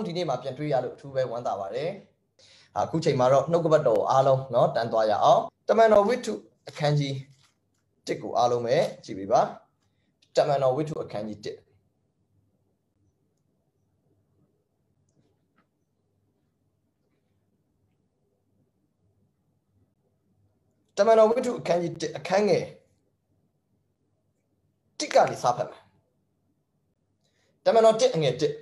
အားလုံးဒီနေ့မှာပြန်တွေ့ရလို့အထူးပဲဝမ်းသာပါတယ်အခုချိန်မှာတော့နှုတ်ကပတ်တော်အားလုံးเนาะတန်သွားရအောင်တမန်တော်ဝိထုအခန်းကြီး1ကိုအားလုံးပဲကြည့်ပေးပါတမန်တော်ဝိထုအခန်းကြီး1တမန်တော်ဝိထုအခန်းကြီး1အခန်းငယ်1ကနေစဖတ်မယ်တမန်တော်1အငယ်1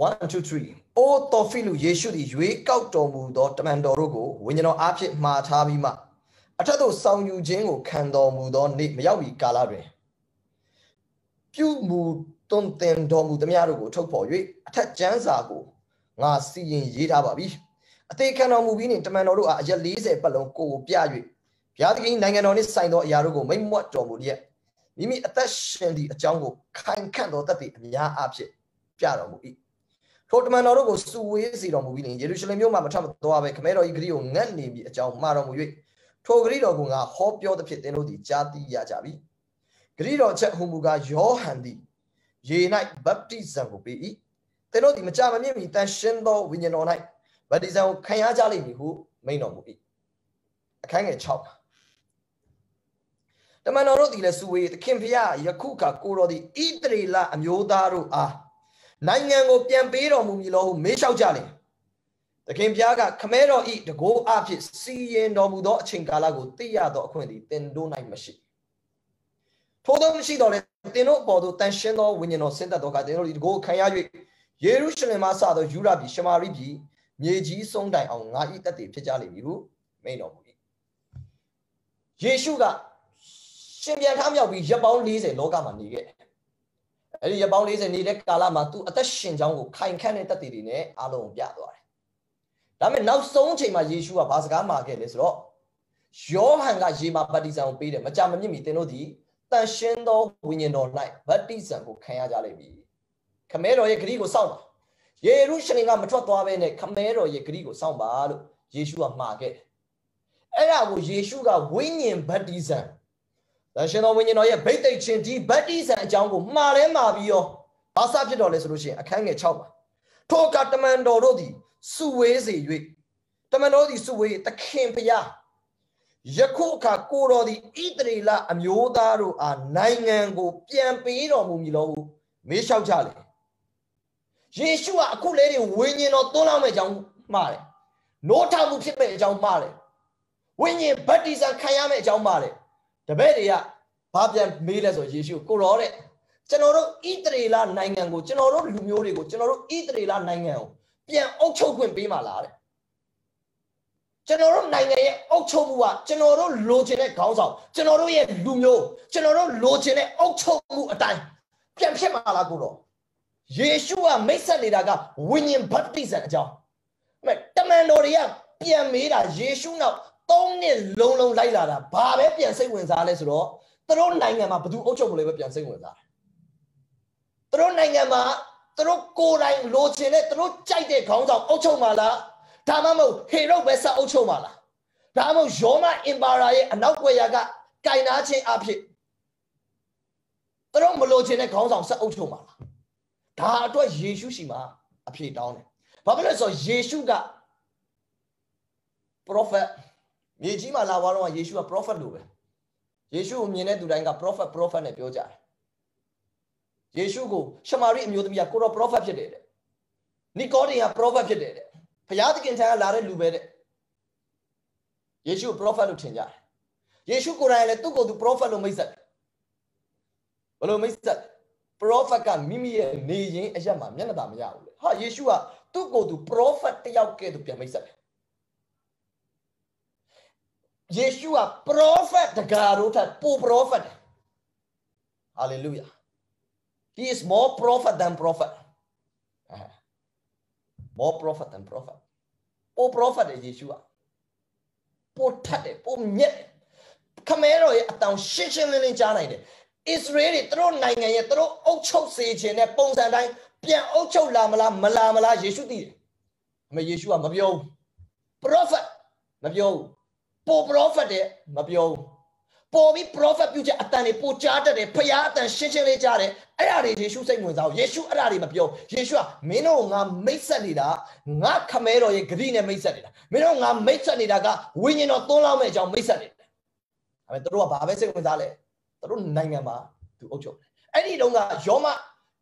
1 2 3အိုတော်ဖိလူယေရှုသည်ရွေးကောက်တော်မူသောတမန်တော်တို့ကိုဝိညာဉ်တော်အားဖြင့်မှားထားပြီးမှအထက်သို့ဆောင်ယူခြင်းကိုခံတော်မူသောနေ့မရောက်မီကာလတွင်ပြုမူတွင်တင်တော်မူသမျှတို့ကိုထုတ်ဖော်၍အထက်ကျမ်းစာကိုငါစီရင်ရေးထားပါပြီအသေးခံတော်မူပြီးနှင့်တမန်တော်တို့အားအရက်40ပတ်လုံးကိုကိုပြ၍ဘုရားသခင်နိုင်ငံတော်နှင့်ဆိုင်သောအရာတို့ကိုမိတ်မွတ်တော်မူလျက်မိမိအသက်ရှင်သည့်အကြောင်းကိုခိုင်ခန့်သောတတ်သည့်အများအဖြစ်ပြတော်မူ၏ ထိုတမန်တော်တို့ကိုစုဝေးစီတော်မူပြီးလင်ယေရုရှလင်မြို့မှမထမသွားပဲခမဲတော်ဤဂရိကိုငတ်နေပြီအကြောင်းမှားတော်မူ၍ထိုဂရိတော်ကငါဟောပြောသဖြင့်သင်တို့သည်ကြားသိရကြပြီဂရိတော်ချက်ဟူမူကားယောဟန်သည်ယေ၌ဗပ်တိဇံကိုပေး၏သင်တို့သည်မကြမမြင့်မီတန်ရှင်းသောဝိညာဉ်တော်၌ဗပ်တိဇံကိုခံရကြလိမ့်မည်ဟုမိန့်တော်မူ၏အခန်းငယ်6တမန်တော်တို့သည်လည်းစုဝေးသခင်ဖျားယခုခါကိုတော်သည်ဣတရေလအမျိုးသားတို့အား နိုင်ငံကိုပြန်ပေးတော်မူမည်လို့ဟုမေးလျှောက်ကြလေသခင်ဘုရားကခမဲတော်ဤတကိုးအဖြစ်စီရင်တော်မူသောအချိန်ကာလကိုသိရသောအခွင့်သည်တင်တို့၌မရှိထို့သောမရှိတော့လေတင်တို့အပေါ်သို့တန်ရှင်းသောဝိညာဉ်တော်ဆင်းသက်သောကတင်တို့ဒီတကိုးခံရ၍ယေရုရှလင်မှစသောယူရပြည်ရှမာရိပြည်မြေကြီးဆုံးတိုင်အောင်ငါဤတက်တည်ဖြစ်ကြလိမ့်မည်ဟုမိန့်တော်မူ၏ယေရှုကရှင်ပြန်ထမြောက်ပြီးရပ်ပေါင်း40လောကမှာနေခဲ့တယ် အဲ့ဒီရပေါင်း40နေတဲ့ကာလမှာသူအသက်ရှင်ကြောင်းကိုခိုင်ခန့်တဲ့တသက်တွေနဲ့အားလုံးပြသွားတယ်။ဒါပေမဲ့နောက်ဆုံးအချိန်မှာယေရှုကဘာစကားမှာခဲ့လဲဆိုတော့ယောဟန်ကယေမာဗတ္တိဇံကိုပေးတယ်မကြမမြင့်မီသင်တို့ဒီတန်ရှင်းသောဝိညာဉ်တော်၌ဗတ္တိဇံကိုခံရကြလိမ့်မည်။ခမဲတော်ရဲ့ဂရိကိုစောင့်ပါ။ယေရုရှလင်ကမထွက်သွားဘဲနဲ့ခမဲတော်ရဲ့ဂရိကိုစောင့်ပါလို့ယေရှုကမှာခဲ့တယ်။အဲ့ဒါကိုယေရှုကဝိညာဉ်ဗတ္တိဇံ။ ဒါရှင်တော်ဝိညာဉ်တော်ရဲ့ဗိတ်သိက်ခြင်းဒီဗတ္တိဇံအကြောင်းကိုမှားလဲမှာပြီးရောဘာစဖြစ်တော်လဲဆိုလို့ရှိရင်အခန်းငယ်6ပါ။ထိုကတမန်တော်တို့သည်စုဝေးစေ၍တမန်တော်သည်စုဝေးသခင်ဖျားယခုအခါကိုတော်သည်ဣတရေလအမျိုးသားတို့အားနိုင်ငံကို ပြန်ပေးတော်မူမည်လို့မေးလျှောက်ကြလေ။ယေရှုကအခုလေတွေဝိညာဉ်တော်သွန်းလောင်းမဲ့အကြောင်းမှားတယ်။နိုးထမှုဖြစ်မဲ့အကြောင်းမှားတယ်။ဝိညာဉ်ဗတ္တိဇံခံရမဲ့အကြောင်းမှားတယ်။တ ပည့်တွေကဘာပြန်မေးလဲဆိုယေရှုကိုရောတဲ့ကျွန်တော်တို့ဣသရေလနိုင်ငံကိုကျွန်တော်တို့လူမျိုးတွေကိုကျွန်တော်တို့ဣသရေလနိုင်ငံကိုပြန်အုပ်ချုပ်ခွင့်ပေးမှာလားတဲ့ကျွန်တော်တို့နိုင်ငံရဲ့အုပ်ချုပ်မှုကကျွန်တော်တို့လိုချင်တဲ့ခေါင်းဆောင်ကျွန်တော်တို့ရဲ့လူမျိုးကျွန်တော်တို့လိုချင်တဲ့အုပ်ချုပ်မှုအတိုင်းပြန်ဖြစ်မှာလားကိုတော့ယေရှုကမိတ်ဆက်နေတာကဝိညာဉ်ဗတ္တိဇံအကြောင်းမဲ့တမန်တော်တွေကပြန်မေးတာယေရှုနောက် ၃နှစ်လုံးလုံးလိုက်လာတာဘာပဲပြန်စိတ်ဝင်စားလဲဆိုတော့သူတို့နိုင်ငံမှာဘသူအုပ်ချုပ်မလဲပဲပြန်စိတ်ဝင်စားတယ်သူတို့နိုင်ငံမှာသူတို့ကိုယ်တိုင်လိုချင်တဲ့သူတို့ကြိုက်တဲ့ခေါင်းဆောင်အုပ်ချုပ်မှာလားဒါမှမဟုတ်ဟေရုပဲဆက်အုပ်ချုပ်မှာလားဒါမှမဟုတ်ယောမအင်ပါယာရဲ့အနောက်ွယ်ရာကကင်နာခြင်းအဖြစ်သူတို့မလိုချင်တဲ့ခေါင်းဆောင်ဆက်အုပ်ချုပ်မှာလားဒါအတွက်ယေရှုရှိမှာအဖြစ်တောင်းတယ်ဘာဖြစ်လဲဆိုတော့ယေရှုက prophet မြေကြီးမှာလာသွားတော့ယေရှုက prophet လို့ပဲယေရှုကိုမြင်တဲ့သူတိုင်းက prophet prophet နဲ့ပြောကြတယ်ယေရှုကိုရှမာရိအမျိုးသမီးကကိုရော prophet ဖြစ်တယ်တဲ့နီကောဒီက prophet ဖြစ်တယ်တဲ့ဘုရားသခင်ထံကလာတဲ့လူပဲတဲ့ယေရှု prophet လို့ထင်ကြတယ်ယေရှုကိုယ်တိုင်လည်းသူ့ကိုယ်သူ prophet လို့မိတ်ဆက်တယ်ဘယ်လိုမိတ်ဆက် prophet ကမိမိရဲ့နေရင်အရက်မှာမျက်နှာသာမရဘူးလေဟာယေရှုကသူ့ကိုယ်သူ prophet တယောက်ကဲ့သို့ပြန်မိတ်ဆက်တယ် ယေရှုက prophet တကားတို့ထက်ပို prophet hallelujah he is more prophet than prophet more prophet than prophet ပို prophet တဲ့ယေရှုကပိုထက်တယ်ပိုမြက်ခမဲတော်ရဲ့အတောင်ရှင်းရှင်းလင်းလင်းကြားနိုင်တယ်ဣသရေလတွေသူတို့နိုင်ငံရဲ့သူတို့အုပ်ချုပ်စေခြင်းနဲ့ပုံစံတိုင်းပြန်အုပ်ချုပ်လာမလားမလာမလားယေရှုသိတယ်အမေယေရှုကမပြောဘူး prophet မပြောဘူး ပို prophet တဲ့မပြောဘူးပေါ်ပြီး prophet ပြုချက်အတန်တွေပိုကြားတတ်တယ်ဖျားအတန်ရှင်းရှင်းလေးကြားတယ်အဲ့ဒါတွေယေရှုစိတ်ဝင်စားအောင်ယေရှုအဲ့ဒါတွေမပြောယေရှုကမင်းတို့ငါမိတ်ဆက်နေတာငါခမဲတော်ရဲ့ဂရိနဲ့မိတ်ဆက်နေတာမင်းတို့ငါမိတ်ဆက်နေတာကဝိညာဉ်တော်သွန်းလောင်းမဲ့အကြောင်းမိတ်ဆက်နေတယ်အဲ့မဲ့တို့ကဘာပဲစိတ်ဝင်စားလဲတို့နိုင်ငံမှာသူအုပ်ချုပ်တယ်အဲ့ဒီတုန်းကယောမ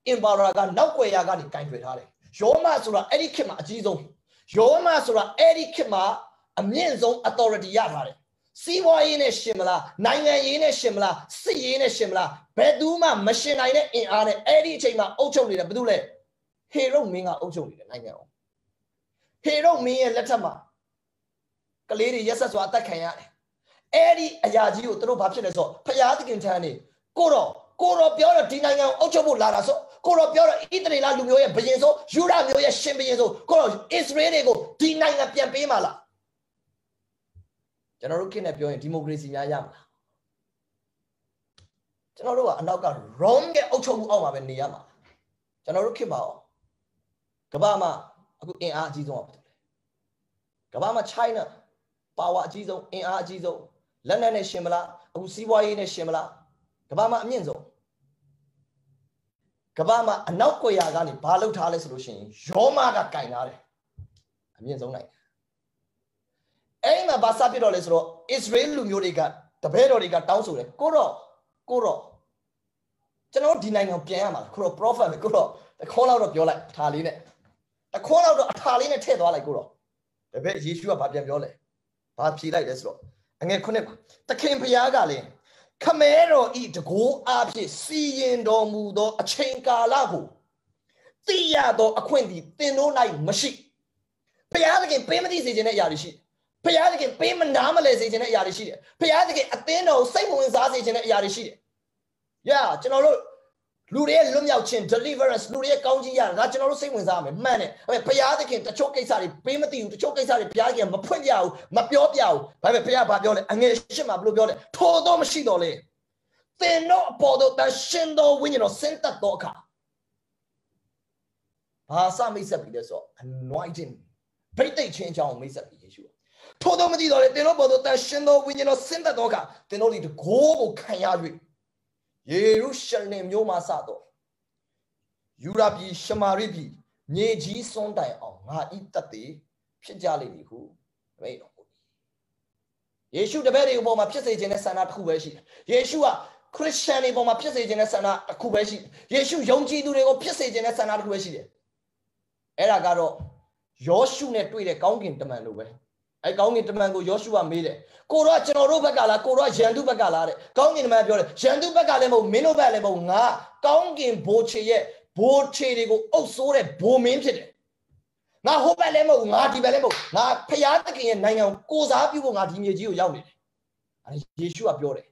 အင်ပါရာကနောက်ွယ်ရာကနေကင်ထွေထားတယ်ယောမဆိုတာအဲ့ဒီခေတ်မှာအကြီးဆုံးယောမဆိုတာအဲ့ဒီခေတ်မှာ အမြင့်ဆုံး authority ရထားတယ်စီးပွားရေးနဲ့ရှင်မလားနိုင်ငံရေးနဲ့ရှင်မလားစစ်ရေးနဲ့ရှင်မလားဘယ်သူမှမရှင်နိုင်တဲ့အင်အားနဲ့အဲ့ဒီအချိန်မှာအုပ်ချုပ်နေတယ်ဘယ်သူလဲဟေရုမင်းကအုပ်ချုပ်နေတယ်နိုင်ငံအောင်ဟေရုမင်းရဲ့လက်ထက်မှာကလေးတွေရက်ဆက်စွာအသက်ခံရတယ်အဲ့ဒီအရာကြီးကိုသူတို့ဘာဖြစ်လဲဆိုတော့ဖျားသခင်ထမ်းနေကိုတော့ကိုတော့ပြောတော့ဒီနိုင်ငံကိုအုပ်ချုပ်ဖို့လာတာဆိုကိုတော့ပြောတော့ဣသရေလလူမျိုးရဲ့ဘုရင်ဆိုယူဒမျိုးရဲ့ရှင်ဘုရင်ဆိုကိုတော့အစ္စရေးတွေကိုဒီနိုင်ငံပြန်ပေးမှာလား ကျွန်တော်တို့ခေတ်နဲ့ပြောရင်ဒီမိုကရေစီများရမလားကျွန်တော်တို့ကအနောက်က wrong ရဲ့အုပ်ချုပ်မှုအောက်မှာပဲနေရမှာကျွန်တော်တို့ခေတ်မှာရောကမ္ဘာမှာအခုအင်အားအကြီးဆုံးကဘာလဲကမ္ဘာမှာ China ပါဝါအကြီးဆုံးအင်အားအကြီးဆုံးလက်နက်နဲ့ရှင်မလားအခုစီးပွားရေးနဲ့ရှင်မလားကမ္ဘာမှာအမြင့်ဆုံးကမ္ဘာမှာအနောက်ကွယ်ရာကနေဘာလုပ်ထားလဲဆိုလို့ရှိရင်ယောမကကင်ထားတယ်အမြင့်ဆုံးနိုင်ငံ အဲ့မှာဘာစပြတော့လဲဆိုတော့ Israel လူမျိုးတွေကတပည့်တော်တွေကတောင်းဆိုတယ်ကိုတော့ကိုတော့ကျွန်တော်ဒီနိုင်ငံပြန်ရမှာလားကိုတော့ prophet ပဲကိုတော့တခေါလောက်တော့ပြောလိုက်အထာလေးနဲ့တခေါလောက်တော့အထာလေးနဲ့ထည့်သွားလိုက်ကိုတော့တပည့်ယေရှုကဘာပြန်ပြောလဲဘာဖြေလိုက်လဲဆိုတော့အငယ်ခုနှစ်ပါတခင်ဖျားကလည်းခမဲတော်ဤတကိုးအားဖြင့်စီရင်တော်မူသောအချိန်ကာလကိုသိရသောအခွင့်သည်သင်တို့၌မရှိဖျားသခင်ပေးမသိစေခြင်းတဲ့အရာတွေရှိတယ် ဖျားသခင်ပေးမနာမလဲစေခြင်းတဲ့အရာတွေရှိတယ်ဖျားသခင်အသင်းတော်စိတ်ဝင်စားစေခြင်းတဲ့အရာတွေရှိတယ်။ Yeah ကျွန်တော်တို့လူတွေရဲ့လွတ်မြောက်ခြင်း deliverance လူတွေရဲ့ကောင်းကြီးရတာဒါကျွန်တော်တို့စိတ်ဝင်စားရမယ်မှန်တယ်။အဲဘုရားသခင်တချို့ကိစ္စတွေပေးမသိဘူးတချို့ကိစ္စတွေဘုရားသခင်မဖွင့်ပြဘူးမပြောပြဘူး။ဘာပဲဘုရားဘာပြောလဲအငယ်ရှစ်မှာဘယ်လိုပြောလဲထိုတော့မရှိတော့လေ။သင်တို့အပေါ်တို့တန်ရှင်တော်ဝိညာဉ်တော်ဆင်းသက်တော့အခါဘာစမိတ်ဆက်ပြီးလဲဆိုတော့ anointing ဗိတ်သိက်ခြင်းအကြောင်းမိတ်ဆက်ပြီးယေရှု ထို့သောမသိတော့လေသင်တို့ပေါ်သို့တန်ရှင်သောဝိညာဉ်တော်ဆင်းသက်သောအခါသင်တို့သည်တကိုးကိုခံရ၍ယေရုရှလင်မြို့မှစသောယူရာပြည်ရှမာရိပြည်မြေကြီးစွန်းတိုင်အောင်ငါဤတတ်သည်ဖြစ်ကြလိမ့်မည်ဟုမိန့်တော်မူယေရှုတပည့်တွေအပေါ်မှာဖြစ်စေခြင်းနဲ့ဆန္ဒတစ်ခုပဲရှိတယ်ယေရှုကခရစ်ယာန်တွေပေါ်မှာဖြစ်စေခြင်းနဲ့ဆန္ဒတစ်ခုပဲရှိတယ်ယေရှုယုံကြည်သူတွေကိုဖြစ်စေခြင်းနဲ့ဆန္ဒတစ်ခုပဲရှိတယ်အဲ့ဒါကတော့ယောရှုနဲ့တွေ့တဲ့ကောင်းကင်တမန်လိုပဲ အဲကောင်းကင်တမန်ကိုယောရှုကမေးတယ်ကိုတော့ကျွန်တော်တို့ဘက်ကလားကိုတော့ရန်သူဘက်ကလားတဲ့ကောင်းကင်တမန်ပြောတယ်ရန်သူဘက်ကလည်းမဟုတ်မင်းတို့ဘက်လည်းမဟုတ်ငါကောင်းကင်ဘိုးချေရဲ့ဘိုးချေတွေကိုအုပ်ဆိုးတဲ့ဘိုးမင်းဖြစ်တယ်ငါဟိုဘက်လည်းမဟုတ်ငါဒီဘက်လည်းမဟုတ်ငါဖျားသခင်ရဲ့နိုင်ငံကိုကိုစားပြုဖို့ငါဒီမြေကြီးကိုရောက်နေတယ်အဲယေရှုကပြောတယ်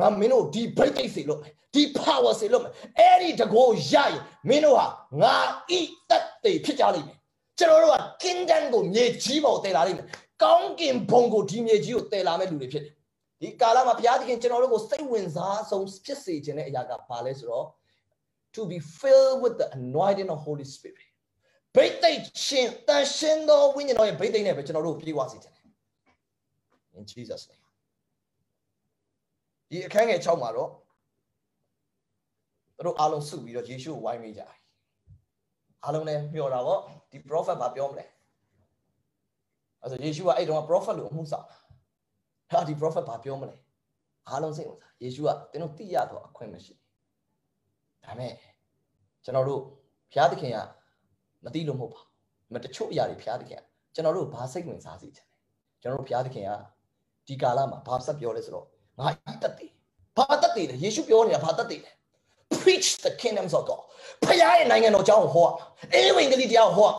ငါမင်းတို့ဒီ break တိတ်စေလို့မယ်ဒီ power စေလို့မယ်အဲ့ဒီတကိုးရရင်မင်းတို့ဟာငါဤတက်တေဖြစ်ကြလိမ့်မယ်ကျွန်တော်တို့က kingdom ကိုမြေကြီးပေါ်တည်လာလိမ့်မယ် ကောင်းကင်ဘုံကိုဒီမြေကြီးကိုတည်လာမဲ့လူတွေဖြစ်တယ်ဒီကာလမှာဘုရားသခင်ကျွန်တော်တို့ကိုစိတ်ဝင်စားဆုံးဖြစ်စေခြင်းတဲ့အရာကဘာလဲဆိုတော့ to be filled with the anointing of holy spirit ဘိတ်သိက်ရှင်တန်ရှင်သောဝိညာဉ်တော်ရဲ့ဘိတ်သိက်နဲ့ပဲကျွန်တော်တို့ပြေးသွားစေခြင်း in jesus name ဒီအခန်းငယ်6မှာတော့တို့အားလုံးစုပြီးတော့ယေရှုကိုဝိုင်းမိကြတယ်အားလုံးလည်းမျှော်တာပေါ့ဒီ prophet ဘာပြောမလဲ အဲဆိုယေရှုကအဲ့တုန်းက prophet လို့အမှုဆောင်တာဟာဒီ prophet ဘာပြောမလဲအားလုံးစိတ်ဝင်စားယေရှုကသင်တို့သိရတော့အခွင့်မရှိဒါမဲ့ကျွန်တော်တို့ဘုရားသခင်ကမသိလို့မဟုတ်ပါဘူးမတချို့အရာတွေဘုရားသခင်ကကျွန်တော်တို့ဘာစိတ်ဝင်စားစေချင်လဲကျွန်တော်တို့ဘုရားသခင်ကဒီကာလမှာဘာဆက်ပြောလဲဆိုတော့ငါတတ်တယ်ဘာတတ်တယ်လဲယေရှုပြောနေတာဘာတတ်တယ်လဲ preach the kingdoms of God ဖခင်ရဲ့နိုင်ငံတော်ကြောင်းဟောအေဝံဂေလိတရားဟော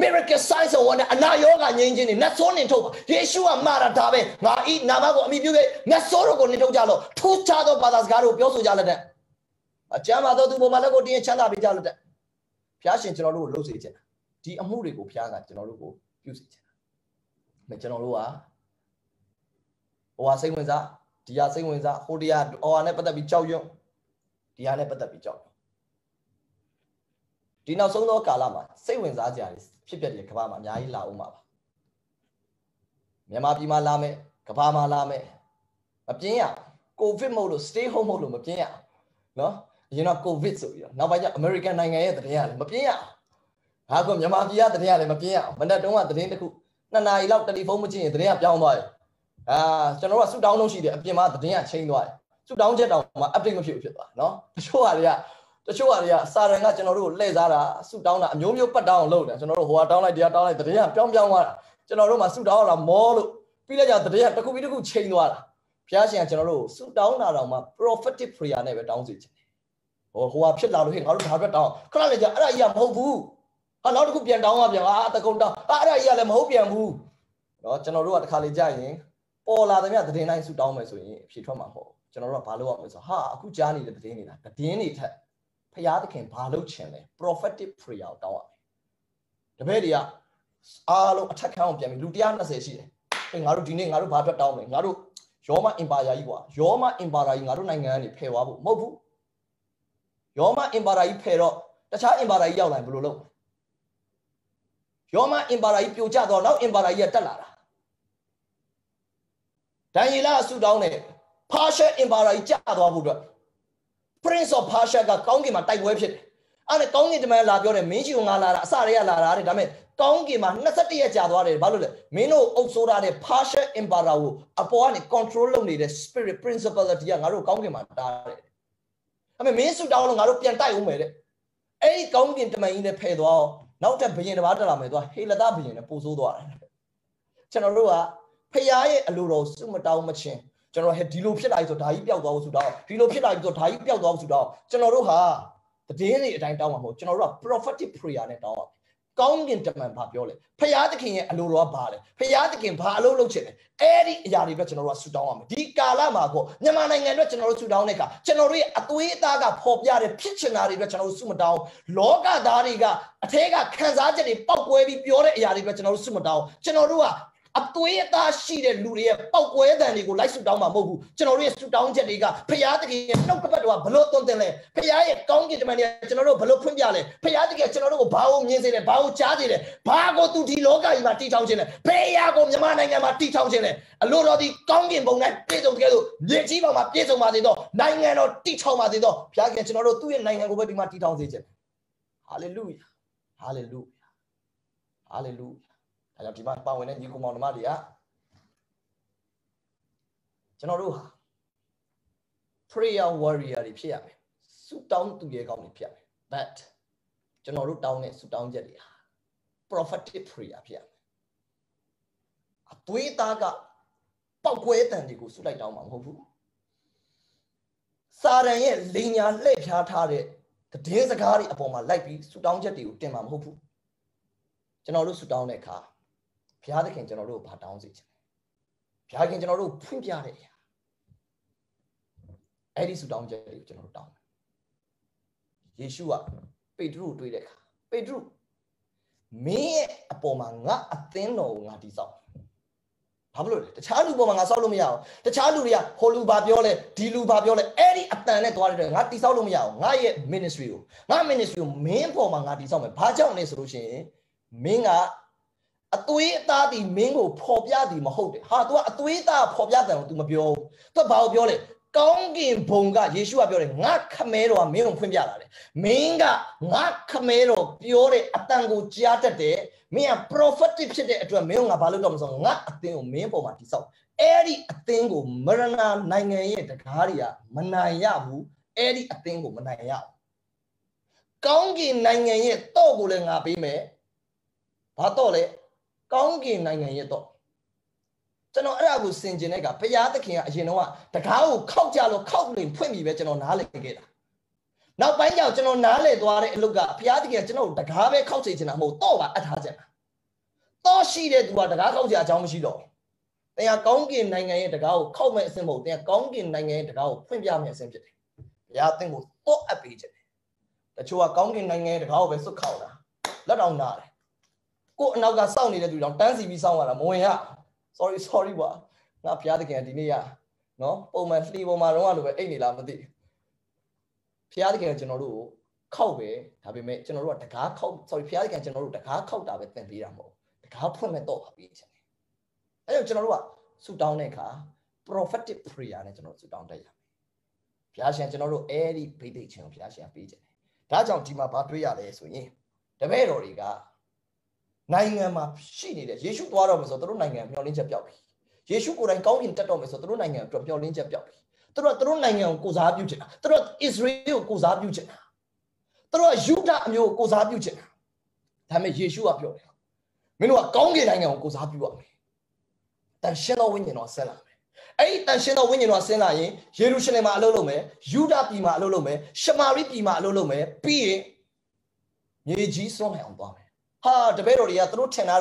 miracle signs and wonder အနာရောဂါငြိမ်းခြင်းတွေနတ်ဆိုးနေထုတ်ပါယေရှုကမှာတာဒါပဲငါဤနာမကိုအမိပြုခဲ့နတ်ဆိုးတို့ကိုနေထုတ်ကြလို့ထူးခြားသောဘာသာစကားတို့ပြောဆိုကြလက်တဲ့အကျမ်းပါသောသူပေါ်မှာလည်းကိုတင်းချမ်းသာပေးကြလက်တဲ့ဘုရားရှင်ကျွန်တော်တို့ကိုလှုပ်စေခြင်းဒီအမှုတွေကိုဘုရားကကျွန်တော်တို့ကိုပြုစေခြင်းဒါကျွန်တော်တို့ကဟိုဟာစိတ်ဝင်စားဒီဟာစိတ်ဝင်စားဟိုတရားဟိုဟာနဲ့ပတ်သက်ပြီးကြောက်ရွံ့ ဒီဟာနဲ့ပတ်သက်ပြီးကြောက်ဒီနောက်ဆုံးသောကာလမှာစိတ်ဝင်စားကြရဖြစ်ပျက်တဲ့ကမ္ဘာမှာအများကြီးလာအောင်ပါမြန်မာပြည်မှာလာမယ်ကမ္ဘာမှာလာမယ်မပြင်းရကိုဗစ်မဟုတ်လို့ stay home မဟုတ်လို့မပြင်းရအောင်နော်အရင်တော့ကိုဗစ်ဆိုပြီးတော့နောက်ပိုင်းကျ American နိုင်ငံရဲ့သတင်းရတယ်မပြင်းရအောင်ဟာကမြန်မာပြည်ကသတင်းရတယ်မပြင်းရအောင်မနေ့တုန်းကသတင်းတစ်ခုနှစ်နာရီလောက်တယ်လီဖုန်းမကြည့်ရင်သတင်းကပြောင်းသွားတယ်အာကျွန်တော်တို့ကဆူတောင်းလို့ရှိတယ်အပြင်မှာသတင်းကချိန်သွားတယ် ဆူတောင်းချက်တောင်မှ update မဖြစ်ဘူးဖြစ်သွားနော်တချို့ဟာတွေကတချို့ဟာတွေကစာရန်ကကျွန်တော်တို့ကိုလှည့်စားတာဆူတောင်းတာအမျိုးမျိုးပတ်တောင်းအောင်လုပ်တယ်ကျွန်တော်တို့ဟိုကတောင်းလိုက်တရားတောင်းလိုက်သတင်းကပြောင်းပြောင်းသွားတာကျွန်တော်တို့မှဆူတောင်းတာမောလို့ပြီးလိုက်ကြသတင်းကတစ်ခုပြီးတစ်ခုချိန်သွားတာဘုရားရှင်ကကျွန်တော်တို့ဆူတောင်းတာတော့မှ prophetic prayer နဲ့ပဲတောင်းစီချင်တယ်ဟိုဟိုဟာဖြစ်လာလို့ဟဲ့ငါတို့ဒါပဲတောင်းခဏလေးကြာအဲ့ဒါကြီးကမဟုတ်ဘူးဟာနောက်တစ်ခုပြန်တောင်းရပြန်အာတကုံတောင်းအာအဲ့ဒါကြီးကလည်းမဟုတ်ပြန်ဘူးเนาะကျွန်တော်တို့ကတစ်ခါလေးကြာရင်ပေါ်လာတဲ့မြသတင်းတိုင်းဆူတောင်းမယ်ဆိုရင်ဖြေထွက်မှာမဟုတ် ကျွန်တော်တို့ကဘာလုပ်ရမလဲဆိုဟာအခုကြားနေတဲ့သတင်းတွေလားသတင်းတွေထက်ဖရာသခင်ဘာလုပ်ချင်လဲ prophetic prayer ကိုတောင်းရမယ်တပည့်တွေကအားလုံးအထက်ခန်းအောင်ပြန်ပြီးလူ120ရှိတယ်ဟေးငါတို့ဒီနေ့ငါတို့ဘာအတွက်တောင်းမလဲငါတို့ယောမအင်ပါယာကြီးကွာယောမအင်ပါယာကြီးငါတို့နိုင်ငံကနေဖယ်သွားဖို့မဟုတ်ဘူးယောမအင်ပါယာကြီးဖယ်တော့တခြားအင်ပါယာကြီးရောက်လာရင်ဘယ်လိုလုပ်ယောမအင်ပါယာကြီးပြိုကျတော့နောက်အင်ပါယာကြီးကတက်လာတာဒန်ယေလအဆူတောင်းတယ် ဖာရှက်အင်ပါယာကြီးကျသွားဖို့အတွက် Prince of Persia ကကောင်းကင်မှာတိုက်ပွဲဖြစ်တယ်အဲ့ဒါကောင်းကင်တမန်လာပြောတယ်မင်းကြီးကငါလာတာအစတွေကလာတာတဲ့ဒါပေမဲ့ကောင်းကင်မှာ21ရက်ကြာသွားတယ်ဘာလို့လဲမင်းတို့အုပ်စိုးထားတဲ့ Persia Empire ကိုအပေါ်ကနေ control လုပ်နေတဲ့ spirit principality ကငါတို့ကောင်းကင်မှာတားတယ်အဲ့မဲ့မင်းစုတောင်းလို့ငါတို့ပြန်တိုက်ဦးမယ်တဲ့အဲ့ဒီကောင်းကင်တမန်ကြီးနဲ့ဖယ်သွားအောင်နောက်ထပ်ဘယင်တစ်ပါးတက်လာမယ်သွားဟေလသဘယင်နဲ့ပို့ဆိုးသွားတယ်ကျွန်တော်တို့ကဖခင်ရဲ့အလိုတော်စုမတောင်းမချင်း ကျွန်တော်ဟဲ့ဒီလိုဖြစ်လာပြီဆိုဒါကြီးပျောက်သွားဖို့ဆိုတော့ဒီလိုဖြစ်လာပြီဆိုဒါကြီးပျောက်သွားဖို့ဆိုတော့ကျွန်တော်တို့ဟာတည်င်းတွေအတိုင်းတောင်းမှာမဟုတ်ကျွန်တော်တို့က prophetic prayer နဲ့တောင်းရမယ်ကောင်းကင်တမန်ဘာပြောလဲဖရာသခင်ရဲ့အလိုတော်ကဘာလဲဖရာသခင်ဘာအလုပ်လုပ်ချင်လဲအဲ့ဒီအရာတွေအတွက်ကျွန်တော်တို့ကဆူတောင်းရမယ်ဒီကာလမှာပေါ့မြန်မာနိုင်ငံအတွက်ကျွန်တော်တို့ဆူတောင်းတဲ့အခါကျွန်တော်တို့ရဲ့အသွေးအသားကပေါ်ပြတဲ့ဖြစ်ချင်တာတွေအတွက်ကျွန်တော်တို့ဆူမတောင်းလောကသားတွေကအထဲကခံစားချက်တွေပောက်ကွဲပြီးပြောတဲ့အရာတွေအတွက်ကျွန်တော်တို့ဆူမတောင်းကျွန်တော်တို့က အသွေးအသားရှိတဲ့လူတွေရဲ့ပောက်ကွဲတံတွေကိုလိုက်ဆူတောင်းမှာမဟုတ်ဘူးကျွန်တော်တို့ရဲ့ဆူတောင်းချက်တွေကဖရာသခင်ရဲ့နှုတ်ကပတ်တော်ကဘလို့သွန်သင်လဲဖရာရဲ့ကောင်းကင်တမန်တွေကကျွန်တော်တို့ဘလို့ဖွင့်ပြလဲဖရာသခင်ကျွန်တော်တို့ကိုဘာကိုမြင်စေလဲဘာကိုကြားစေလဲဘာကိုသူဒီလောကကြီးမှာတည်ထောင်ခြင်းလဲဖရာကိုမြန်မာနိုင်ငံမှာတည်ထောင်ခြင်းလဲအလိုတော်ဒီကောင်းကင်ဘုံ၌ပြည့်စုံတဲ့လို့မြေကြီးပေါ်မှာပြည့်စုံပါစေတော့နိုင်ငံတော်တည်ထောင်ပါစေတော့ဖရာခင်ကျွန်တော်တို့သူ့ရဲ့နိုင်ငံကိုပဲဒီမှာတည်ထောင်စေခြင်းဟာလေလုယာဟာလေလုယာဟာလေလုယာ ဒါကြောင့်ဒီမှာပါဝင်တဲ့ညီကောင်မောင်နှမတွေကကျွန်တော်တို့ဟာ prayer warrior တွေဖြစ်ရမယ်ဆုတောင်းသူရဲ့ကောင်းတွေဖြစ်ရမယ် but ကျွန်တော်တို့တောင်းတဲ့ဆုတောင်းချက်တွေဟာ prophetic prayer ဖြစ်ရမယ်အသွေးသားကပောက်ကွဲတန်တွေကိုဆုလိုက်တောင်းမှာမဟုတ်ဘူးစာရန်ရဲ့လိညာလှည့်ဖြားထားတဲ့တည်င်းစကားတွေအပေါ်မှာလိုက်ပြီးဆုတောင်းချက်တွေကိုတင်မှာမဟုတ်ဘူးကျွန်တော်တို့ဆုတောင်းတဲ့အခါ ဘုရားသခင်ကျွန်တော်တို့ကိုဘာတောင်းစေချင်လဲဘုရားခင်ကျွန်တော်တို့ဖွင့်ပြတဲ့အရာအဲ့ဒီဆုတောင်းချက်တွေကိုကျွန်တော်တို့တောင်းတယ်ယေရှုကပေတရုကိုတွေ့တဲ့အခါပေတရုမင်းရဲ့အပေါ်မှာငါအသင်းတော်ကိုငါတည်ဆောက်ဘာဖြစ်လို့လဲတခြားလူပေါ်မှာငါဆောက်လို့မရအောင်တခြားလူတွေကဟိုလူဘာပြောလဲဒီလူဘာပြောလဲအဲ့ဒီအတန်နဲ့သွားတဲ့ငါတည်ဆောက်လို့မရအောင်ငါရဲ့ ministry ကိုငါ ministry ကိုမင်းပေါ်မှာငါတည်ဆောက်မယ်ဘာကြောင့်လဲဆိုလို့ရှိရင်မင်းက အသွေးအသားဒီမင်းကိုဖော်ပြသည်မဟုတ်တယ်ဟာ तू ကအသွေးသားဖော်ပြတယ်ကို तू မပြောဘူး तू ဘာကိုပြောလဲကောင်းကင်ဘုံကယေရှုကပြောတယ်ငါခမဲတော်ကမင်းကိုဖွင့်ပြလာတယ်မင်းကငါခမဲတော်ပြောတဲ့အတန်ကိုကြားတတ်တယ်မင်းက prophetic ဖြစ်တဲ့အတွက်မင်းကငါဘာလို့တော့မဆိုငါအသင်းကိုမင်းပေါ်မှာတိဆောက်အဲ့ဒီအသင်းကိုမရဏနိုင်ငံရဲ့တကားတွေကမနိုင်ရဘူးအဲ့ဒီအသင်းကိုမနိုင်ရဘူးကောင်းကင်နိုင်ငံရဲ့တော့ကိုလည်းငါပေးမယ်ဘာတော့လဲ ကောင်းကင်နိုင်ငံရဲ့တော့ကျွန်တော်အဲ့ဒါကိုစင်ကျင်တဲ့ကဘုရားသခင်ကအရင်တော့တကားကိုခောက်ကြလို့ခောက်လို့ဖွင့်ပြီးပဲကျွန်တော်နားလည်ခဲ့တာနောက်ပိုင်းကျတော့ကျွန်တော်နားလည်သွားတဲ့အလုပ်ကဘုရားသခင်ကကျွန်တော်တကားပဲခောက်စေချင်တာမဟုတ်တော့ပါအပ်ထားချင်တာတော့ရှိတဲ့သူကတကားခောက်ကြအကြောင်းမရှိတော့တရားကောင်းကင်နိုင်ငံရဲ့တကားကိုခောက်မဲ့အဆင့်မဟုတ်တရားကောင်းကင်နိုင်ငံရဲ့တကားကိုဖွင့်ပြမဲ့အဆင့်ဖြစ်တယ်ဘုရားသခင်ကိုတော့အပ်ပေးခြင်းတချို့ကကောင်းကင်နိုင်ငံရဲ့တကားကိုပဲစွတ်ခေါက်တာလက်တောင်နာတယ် ကို့အနောက်ကစောင့်နေတဲ့သူတောင်တန်းစီပြီးစောင့်ရတာမဝင်ရ sorry sorry ပါငါဘုရားသခင်ဒီနေ့ရနော်ပုံမှန်လှီပေါ်မှာတော့လို့ပဲအိတ်နေလားမသိဘုရားသခင်ကကျွန်တော်တို့ကိုခောက်ပဲဒါပေမဲ့ကျွန်တော်တို့ကတကားခောက် sorry ဘုရားသခင်ကျွန်တော်တို့တကားခောက်တာပဲသင်ပေးတာမဟုတ်တကားဖွင့်မဲ့တော့ပါပြီးချင်တယ်အဲကြောင့်ကျွန်တော်တို့ကဆူတောင်းတဲ့အခါ prophetic prayer နဲ့ကျွန်တော်ဆုတောင်းတတ်ရမယ်ဘုရားရှင်ကျွန်တော်တို့အဲ့ဒီဘိသိက်ခြင်းကိုဘုရားရှင်ပေးခြင်းတယ်ဒါကြောင့်ဒီမှာဘာတွေ့ရလဲဆိုရင်တပည့်တော်တွေက နိုင်ငံမှာရှိနေတဲ့ယေရှုသွားတော့မယ်ဆိုတော့တို့နိုင်ငံမျှော်လင့်ချက်ပျောက်ပြီယေရှုကိုယ်တိုင်ကောင်းကင်တက်တော့မယ်ဆိုတော့တို့နိုင်ငံအတွက်မျှော်လင့်ချက်ပျောက်ပြီသူတို့ကသူတို့နိုင်ငံကိုကိုစားပြုချင်တာသူတို့အစ္စရေးကိုကိုစားပြုချင်တာသူတို့ကယူဒအမျိုးကိုကိုစားပြုချင်တာဒါပေမဲ့ယေရှုကပြောတယ်မင်းတို့ကကောင်းကင်နိုင်ငံကိုကိုစားပြုရမယ်တန်ရှင်းသောဝိညာဉ်တော်ဆက်လာမယ်အဲ့ဒီတန်ရှင်းသောဝိညာဉ်တော်ဆင်းလာရင်ယေရုရှလင်မှာအလုပ်လုပ်မယ်ယူဒပြည်မှာအလုပ်လုပ်မယ်ရှမာရိပြည်မှာအလုပ်လုပ်မယ်ပြီးရင်မြေကြီးစွန့်နိုင်အောင်သွားမယ် ဟာတပည့်တော်တွေကသူတို့ထင်တာ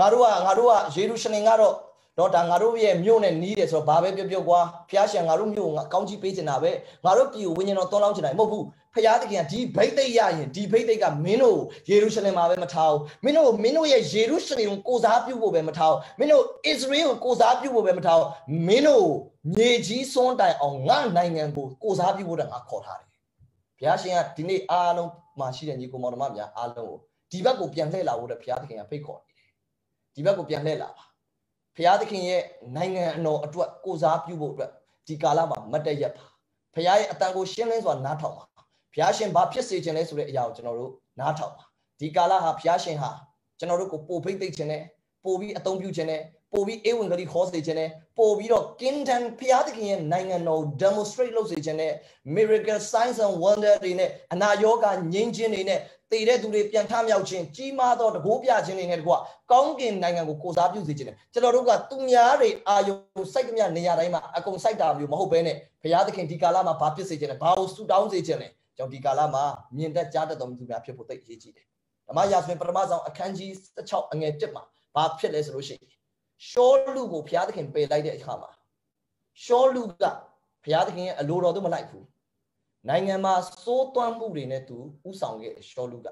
ငါတို့ကငါတို့ကယေရုရှလင်ကတော့တော့ဒါငါတို့ရဲ့မြို့နဲ့နီးတယ်ဆိုတော့ဘာပဲပြောပြောကွာဖျားရှင်ငါတို့မြို့ကိုကောင်းကြီးပေးချင်တာပဲငါတို့ပြည်ကိုဝိညာဉ်တော်သွန်းလောင်းချင်တာမဟုတ်ဘူးဖျားသခင်ကဒီဘိတ်သိက်ရရင်ဒီဘိတ်သိက်ကမင်းတို့ယေရုရှလင်မှာပဲမထားဘူးမင်းတို့မင်းတို့ရဲ့ယေရုရှလင်ကိုကိုစားပြုဖို့ပဲမထားဘူးမင်းတို့ဣသရေလကိုကိုစားပြုဖို့ပဲမထားဘူးမင်းတို့မြေကြီးစွန်းတိုင်အောင်ငါနိုင်ငံကိုကိုစားပြုဖို့တငါခေါ်ထားတယ်ဘုရားရှင်ကဒီနေ့အားလုံးမှာရှိတဲ့ညီကိုမောင်နှမများအားလုံးကို ဒီဘက်ကိုပြန်လှည့်လာဖို့တဲ့ဘုရားသခင်ကဖိတ်ခေါ်နေတယ်ဒီဘက်ကိုပြန်လှည့်လာပါဘုရားသခင်ရဲ့နိုင်ငံအတော်အတွက်ကိုစားပြုဖို့အတွက်ဒီကာလမှာမတ်တရက်ပါဘုရားရဲ့အတန်ကိုရှင်းလင်းစွာနားထောင်ပါဘုရားရှင်ဘာဖြစ်စေခြင်းလဲဆိုတဲ့အရာကိုကျွန်တော်တို့နားထောင်ပါဒီကာလဟာဘုရားရှင်ဟာကျွန်တော်တို့ကိုပို့ဖိတ်သိခြင်းနဲ့ပို့ပြီးအသုံးပြုခြင်းနဲ့ပို့ပြီးအေဝံဂေလိခေါ်စေခြင်းနဲ့ပို့ပြီးတော့ kingdom ဘုရားသခင်ရဲ့နိုင်ငံတော် demonstrate လုပ်စေခြင်းနဲ့ miracle signs and wonder တွေနဲ့အနာရောဂါငြိမ်းခြင်းတွေနဲ့ တည်တဲ့သူတွေပြန်ထမြောက်ခြင်းကြီးမားသောတကိုးပြခြင်းတွေနဲ့တကွကောင်းကင်နိုင်ငံကိုကိုစားပြုစေခြင်းနဲ့ကျွန်တော်တို့ကသူများတွေအာယုံစိုက်ကြမြနေရာတိုင်းမှာအကုန်စိုက်တာမျိုးမဟုတ်ဘဲနဲ့ဘုရားသခင်ဒီကာလမှာဘာဖြစ်စေခြင်းလဲဘာကိုဆူတောင်းစေခြင်းလဲကျွန်တော်ဒီကာလမှာမြင်တတ်ကြားတတ်တော်မူသူများဖြစ်ဖို့သိအရေးကြီးတယ်ဓမ္မရာဇဝင်ပထမဆုံးအခန်းကြီး16အငယ်1မှာဘာဖြစ်လဲဆိုလို့ရှိရင်ရှောလူကိုဘုရားသခင်ပယ်လိုက်တဲ့အခါမှာရှောလူကဘုရားသခင်ရဲ့အလိုတော်သူမလိုက်ဘူး နိုင်ငံမှာစိုးသွမ်းမှုတွေနဲ့သူဥဆောင်ခဲ့ရှောလူက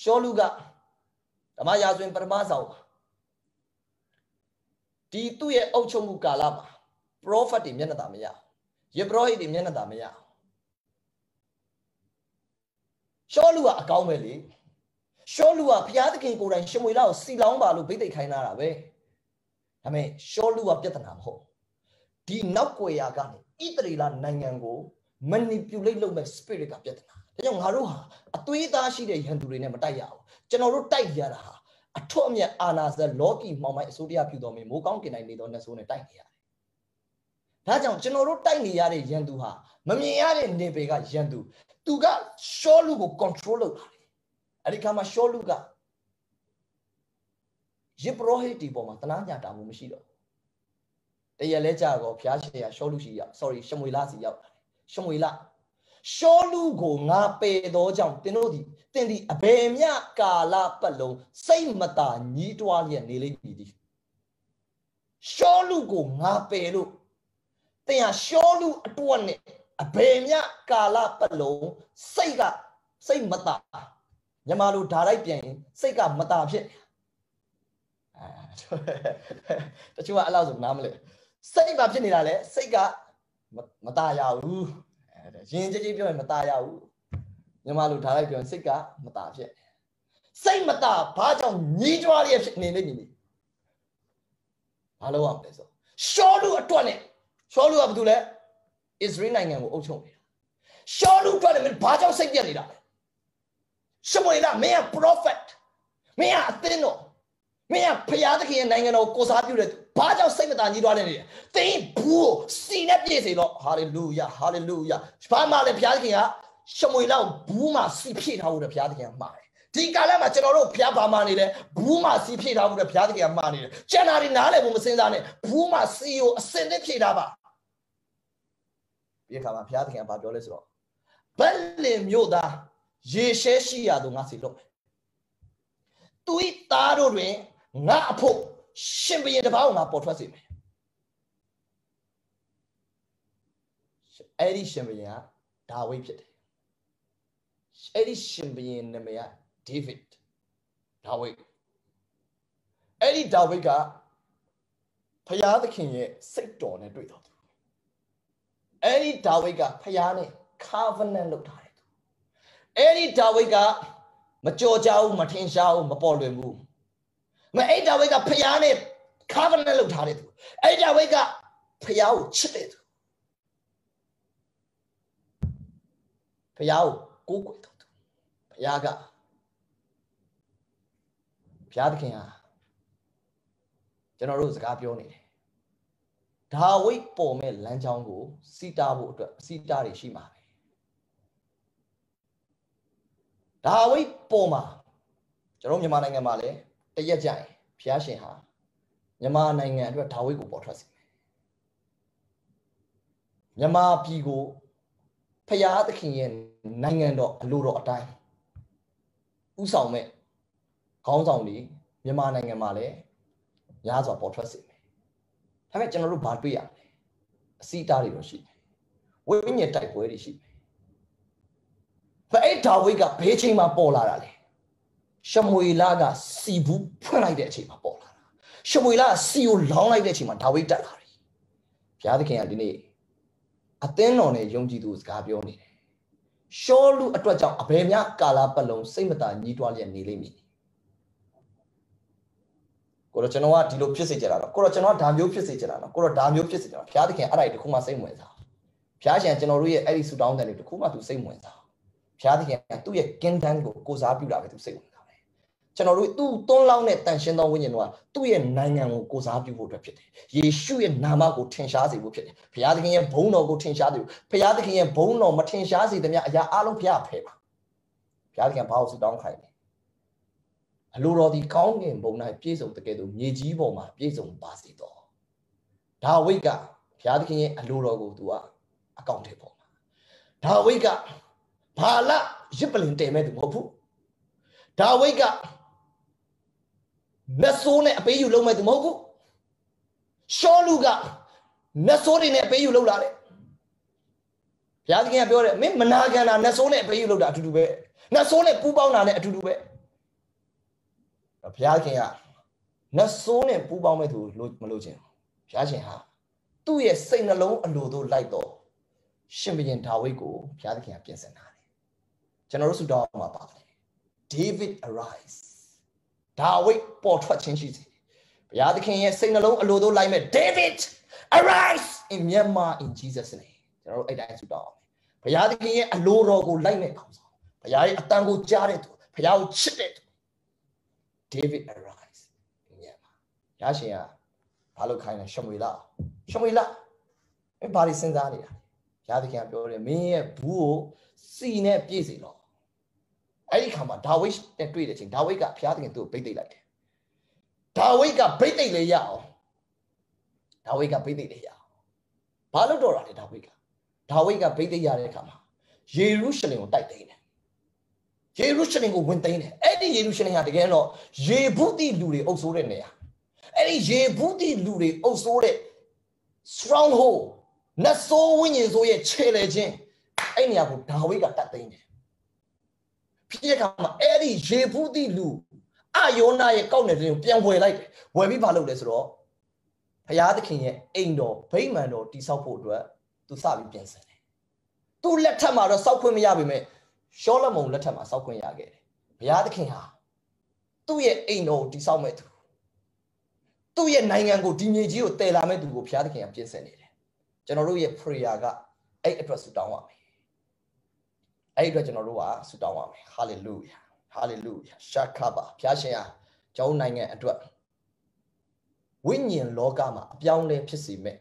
ရှောလူကဓမ္မရာဇဝင်ပထမဆုံးဒီသူ့ရဲ့အုပ်ချုပ်မှုကာလမှာ prophet တွေမျက်နှာသာမရယေဘရဟိတ်တွေမျက်နှာသာမရရှောလူကအကောင်းပဲလေရှောလူကဘုရားသခင်ကိုယ်တိုင်ရှမွေလာကိုစီလောင်းပါလို့ဗိသိက်ခိုင်းလာတာပဲဒါပေမဲ့ရှောလူကပြဿနာမဟုတ်ဒီနောက်ွယ်ရာကနေ ဣတရီလာနိုင်ငံကို manipulate လုပ်မဲ့ spirit ကပြဿနာဒါကြောင့်ငါတို့ဟာအသွေးသားရှိတဲ့ရန်သူတွေနဲ့မတိုက်ရဘူးကျွန်တော်တို့တိုက်ရတာဟာအထွတ်အမြတ်အာနာဇက်လောကီမှောင်မိုက်အစိုးရပြုတော်မင်းမိုးကောင်းကင်တိုင်းနေတော်နဲ့ဆိုးနဲ့တိုက်နေရတယ်ဒါကြောင့်ကျွန်တော်တို့တိုက်နေရတဲ့ရန်သူဟာမမြင်ရတဲ့နေပေကရန်သူသူကရှောလူကို control လုပ်တာလေအဲ့ဒီခါမှာရှောလူကယေဘရဟိတီပေါ်မှာတနာညာတာမှုမရှိတော့ တရက်လဲကြာတော့ဘုရားရှင်ကရှောလူရှိရောက် sorry ရှမွေလစီရောက်တာရှမွေလရှောလူကိုငါပယ်သောကြောင့်သင်တို့သည်သင်သည်အဘယ်မျှကာလပတ်လုံးစိတ်မသာညှီးတွားလျက်နေလိမ့်မည်သည်ရှောလူကိုငါပယ်လို့သင်ဟာရှောလူအတွက်နဲ့အဘယ်မျှကာလပတ်လုံးစိတ်ကစိတ်မသာညမလိုဓာလိုက်ပြန်ရင်စိတ်ကမသာဖြစ်အဲတချို့ကအဲ့လောက်ဆိုနားမလဲ စိတ်ကဖြစ်နေတာလေစိတ်ကမตาရဘူးအဲရင်ကြည်ကြည်ပြောရင်မตาရဘူးညမလိုဓာလိုက်ပြောရင်စိတ်ကမตาဖြစ်စိတ်မตาဘာကြောင့်ညီးကြွားရဖြစ်နေလိမ့်မည်ဘာလို့အောင်လဲဆိုရှောလူအတွက်နဲ့ရှောလူကဘာတူလဲအစ္စရေးနိုင်ငံကိုအုပ်ချုပ်နေတာရှောလူအတွက်လည်းဘာကြောင့်စိတ်ပြတ်နေတာလဲရှမွေလမင်းက prophet မင်းကအသင်းတော်မင်းကဖျားသခင်ရဲ့နိုင်ငံတော်ကိုစားပြုတဲ့ ဘာကြောင့်စိတ်မသာကြီးသွားနေလဲသင်ဘူးစီနဲ့ပြည့်စေတော့ဟာလေလုယာဟာလေလုယာဘာမှလည်းဖျားသခင်ကရှမွေလောက်ဘူးမှစီဖြည့်ထားဖို့တဲ့ဖျားသခင်ကမှားတယ်ဒီကာလမှာကျွန်တော်တို့ဖျားဘာမှနေလဲဘူးမှစီဖြည့်ထားဖို့တဲ့ဖျားသခင်ကမှားနေတယ်ကျန်တာတွေနားလည်ဖို့မစင်စားနဲ့ဘူးမှစီကိုအစင်နဲ့ဖြည့်ထားပါဒီအခါမှာဘုရားသခင်ကပြောလဲဆိုတော့ဗက်လင်မြို့သားရေရှဲရှိရသူငါစီလို့သူဤသားတို့တွင်ငါအဖို့ ရှင်ဘရင်တစ်ပါးကိုငါပေါ်ထွက်စေမယ်အဲ့ဒီရှင်ဘရင်ကဒါဝိဒ်ဖြစ်တယ်အဲ့ဒီရှင်ဘရင်နာမည်ကဒေးဗစ်ဒါဝိဒ်အဲ့ဒီဒါဝိဒ်ကဖျားသခင်ရဲ့စိတ်တော်နဲ့တွေ့တော်သူအဲ့ဒီဒါဝိဒ်ကဖျားနဲ့ covenant လုပ်ထားတယ်သူအဲ့ဒီဒါဝိဒ်ကမကြော်ကြဘူးမထင်ရှားဘူးမပေါ်လွင်ဘူး မအဲ့ဒါဝိဒ်ကဖျားနဲ့ covenant လုပ်ထားတဲ့သူအဲ့ဒါဝိတ်ကဖျားကိုချစ်တဲ့သူဖျားကိုကိုးကွယ်တော်သူဖျားကဖျားသခင်ဟာကျွန်တော်တို့စကားပြောနေတယ်ဒါဝိတ်ပေါ်မဲ့လမ်းကြောင်းကိုစီတာဖို့အတွက်စီတာတွေရှိမှာပဲဒါဝိတ်ပေါ်မှာကျွန်တော်မြန်မာနိုင်ငံမှာလည်း တရက်ကြရင်ဖျားရှင်ဟာမြန်မာနိုင်ငံအတွက်ဒါဝိတ်ကိုပေါ်ထွက်စေမယ်မြန်မာပြည်ကိုဖျားသခင်ရဲ့နိုင်ငံတော်အလိုတော်အတိုင်းဥဆောင်မဲ့ခေါင်းဆောင်တွေမြန်မာနိုင်ငံမှာလည်းများစွာပေါ်ထွက်စေမယ်ဒါပေမဲ့ကျွန်တော်တို့ဘာတွေ့ရလဲအစီအတားတွေတော့ရှိတယ်ဝိညာဉ်တိုက်ပွဲတွေရှိတယ်ဘယ်ဒါဝိတ်ကဘယ်ချိန်မှာပေါ်လာတာလဲ ရှမွေလာကစီဘူးဖွင့်လိုက်တဲ့အချိန်မှာပေါ်လာတာရှမွေလာကစီကိုလောင်းလိုက်တဲ့အချိန်မှာဒါဝိတ်တက်လာတယ်ဘုရားသခင်ကဒီနေ့အသင်းတော်နဲ့ယုံကြည်သူစကားပြောနေတယ်ရှောလူအတွက်ကြောင့်အဘယ်များကာလာပတ်လုံးစိတ်မသာညှိတွားလျက်နေလိမ့်မည်ကိုတော့ကျွန်တော်ကဒီလိုဖြစ်စေချင်တာတော့ကိုတော့ကျွန်တော်ဒါမျိုးဖြစ်စေချင်တာတော့ကိုတော့ဒါမျိုးဖြစ်စေချင်တာဘုရားသခင်အဲ့ဒါတွေတခုမှစိတ်ဝင်စားဘုရားရှင်ကျွန်တော်တို့ရဲ့အဲ့ဒီဆူတောင်းတဲ့တွေတခုမှသူစိတ်ဝင်စားဘုရားသခင်ကသူ့ရဲ့ကင်းတန်းကိုကိုစားပြုတာပဲသူစိတ်ဝင်စားတယ် ကျွန်တော်တို့သူ့သွန်းလောင်းတဲ့တန်ရှင်းသောဝိညာဉ်တော်ကသူ့ရဲ့နိုင်ငံကိုကိုစားပြုဖို့အတွက်ဖြစ်တယ်ယေရှုရဲ့နာမကိုထင်ရှားစေဖို့ဖြစ်တယ်ဘုရားသခင်ရဲ့ဘုန်းတော်ကိုထင်ရှားစေဖို့ဘုရားသခင်ရဲ့ဘုန်းတော်မထင်ရှားစေသမျှအရာအလုံးဘုရားဖယ်ပါဘုရားသခင်ဘာလို့ဆူတောင်းခိုင်းလဲအလိုတော်ဒီကောင်းကင်ဘုံ၌ပြည့်စုံတကယ်လို့မြေကြီးပေါ်မှာပြည့်စုံပါစေတော့ဒါဝိတ်ကဘုရားသခင်ရဲ့အလိုတော်ကိုသူကအကောင့်ထဲပေါ်မှာဒါဝိတ်ကဘာလရစ်ပလင်တယ်မဲ့သူမဟုတ်ဘူးဒါဝိတ်က နတ်ဆိုးနဲ့အပေးယူလုံးမဲ့သူမဟုတ်ဘူးရှောလူကနတ်ဆိုးတွေနဲ့အပေးယူလုံးလာတယ်ဘုရားသခင်ကပြောတယ်မင်းမနာခံတာနတ်ဆိုးနဲ့အပေးယူလုံးတာအတူတူပဲနတ်ဆိုးနဲ့ပူးပေါင်းတာနဲ့အတူတူပဲဘုရားခင်ကနတ်ဆိုးနဲ့ပူးပေါင်းမဲ့သူလို့မလို့ခြင်းဘုရားရှင်ဟာသူ့ရဲ့စိတ်နှလုံးအလိုတို့လိုက်တော့ရှင်ဘုရင်ဒါဝိဒ်ကိုဘုရားသခင်ကပြင်ဆင်ထားတယ်ကျွန်တော်တို့ဆုတောင်းမှာပါတယ် David arise ဒါဝိဒ်ပေါ်ထွက်ခြင်းရှိစေဘုရားသခင်ရဲ့စိတ်နှလုံးအလိုတို့လိုက်မဲ့ David arise in Myanmar in Jesus name ကျွန်တော်တို့အဲ့တိုင်းဆုတောင်းအောင်ဘုရားသခင်ရဲ့အလိုတော်ကိုလိုက်မဲ့ခေါင်းဆောင်ဘုရားရဲ့အတန်ကိုကြားတဲ့သူဘုရားကိုချစ်တဲ့သူ David arise ညမှာရရှင်ကဘာလို့ခိုင်းလဲရှမွေလာရှမွေလာမင်းဘာတွေစဉ်းစားနေတာရသခင်ပြောတယ်မင်းရဲ့ဘူးကိုစီနဲ့ပြည့်စေတော့ အဲ့ဒီခါမှာဒါဝိဒ်နဲ့တွေ့တဲ့ချိန်ဒါဝိဒ်ကဘုရားသခင်သူ့ကိုဗိတ်သိက်လိုက်တယ်ဒါဝိဒ်ကဗိတ်သိက်လေရအောင်ဒါဝိဒ်ကဗိတ်သိက်လေရအောင်ဘာလို့တော့တာလဲဒါဝိဒ်ကဒါဝိဒ်ကဗိတ်သိက်ရတဲ့အခါမှာယေရုရှလင်ကိုတိုက်သိမ်းတယ်ယေရုရှလင်ကိုဝင်သိမ်းတယ်အဲ့ဒီယေရုရှလင်ဟာတကယ်တော့ယေဗုတိလူတွေအုပ်စိုးတဲ့နေရာအဲ့ဒီယေဗုတိလူတွေအုပ်စိုးတဲ့ stronghold နတ်ဆိုးဝိညာဉ်ဆိုးရဲ့ခြေလေခြင်းအဲ့နေရာကိုဒါဝိဒ်ကတတ်သိမ်းတယ် ဖြစ်တဲ့အခါမှာအဲ့ဒီယေဗုတိလူအယောနာရဲ့ကောက်နေတဲ့ကိုပြန်ဝယ်လိုက်တယ်ဝယ်ပြီးဘာလုပ်လဲဆိုတော့ဘုရားသခင်ရဲ့အိမ်တော်ဗိမာန်တော်တိဆောက်ဖို့အတွက်သူစပြီးပြင်ဆင်တယ်သူလက်ထက်မှာတော့စောက်ခွင့်မရပါပဲရှောလမုန်လက်ထက်မှာစောက်ခွင့်ရခဲ့တယ်ဘုရားသခင်ဟာသူ့ရဲ့အိမ်တော်ကိုတိဆောက်မဲ့သူသူ့ရဲ့နိုင်ငံကိုဒီမြေကြီးကိုတည်လာမဲ့သူကိုဘုရားသခင်ကပြင်ဆင်နေတယ်ကျွန်တော်တို့ရဲ့ prayer ကအဲ့အတွက်ဆုတောင်းရမယ် အဲ့အတွက်ကျွန်တော်တို့ကဆုတောင်းရမယ် hallelujah hallelujah ရှာခပါဘုရားရှင်ဟာကျွန်တော်နိုင်ငံအတွက်ဝိညာဉ်လောကမှာအပြောင်းလဲဖြစ်စေမဲ့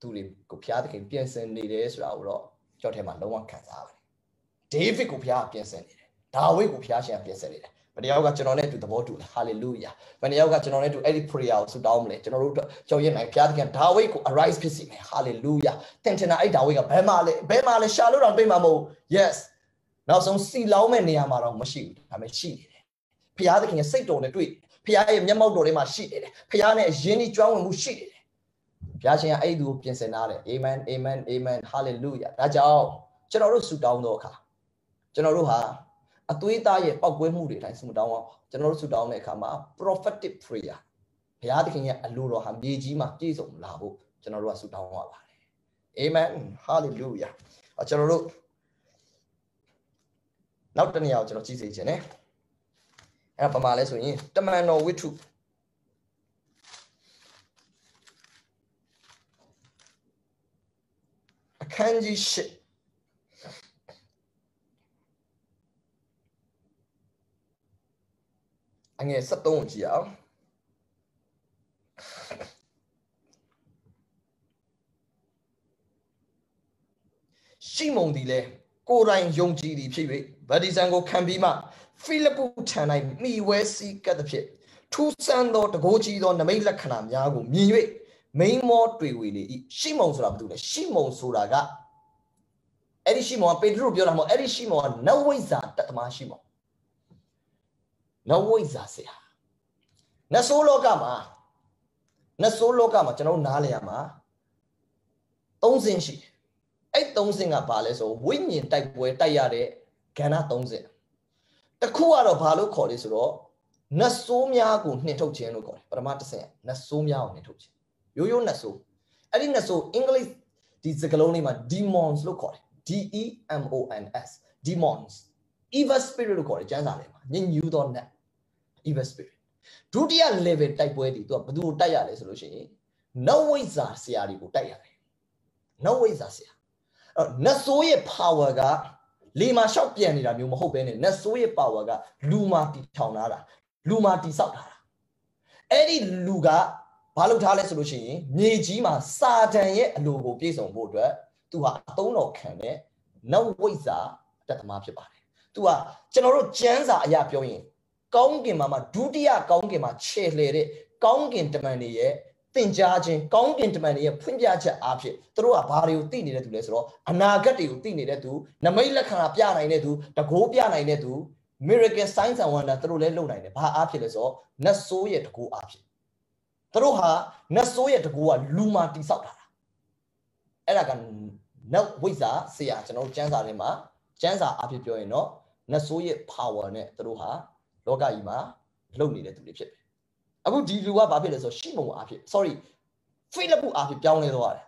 သူတွေကိုဘုရားသခင်ပြင်ဆင်နေတယ်ဆိုတာကိုတော့ကြောက်ထဲမှာလုံးဝခံစားပါတယ်ဒေးဗစ်ကိုဘုရားပြင်ဆင်နေတယ်ဒါဝိဒ်ကိုဘုရားရှင်ကပြင်ဆင်နေတယ်ဘယ်တယောက်ကကျွန်တော်နဲ့အတူသဘောတူလဲ hallelujah ဘယ်တယောက်ကကျွန်တော်နဲ့အတူအဲ့ဒီ prayer ကိုဆုတောင်းမလဲကျွန်တော်တို့အတွက်ကြောက်ရင်နိုင်ဘုရားသခင်ဒါဝိဒ်ကို arise ဖြစ်စေမယ် hallelujah တင်တင်နာအဲ့ဒါဝိဒ်ကဘယ်မှာလဲဘယ်မှာလဲရှာလို့တော့တွေ့မှာမဟုတ် yes နောက်ဆုံးစီလောင်းမဲ့နေရာမှာတော့မရှိဘူးဒါပေမဲ့ရှိနေတယ်ဘုရားသခင်ရဲ့စိတ်တော်နဲ့တွေ့ဘုရားရဲ့မျက်မှောက်တော်ထဲမှာရှိနေတယ်ဘုရားနဲ့အရင်ကြီးကျွမ်းဝင်မှုရှိနေတယ်ဘုရားရှင်ကအဲ့ဒီကိုပြင်ဆင်ထားတယ် amen amen amen hallelujah ဒါကြောင့်ကျွန်တော်တို့ဆုတောင်းတော့အခါကျွန်တော်တို့ဟာအသွေးသားရဲ့ပောက်ကွဲမှုတွေတိုင်းဆုတောင်းပါကျွန်တော်တို့ဆုတောင်းတဲ့အခါမှာ prophetic prayer ဘုရားသခင်ရဲ့အလိုတော်ဟာမြေကြီးမှာပြည့်စုံလာဖို့ကျွန်တော်တို့ကဆုတောင်းရပါတယ် amen hallelujah ကျွန်တော်တို့ နောက်တစ်နေရာကိုကျွန်တော်ကြည့်စေချင်တယ်အဲ့ဒါပမာလဲဆိုရင်တမန်တော်ဝိထုအခန်းကြီး၈အငယ်73ကိုကြည့်အောင်ရှိမုန်သည်လဲကိုယ်တိုင်ယုံကြည်သည်ဖြစ်၍ ဗတ္တိဇံကိုခံပြီးမှဖိလိပ္ပုထံ၌မိဝဲစည်းကပ်သဖြင့်ထူးဆန်းသောတကိုးကြီးသောနမိတ်လက္ခဏာများကိုမြင်၍မိန်မောတွေ့ဝေလေ၏ရှိမုန်ဆိုတာဘာလို့လဲရှိမုန်ဆိုတာကအဲ့ဒီရှိမုန်ကပေတရုပြောတာမဟုတ်အဲ့ဒီရှိမုန်ကနဝိဇ္ဇာတသမရှိမုန်နဝိဇ္ဇာဆရာနဆိုးလောကမှာနဆိုးလောကမှာကျွန်တော်နားလည်ရမှာသုံးစင်းရှိတယ်အဲ့သုံးစင်းကဘာလဲဆိုဝိညာဉ်တိုက်ပွဲတိုက်ရတဲ့ ကဏ္ဍသုံးစင်းတစ်ခုကတော့ဘာလို့ခေါ်လဲဆိုတော့နတ်ဆိုးများကိုနှင်ထုတ်ခြင်းလို့ခေါ်တယ်ပထမတစ်ဆင့်နတ်ဆိုးများကိုနှင်ထုတ်ခြင်းရိုးရိုးနတ်ဆိုးအဲ့ဒီနတ်ဆိုးအင်္ဂလိပ်ဒီစကားလုံးလေးမှာ demons လို့ခေါ်တယ် D E M O N S demons evil spirit လို့ခေါ်တယ်ကျမ်းစာထဲမှာညဉ့်ညူးသောနတ် evil spirit ဒုတိယ level တိုက်ပွဲတွေသူကဘယ်သူကိုတိုက်ရလဲဆိုလို့ရှိရင်နဝိဇ္ဇာဆရာတွေကိုတိုက်ရတယ်နဝိဇ္ဇာဆရာအဲ့နတ်ဆိုးရဲ့ power က လေမှာရှောက်ပြန်နေတာမျိုးမဟုတ်ဘဲနဲ့နတ်ဆိုးရဲ့ power ကလူမှာတီထောင်လာတာလူမှာတီဆောက်ထားတာအဲ့ဒီလူကဘာလုပ်ထားလဲဆိုလို့ရှိရင်မြေကြီးမှာစာတန်ရဲ့အလိုကိုပြည့်စုံဖို့အတွက်သူဟာအသုံးတော်ခံတဲ့နဝိဇ္ဇာတသမားဖြစ်ပါတယ်သူကကျွန်တော်တို့ကျမ်းစာအရာပြောရင်ကောင်းကင်မှာမှာဒုတိယကောင်းကင်မှာခြေလှယ်တဲ့ကောင်းကင်တမန်တွေရဲ့ သင်ကြားခြင်းကောင်းကင်တမန်တွေရဲ့ဖွင့်ပြချက်အားဖြင့်သူတို့ကဘာတွေကိုသိနေတဲ့သူလဲဆိုတော့အနာဂတ်တွေကိုသိနေတဲ့သူနမိတ်လက္ခဏာပြနိုင်တဲ့သူတကိုးပြနိုင်တဲ့သူ miracle signs and wonder သူတို့လည်းလုပ်နိုင်တယ်ဘာအားဖြင့်လဲဆိုတော့နတ်ဆိုးရဲ့တကိုးအားဖြင့်သူတို့ဟာနတ်ဆိုးရဲ့တကိုးကလူမာတိဆောက်တာအဲ့ဒါကနတ်ဝိဇ္ဇာဆရာကျွန်တော်တို့ကျမ်းစာထဲမှာကျမ်းစာအားဖြင့်ပြောရင်တော့နတ်ဆိုးရဲ့ power နဲ့သူတို့ဟာလောကကြီးမှာလုပ်နေတဲ့သူတွေဖြစ်တယ် အခုဒီလူကဘာဖြစ်လဲဆိုရှီမုံအားဖြင့် sorry ဖိလိပ္ပုအားဖြင့်ပြောင်းလဲသွားတယ်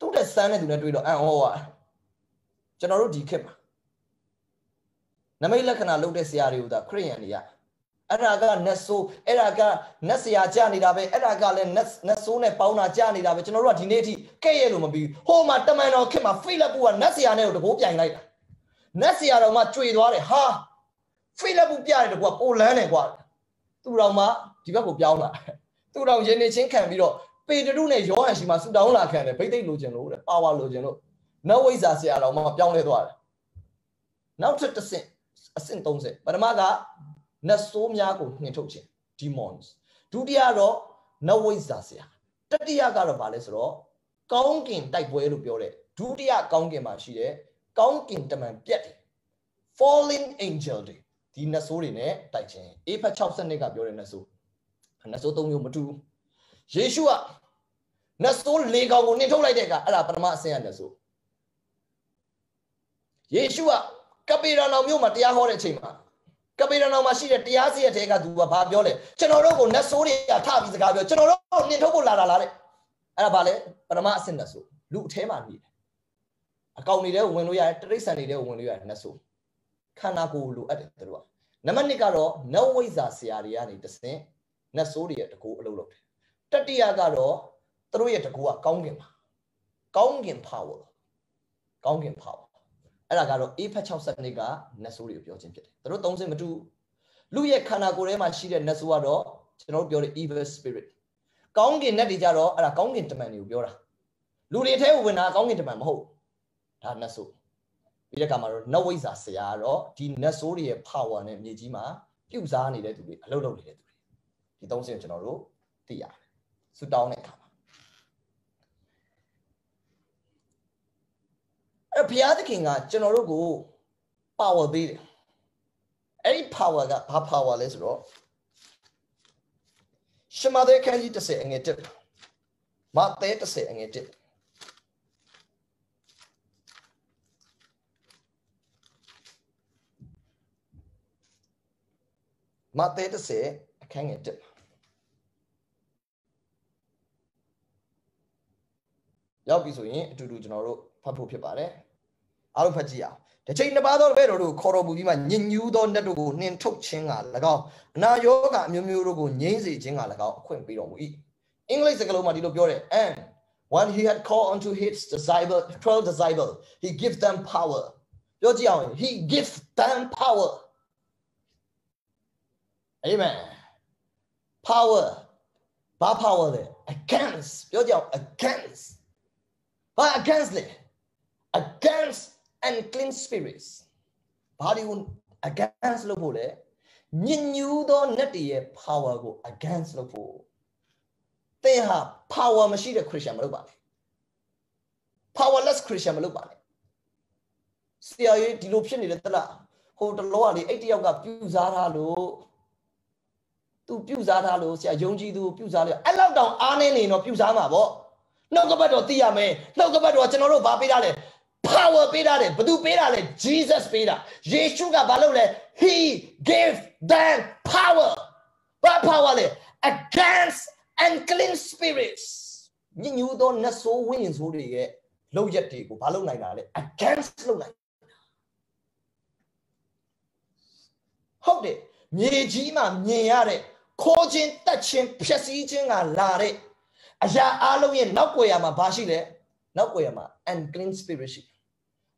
သူ့တဲ့စမ်းတဲ့သူနဲ့တွေ့တော့အံ့ဩသွားကျွန်တော်တို့ဒီခေတ်မှာနမိတ်လက္ခဏာလုပ်တဲ့ဆရာတွေကခရိယန်တွေကအဲ့ဒါကနတ်ဆိုးအဲ့ဒါကနတ်ဆရာကြနေတာပဲအဲ့ဒါကလည်းနတ်နတ်ဆိုးနဲ့ပေါင်းတာကြနေတာပဲကျွန်တော်တို့ကဒီနေ့အထိကဲ့ရဲ့လို့မပြီးဟိုမှာတမန်တော်ခေတ်မှာဖိလိပ္ပုကနတ်ဆရာနဲ့တကိုးပြိုင်လိုက်တာနတ်ဆရာတော်မှကြွေသွားတယ်ဟာဖိလိပ္ပုပြတယ်တကွာပိုလန်းတယ်ကွာသူတော်မှ ဒီဘက်ကိုပြောင်းလာသူတော်ရင်းနေချင်းခံပြီးတော့ပေတရုနဲ့ယောဟန်ရှိမှဆူတောင်းလာခံတယ်ဗိသိက်လိုချင်လို့တဲ့ပါဝါလိုချင်လို့နဝိဇ္ဇာဆရာတော်မှပြောင်းလဲသွားတယ်နောက်ထပ်တစ်ဆင့်အဆင့်30ပထမကနတ်ဆိုးများကိုနှင်ထုတ်ခြင်း demons ဒုတိယတော့နဝိဇ္ဇာဆရာတတိယကတော့ဗာလဲဆိုတော့ကောင်းကင်တိုက်ပွဲလို့ပြောတဲ့ဒုတိယကောင်းကင်မှာရှိတဲ့ကောင်းကင်တမန်ပြက်တယ် fallen angel တွေဒီနတ်ဆိုးတွေနဲ့တိုက်ခြင်းအေဖတ်62ကပြောတဲ့နတ်ဆိုး နတ်ဆိုး၃မျိုးမတူယေရှုကနတ်ဆိုး၄ကောင်ကိုနှင်ထုတ်လိုက်တဲ့အခါအဲ့ဒါပထမအဆင့်ရနတ်ဆိုးယေရှုကကပေရနောင်မြို့မှာတရားဟောတဲ့အချိန်မှာကပေရနောင်မှာရှိတဲ့တရားစီရဲ့တဲကသူကဘာပြောလဲကျွန်တော်တို့ကိုနတ်ဆိုးတွေကထပြီးစကားပြောကျွန်တော်တို့နှင်ထုတ်ဖို့လာတာလားတဲ့အဲ့ဒါဘာလဲပထမအဆင့်နတ်ဆိုးလူအထဲမှာနေတယ်အကောင်နေတဲ့ဝင်လို့ရတယ်တရိษံနေတဲ့ဝင်လို့ရတယ်နတ်ဆိုးခန္ဓာကိုယ်လိုအပ်တယ်သူတို့ကနံပါတ်1ကတော့နတ်ဝိဇ္ဇာဆရာတွေကနေတဆင့် နတ်ဆိုးတွေရဲ့တကူအလုပ်လုပ်တယ်တတိယကတော့သူတို့ရဲ့တကူကကောင်းကင်ပါကောင်းကင် power ကောင်းကင် power အဲ့ဒါကတော့ A ဖက်62ကနတ်ဆိုးတွေကိုပြောခြင်းဖြစ်တယ်သူတို့သုံးစင်မတူလူရဲ့ခန္ဓာကိုယ်ထဲမှာရှိတဲ့နတ်ဆိုးကတော့ကျွန်တော်တို့ပြောတဲ့ evil spirit ကောင်းကင်နတ်တွေကြတော့အဲ့ဒါကောင်းကင်တမန်တွေကိုပြောတာလူတွေထဲဝင်တာကောင်းကင်တမန်မဟုတ်ဒါနတ်ဆိုးပြီးတဲ့အခါမှာတော့နတ်ဝိဇ္ဇာဆရာကတော့ဒီနတ်ဆိုးတွေရဲ့ power နဲ့မြေကြီးမှာပြုတ်စားနေတဲ့သူတွေအလုပ်လုပ်နေတဲ့သူတွေ ဒီသုံးစင်ကျွန်တော်တို့သိရတယ်ဆူတောင်းတဲ့အခါမှာအဲ့ဘုရားသခင်ကကျွန်တော်တို့ကို power ပေးတယ်အဲ့ဒီ power ကဘာ power လဲဆိုတော့ရှမသက်ခန်းကြီး30အငယ်1မဿဲ30အငယ်1မဿဲ30အခန်းငယ်1 ရောက်ပြီဆိုရင်အတူတူကျွန်တော်တို့ဖတ်ဖို့ဖြစ်ပါတယ်အားလုံးဖတ်ကြည့်အောင်တစ်ချိန်နှစ်ပါးသောဘဲတော်တို့ခေါ်တော်မူပြီးမှညင်ညူးသောလက်တို့ကိုနှင်ထုတ်ခြင်းက၎င်းအနာယောဂအမျိုးမျိုးတို့ကိုငြိမ့်စေခြင်းက၎င်းအခွင့်ပေးတော်မူ၏အင်္ဂလိပ်စကားလုံးမှာဒီလိုပြောတယ် and when he had called unto his disciple 12 disciple he gives them power ပြောကြည့်အောင် he gives them power amen power ဘာ power လဲ against ပြောကြည့်အောင် against ဘာ against လဲ against unclean spirits ဘာဒီကို against လို့ဖို့လဲညဉ့်ညူးသောနတ်တွေရဲ့ power ကို against လို့ဖို့သင်ဟာ power မရှိတဲ့ Christian မလုပ်ပါနဲ့ powerless Christian မလုပ်ပါနဲ့ဆရာကြီးဒီလိုဖြစ်နေတယ်တလားဟိုတလောကလေအဲ့တယောက်ကပြူစားထားလို့သူပြူစားထားလို့ဆရာယုံကြည်သူပြူစားလို့အဲ့လောက်တောင်အားနေနေတော့ပြူစားမှာပေါ့ နှုတ်ကပတ်တော်သိရမယ်နှုတ်ကပတ်တော်ကျွန်တော်တို့ဘာပေးတာလဲ power ပေးတာလေဘသူပေးတာလဲ Jesus ပေးတာယေရှုကဘာလုပ်လဲ he gave them power ဘာ power လဲ against unclean spirits ညညူသောနတ်ဆိုးဝိညာဉ်ဆိုးတွေရဲ့လောက်ရက်တွေကိုဘာလုပ်နိုင်တာလဲ against လုပ်နိုင်ဟုတ်တယ်မြေကြီးမှာမြင်ရတဲ့ခိုးခြင်းတက်ခြင်းဖြက်စီးခြင်းကလာတဲ့ အရာအလုံးရဲ့နောက်ွယ်ရမှာဘာရှိလဲနောက်ွယ်ရမှာ unclean spirit ရှိ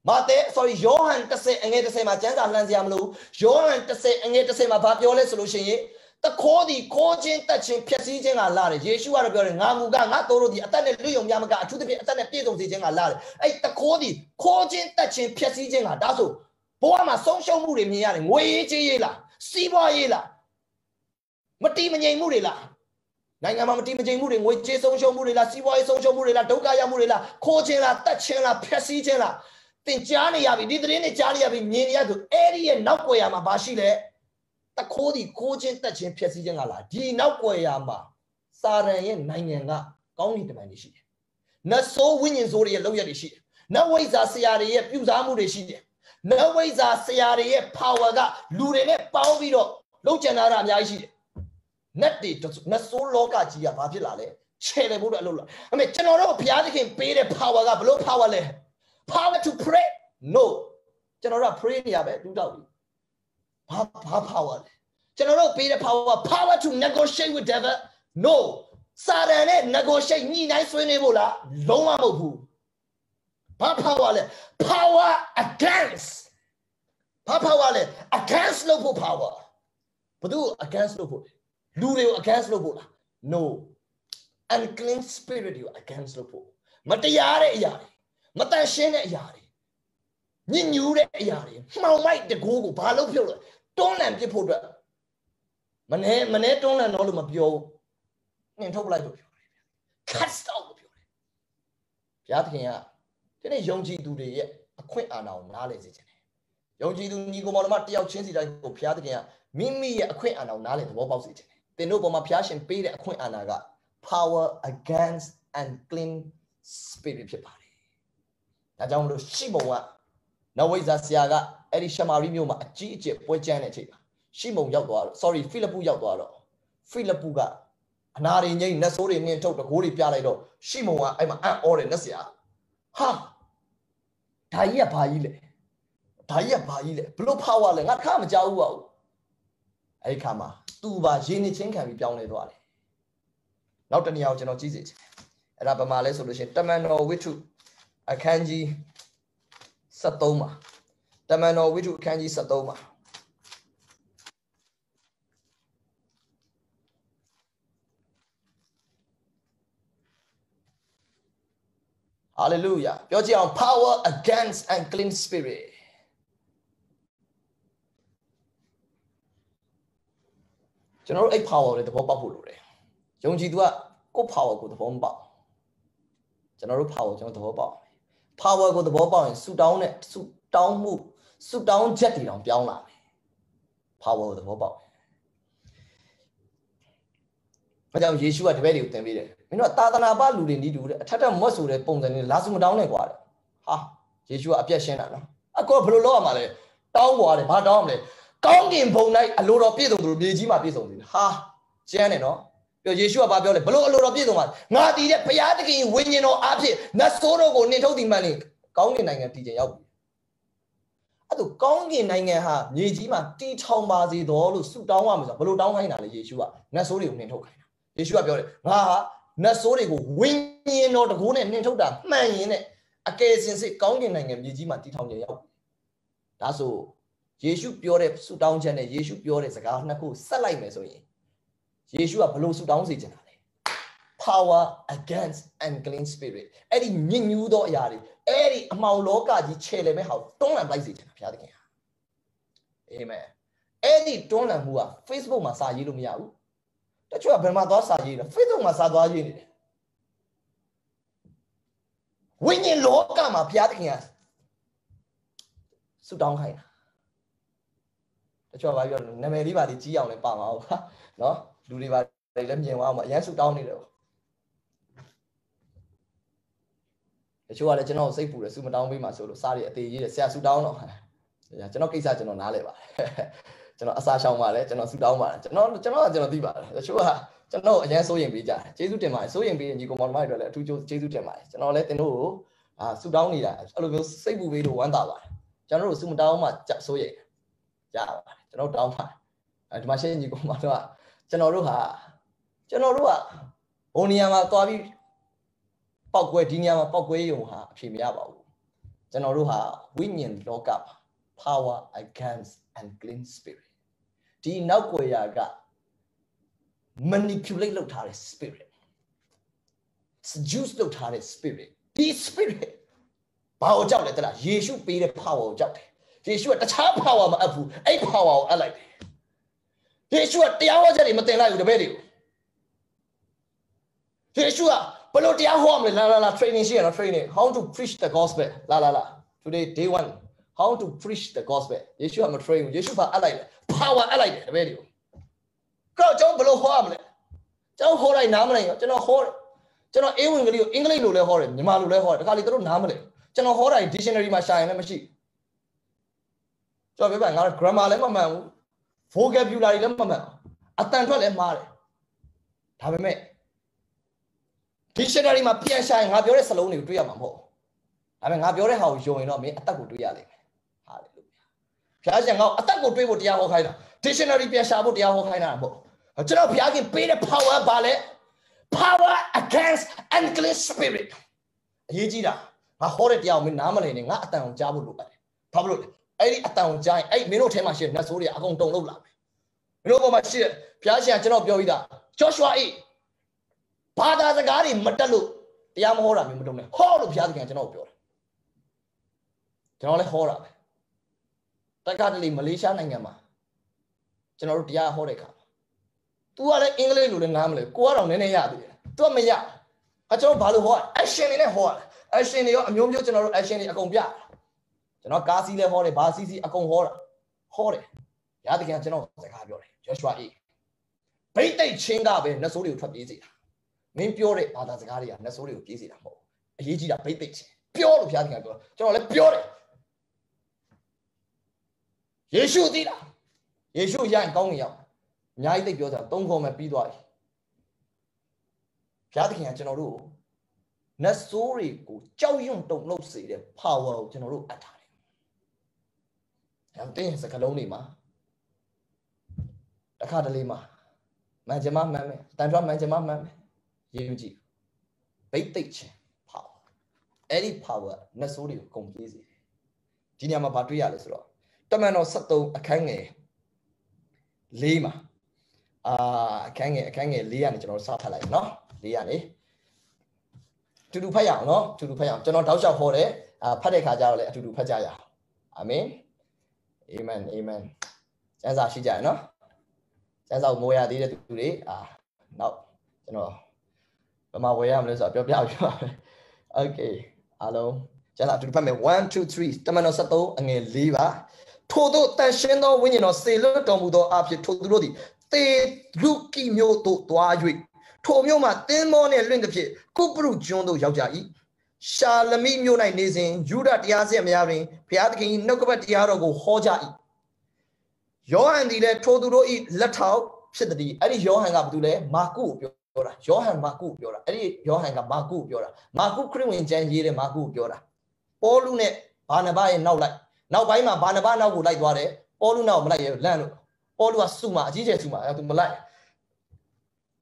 မာသဲ sorry ယောဟန်30အငယ်30မှာကျမ်းစာလှမ်းစရာမလိုယောဟန်30အငယ်30မှာဘာပြောလဲဆိုလို့ရှိရင်တခိုးဒီခိုးခြင်းတက်ခြင်းဖြက်စီးခြင်းကလာတယ်ယေရှုကတော့ပြောတယ်ငါမူကငါတို့တို့ဒီအသက်နဲ့လွတ်ယုံများမကအထူးသဖြင့်အသက်နဲ့ပြည့်စုံစေခြင်းကလာတယ်အဲ့တခိုးဒီခိုးခြင်းတက်ခြင်းဖြက်စီးခြင်းကဒါဆိုဘဝမှာဆုံးရှုံးမှုတွေမြင်ရတယ်ငွေရေးကြေးရေးလားစီးပွားရေးလားမတိမငြိမ်မှုတွေလား နိုင်ငံမှာမတိမငြိမ်မှုတွေငွေကြေးဆုံးရှုံးမှုတွေလားစီးပွားရေးဆုံးရှုံးမှုတွေလားဒုက္ခရောက်မှုတွေလားခိုးခြင်းလားတက်ခြင်းလားဖြက်စီးခြင်းလားသင်ကြားနေရပြီဒီသတင်းတွေကြားနေရပြီမြင်နေရဆိုအဲ့ဒီရဲ့နောက်ွယ်ရမှာဘာရှိလဲတခိုးဒီခိုးခြင်းတက်ခြင်းဖြက်စီးခြင်းကလားဒီနောက်ွယ်ရမှာစာရန်ရဲ့နိုင်ငံကကောင်းကင်တမန်တွေရှိတယ်နတ်ဆိုးဝိညာဉ်ဆိုးတွေရဲ့လောက်ရတွေရှိတယ်နတ်ဝိဇ္ဇာဆရာတွေရဲ့ပြုစားမှုတွေရှိတယ်နတ်ဝိဇ္ဇာဆရာတွေရဲ့ power ကလူတွေနဲ့ပေါင်းပြီးတော့လုံးကျန်တာအများကြီးရှိတယ် နတ်တွေနတ်ဆိုးလောကကြီးကဘာဖြစ်လာလဲချဲတယ်ဘုရားအလုပ်လားအမေကျွန်တော်တို့ဘုရားသခင်ပေးတဲ့ power ကဘလို့ power လဲ power to pray no ကျွန်တော်တို့ pray နေရပဲတူတော့ပြီဘာဘာ power လဲကျွန်တော်တို့ပေးတဲ့ power power to negotiate with devil no စာရန်နဲ့ negotiate ညှိနှိုင်းဆွေးနွေးဖို့လားလုံးဝမဟုတ်ဘူးဘာ power လဲ power against ဘာ power လဲ against လို့ဖို့ power ဘသူ against လို့ဖို့ လူတွေကို against လို့ဖို့လား no unclean spirit တွေကို against လို့ဖို့မတရားတဲ့အရာတွေမတန်ရှင်းတဲ့အရာတွေညဉ့်ညူးတဲ့အရာတွေမှောင်မိုက်တကိုးကိုဘာလို့ပြုတ်လဲတွန်းလန့်ပစ်ဖို့အတွက်မနေမနေတွန်းလန့်တော့လို့မပြောဘူးနှင်ထုတ်လိုက်လို့ပြောတယ် cast out လို့ပြောတယ်ဘုရားသခင်ကဒီနေ့ယုံကြည်သူတွေရဲ့အခွင့်အာဏာကိုနားလည်စေချင်တယ်ယုံကြည်သူညီကောင်မောင်မတယောက်ချင်းစီတိုင်းကိုဘုရားသခင်ကမိမိရဲ့အခွင့်အာဏာကိုနားလည်သဘောပေါက်စေချင်တယ် သင်တို့ပေါ်မှာဘုရားရှင်ပေးတဲ့အခွင့်အာဏာက power against unclean spirit ဖြစ်ပါတယ်ဒါကြောင့်မလို့ရှိမုံကနဝိဇာဆရာကအဲ့ဒီရှမာရိမြို့မှာအကြီးအကျယ်ပွဲကျန်းတဲ့အချိန်မှာရှိမုံရောက်သွားတော့ sorry ဖိလိပ္ပုရောက်သွားတော့ဖိလိပ္ပုကအနာတွေငိမ့်နတ်ဆိုးတွေနင်းထုတ်တကိုးတွေပြလိုက်တော့ရှိမုံကအဲ့မှာအံ့ဩတယ်နတ်ဆရာဟာဒါကြီးကဘာကြီးလဲဒါကြီးကဘာကြီးလဲဘလို့ power လဲငါခါမကြောက်ဘူးပါဘူး အဲ့ဒီခါမှာသူ့ပါရင်းနေချင်းခံပြီးပြောင်းလဲသွားတယ်နောက်တနည်းအောင်ကျွန်တော်ကြည့်စေချင်အဲ့ဒါဗမာလဲဆိုလို့ရှိရင်တမန်တော်ဝိထုအခန်းကြီး73မှာတမန်တော်ဝိထုအခန်းကြီး73မှာဟာလေလုယာပြောကြည့်အောင် power against unclean spirit ကျွန်တော်တို့အဲ့ power တွေသဘောပေါက်ဖို့လိုတယ်ယုံကြည်သူကကိုယ့် power ကိုသဘောမပေါက်ကျွန်တော်တို့ power ကျွန်တော်သဘောပေါက် power ကိုသဘောပေါက်ရင်ဆူတောင်းတဲ့ဆူတောင်းမှုဆူတောင်းချက်တွေတောင်ပြောင်းလာမယ် power ကိုသဘောပေါက်မကြောင့်ယေရှုကတပည့်တွေကိုသင်ပေးတယ်မင်းတို့သာသနာ့ဘလူတွေနီးတူတဲ့အထက်ထက်မွတ်ဆိုတဲ့ပုံစံတွေလာဆူမတောင်းနဲ့ကွာတဲ့ဟာယေရှုကအပြတ်ရှင်းတာနော်အကောဘယ်လိုလုပ်ရမှာလဲတောင်းပွားတယ်ဘာတောင်းမလဲ ကောင်းကင်ဘုံ၌အလိုတော်ပြည့်စုံသူတို့မြေကြီးမှာပြည့်စုံတယ်ဟာကျန်းတယ်နော်ပြောယေရှုကဘာပြောလဲဘလို့အလိုတော်ပြည့်စုံပါငါတည်တဲ့ဘုရားသခင်ဝိညာဉ်တော်အဖြစ်နတ်ဆိုးတို့ကိုနှင်ထုတ်ဒီမှန်နေကောင်းကင်နိုင်ငံတည်ကြရောက်ပြီအဲ့ဒါကောင်းကင်နိုင်ငံဟာမြေကြီးမှာတည်ထောင်ပါစေတော်လို့ဆုတောင်းရမှာဆိုဘလို့တောင်းခိုင်းတာလဲယေရှုကနတ်ဆိုးတွေကိုနှင်ထုတ်ခိုင်းတာယေရှုကပြောတယ်ငါဟာနတ်ဆိုးတွေကိုဝင်းရင်တော်တကိုးနဲ့နှင်ထုတ်တာမှန်ရင်နဲ့အကယ်စင်စစ်ကောင်းကင်နိုင်ငံမြေကြီးမှာတည်ထောင်ကြရောက်ဒါဆို ယေရှုပြောတဲ့ဆုတောင်းချက်နဲ့ယေရှုပြောတဲ့စကားနှစ်ခုဆက်လိုက်မယ်ဆိုရင်ယေရှုကဘလို့ဆုတောင်းစေချင်တာလဲ power against unclean spirit အဲ့ဒီညဉ့်ညူးသောအရာတွေအဲ့ဒီအမှောင်လောကကြီးခြေလည်မဲ့ဟာကိုတွန်းလှန်လိုက်စေချင်တာဘုရားသခင်ဟာအာမင်အဲ့ဒီတွန်းလှန်မှုက Facebook မှာစာရေးလို့မရဘူးတချို့ကဘယ်မှာသွားစာရေးလဲ Facebook မှာစာသွားရေးနေတယ်ဝိညာဉ်လောကမှာဘုရားသခင်ကဆုတောင်းခိုင်းတာ တချို့ကဘာပြောလဲနာမည်လေးပါလေးကြီးအောင်လည်းပါမှာဟုတ်နော်လူတွေပါလည်းမြင်သွားအောင်အရန်ဆုတောင်းနေတယ်တချို့ကလည်းကျွန်တော်စိတ်ပူတယ်ဆုမတောင်းပေးမှာဆိုလို့စားရအသေးကြီးတယ်ဆရာဆုတောင်းတော့ကျွန်တော်ကိစ္စကျွန်တော်နားလဲပါတယ်ကျွန်တော်အစာရှောင်ပါတယ်ကျွန်တော်ဆုတောင်းပါတယ်ကျွန်တော်ကျွန်တော်ကကျွန်တော်သိပါတယ်တချို့ကကျွန်တော်အရင်စိုးရင်ပေးကြတယ်ကျေးဇူးတင်ပါတယ်စိုးရင်ပေးရင်ညီကောင်မောင်မတွေလည်းအထူးကျေးဇူးတင်ပါတယ်ကျွန်တော်လည်းတင်တို့ကိုအာဆုတောင်းနေတာအဲ့လိုမျိုးစိတ်ပူပေးလို့ဝမ်းသာပါတယ်ကျွန်တော်တို့ဆုမတောင်းမှစိုးရင်ရပါတယ် ကျွန်တော်တောင်းပါတယ်အဲဒီမှာရှင်းညီကောင်မောင်တို့ကကျွန်တော်တို့ဟာကျွန်တော်တို့ကဘုံနေရာမှာသွားပြီးပောက်ကွဲဒီနေရာမှာပောက်ကွဲရုံဟာအဖြေမရပါဘူးကျွန်တော်တို့ဟာဝိညာဉ်လောကမှာ power against unclean spirit ဒီနောက်ွယ်ရာက manipulate လုပ်ထားတဲ့ spirit seduce လုပ်ထားတဲ့ spirit ဒီ spirit ဘာကိုကြောက်လဲတလားယေရှုပေးတဲ့ power ကိုကြောက်တယ် ယေရှုကတခြား power မအပ်ဘူးအဲ့ power ကိုအပ်လိုက်တယ်ယေရှုကတရားဟောချက်တွေမတင်လိုက်ဘူးတပည့်တွေကိုယေရှုကဘယ်လိုတရားဟောမလဲလာလာလာ training ရှိရနော် training how to preach the gospel လာလာလာ today day 1 how to preach the gospel ယေရှုကမ train ဘူးယေရှုကအပ်လိုက်တယ် power အပ်လိုက်တယ်တပည့်တွေကိုကတော့ကျွန်တော်ဘယ်လိုဟောရမလဲကျွန်တော်ဟောလိုက်နားမလဲကျွန်တော်ဟောကျွန်တော်အေးဝင်ကလေးကိုအင်္ဂလိပ်လိုလည်းဟောတယ်မြန်မာလိုလည်းဟောတယ်တခါလေသူတို့နားမလဲကျွန်တော်ဟောတာ dictionary မှာရှာရင်လည်းမရှိ ကျွန်တော်ပြောပြငါ grammar လည်းမမှန်ဘူး vocabulary လည်းမမှန်အတန်ထွက်လည်းမှားတယ်ဒါပေမဲ့ dictionary မှာပြန်ရှာရင်ငါပြောတဲ့စလုံးတွေကိုတွေ့ရမှာမဟုတ်ဒါပေမဲ့ငါပြောတဲ့ဟာကိုယုံရင်တော့မင်းအသက်ကိုတွေ့ရလိမ့်မယ်ဟာလေလုယာဘုရားရှင်ငါအသက်ကိုတွေ့ဖို့တရားဟောခိုင်းတာ dictionary ပြန်ရှာဖို့တရားဟောခိုင်းတာမဟုတ်ကျွန်တော်ဘုရားခင်ပေးတဲ့ power ဘာလဲ power against unclean spirit အရေးကြီးတာငါဟောတဲ့တရားကိုမင်းနားမလည်နဲ့ငါအတန်ကိုကြားဖို့လိုပါတယ်ဘာဖြစ်လို့လဲ အဲ့ဒီအတန်ကိုကြားရင်အဲ့မင်းတို့ထဲမှာရှိတဲ့နတ်ဆိုးတွေအကုန်တုံလို့လာမယ်မင်းတို့ပေါ်မှာရှိတဲ့ဘုရားရှင်ကကျွန်တော်ပြောပြီးသား Joshua အေးဘာသာစကားတွေမတက်လို့တရားမဟောတာမျိုးမတုံနဲ့ဟောလို့ဘုရားသခင်ကျွန်တော်ပြောတယ်ကျွန်တော်လည်းဟောတာပဲတက္ကသလီမလေးရှားနိုင်ငံမှာကျွန်တော်တို့တရားဟောတဲ့အခါ तू ကလည်းအင်္ဂလိပ်လိုလည်းနားမလဲကိုကတော့နည်းနည်းရသေးတယ် तू ကမရအကျွန်တော်ဘာလို့ဟော action တွေနဲ့ဟောရ action တွေရောအမျိုးမျိုးကျွန်တော်တို့ action တွေအကုန်ပြ ကျွန်တော်ကားစီးလည်းဟောတယ်ဘာစီးစီးအကုန်ဟောတာဟောတယ်ရသခင်ကျွန်တော်စကားပြောတယ် Joshua အေးဘိတ်တိတ်ချင်းကပဲနတ်ဆိုးတွေကိုထွက်ပြေးစေတာမင်းပြောတဲ့ဘာသာစကားတွေကနတ်ဆိုးတွေကိုပြေးစေတာမဟုတ်အရေးကြီးတာဘိတ်သိက်ချင်းပြောလို့ဘုရားသခင်ပြောကျွန်တော်လည်းပြောတယ်ယေရှုသိလားယေရှုရရင်ကောင်းနေရောက်အများကြီးသိပြောတာသုံးခေါ်မှပြီးသွားပြီဘုရားသခင်ကကျွန်တော်တို့နတ်ဆိုးတွေကိုကြောက်ရွံ့တုန်လှုပ်စေတဲ့ power ကိုကျွန်တော်တို့အပ်ထားတ ယ်။အဲတင်းစကလုံးတွေမှာတစ်ခါတလေမှာမှန်ချင်မှမှန်မယ်အတန်ကြွမှန်ချင်မှမှန်မယ်ရေးကြည့်ဘိတ်သိက်ခြင်း power အဲ့ဒီ power နတ်ဆိုးတွေကိုကုန်ပြေးစေတယ်ဒီနေရာမှာဗာတွေ့ရလဲဆိုတော့တမန်တော်73အခန်းငယ်၄မှာအာအခန်းငယ်အခန်းငယ်၄ကနေကျွန်တော်စဖတ်လိုက်နော်၄ကနေတူတူဖတ်ရအောင်နော်တူတူဖတ်ရအောင်ကျွန်တော်တောက်လျှောက်ဟောတယ်အာဖတ်တဲ့ခါကျတော့လည်းအတူတူဖတ်ကြရအောင်အာမင် အာမင်အာမင်ကျမ်းစာရှိကြရနော်ကျမ်းစာကိုမိုးရသေးတဲ့သူတွေအာနောက်ကျွန်တော်ဘယ်မှာဝယ်ရမလဲဆိုတော့ပြောပြပြပါမယ်။ Okay အားလုံးကျန်တာတူဖတ်မယ်1 2 3တမန်တော်73အငယ်၄ပါထို့သောတန်ရှင်းသောဝိညာဉ်တော်စေလွတ်တော်မူသောအဖြစ်ထိုသူတို့သည်တေလူကီမျိုးတို့သွား၍ထိုမျိုးမှာတင်းမောနှင့်လွင့်သည်ဖြင့်ကုပရုကျွန်းသို့ရောက်ကြ၏ ရှာလမိမြို့၌နေစဉ်ယူဒတရားစင်များတွင်ဘုရားသခင်၏နှုတ်ကပတ်တရားတော်ကိုဟောကြ၏ယောဟန်သည်လည်းထိုသူတို့၏လက်ထောက်ဖြစ်သည်အဲ့ဒီယောဟန်ကဘာတူလဲမာကုကိုပြောပြောတာယောဟန်မာကုပြောတာအဲ့ဒီယောဟန်ကမာကုပြောတာမာကုခရစ်ဝင်ကျမ်းရေးတဲ့မာကုပြောတာပေါလုနဲ့ဘာနဘရဲ့နောက်လိုက်နောက်ပိုင်းမှာဘာနဘနောက်ကိုလိုက်သွားတယ်ပေါလုနောက်မလိုက်ရလန့်လို့ပေါလုကစုမှာအကြီးကျယ်စုမှာသူမလိုက်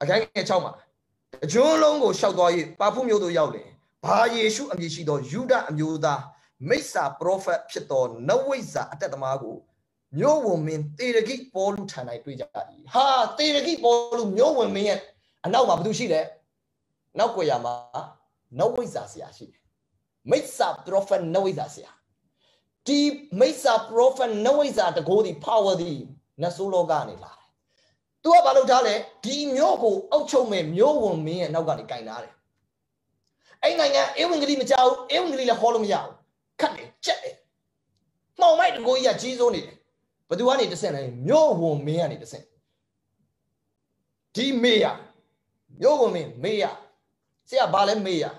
အခန်းငယ်6မှာအကျွန်းလုံးကိုရှောက်သွား၍ပါဖုမျိုးတို့ရောက်လေ ဘာယေရှုအမည်ရှိသောယူဒအမျိုးသားမိစ္ဆာပရောဖက်ဖြစ်သောနဝိဇ္ဇာအတက်သမားကိုမြို့ဝန်မင်းတေရဂိပေါ်လူထံ၌တွေ့ကြ၏ဟာတေရဂိပေါ်လူမြို့ဝန်မင်းရဲ့အနောက်မှာဘာသူရှိလဲနောက်ွယ်ရမှာနဝိဇ္ဇာဆရာရှိတယ်မိစ္ဆာပရောဖက်နဝိဇ္ဇာဆရာဒီမိစ္ဆာပရောဖက်နဝိဇ္ဇာတကိုးဒီ power ဒီနတ်ဆိုးလောကနေလာတယ်သူကဘာလုပ်ထားလဲဒီမြို့ကိုအုပ်ချုပ်မဲ့မြို့ဝန်မင်းရဲ့နောက်ကနေကင်ထားတယ် အဲ့နိုင်ငံအေဝံဂေလိမကြောက်အေဝံဂေလိလည်းဟောလို့မရဘူးခတ်တယ်ကြက်တယ်မှောင်မိုက်တကိုကြီးကကြီးစိုးနေတယ်ဘသူကနေတဆင့်လဲမြို့ဝန်မင်းကနေတဆင့်ဒီမေယာမြို့ဝန်မင်းမေယာဆရာဘာလဲမေယာ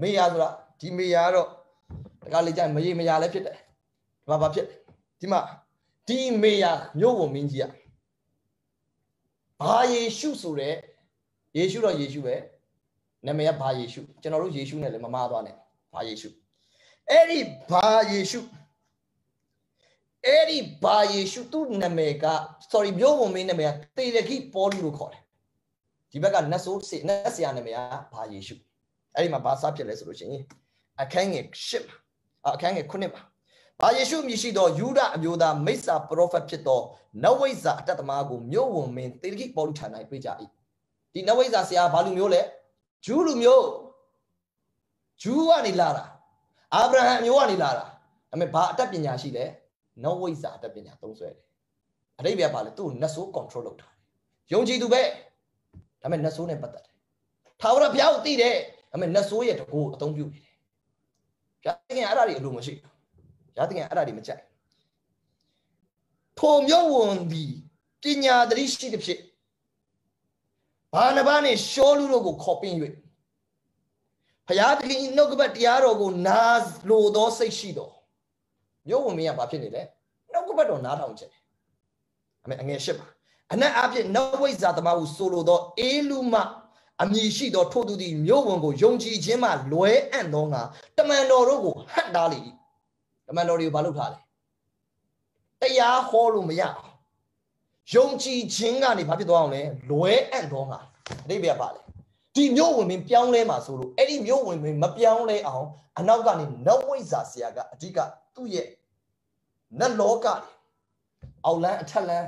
မေယာဆိုတာဒီမေယာကတော့တကားလေးကြမရေမယာလည်းဖြစ်တယ်ဒီမှာဘာဖြစ်ဒီမှာဒီမေယာမြို့ဝန်မင်းကြီးကဘာယေရှုဆိုတဲ့ယေရှုတော့ယေရှုပဲ နာမည်ကဘာယေရှုကျွန်တော်တို့ယေရှုနဲ့လည်းမမှားသွားနဲ့ဘာယေရှုအဲ့ဒီဘာယေရှုအဲ့ဒီဘာယေရှုသူ့နာမည်က sorry မြို့ဝန်မင်းနာမည်ကတေရခိပေါ်လူလို့ခေါ်တယ်ဒီဘက်ကနတ်ဆိုးစေနတ်ဆရာနာမည်ကဘာယေရှုအဲ့ဒီမှာဘာစဖြစ်လဲဆိုလို့ရှိရင်အခန်းငယ်၈အခန်းငယ်9ပါဘာယေရှုမြည်ရှိသောယူဒအမျိုးသားမိစ္ဆာပရောဖက်ဖြစ်သောနဝိဇ္ဇာအတ္တသမားကိုမြို့ဝန်မင်းတေရခိပေါ်လူဌာန၌တွေ့ကြ၏ဒီနဝိဇ္ဇာဆရာဘာလူမျိုးလဲ ဂျူးလူမျိုးဂျူးကနေလာတာအာဗြဟံမျိုးကနေလာတာဒါပေမဲ့ဘာအတတ်ပညာရှိလဲနောဝိဇ္ဇာအတတ်ပညာသုံးဆွဲတယ်အတိတ်ကဘာလဲသူ့ကိုနတ်ဆိုး control လုပ်ထားတယ်ယုံကြည်သူပဲဒါပေမဲ့နတ်ဆိုးနဲ့ပတ်သက်တယ်ထာဝရဘုရားကိုသိတယ်ဒါပေမဲ့နတ်ဆိုးရဲ့တကူအသုံးပြုနေတယ်ဘုရားသခင်အဲ့ဒါတွေအလိုမရှိဘူးဘုရားသခင်အဲ့ဒါတွေမကြိုက်ထိုမျိုးဝန်ဒီပညာတရိရှိတဲ့ဖြစ် ဘာနဘာနဲ့ရှောလူတို့ကိုခေါ်ပင်း၍ဘုရားသခင်နှုတ်ကပတ်တရားတော်ကိုနာလိုသောစိတ်ရှိတော်မြို့ဝင်မင်းကဘာဖြစ်နေလဲနှုတ်ကပတ်တော်နားထောင်ချက်အမေအငယ်ရှစ်ပါအနက်အဖြစ်နဝိဇ္ဇာသမားကိုဆိုလိုသောအေလူမအမည်ရှိသောထို့သူသည်မြို့ဝင်ကိုယုံကြည်ခြင်းမှလွဲအံ့သောငါတမန်တော်တို့ကိုဟတ်တားလေတမန်တော်တွေကိုဘာလုပ်ထားလဲတရားဟောလို့မရအောင် ယုံကြည်ခြင်းကနေဘာဖြစ်သွားအောင်လဲလွဲအံ့သောငါအတိပ္ပယ်ပါလေဒီမျိုးဝင်မင်းပြောင်းလဲမှာဆိုလို့အဲ့ဒီမျိုးဝင်မင်းမပြောင်းလဲအောင်အနောက်ကနေနဝိဇ္ဇာဆရာကအဓိကသူ့ရဲ့နတ်လောကတွေအောက်လန်းအထက်လန်း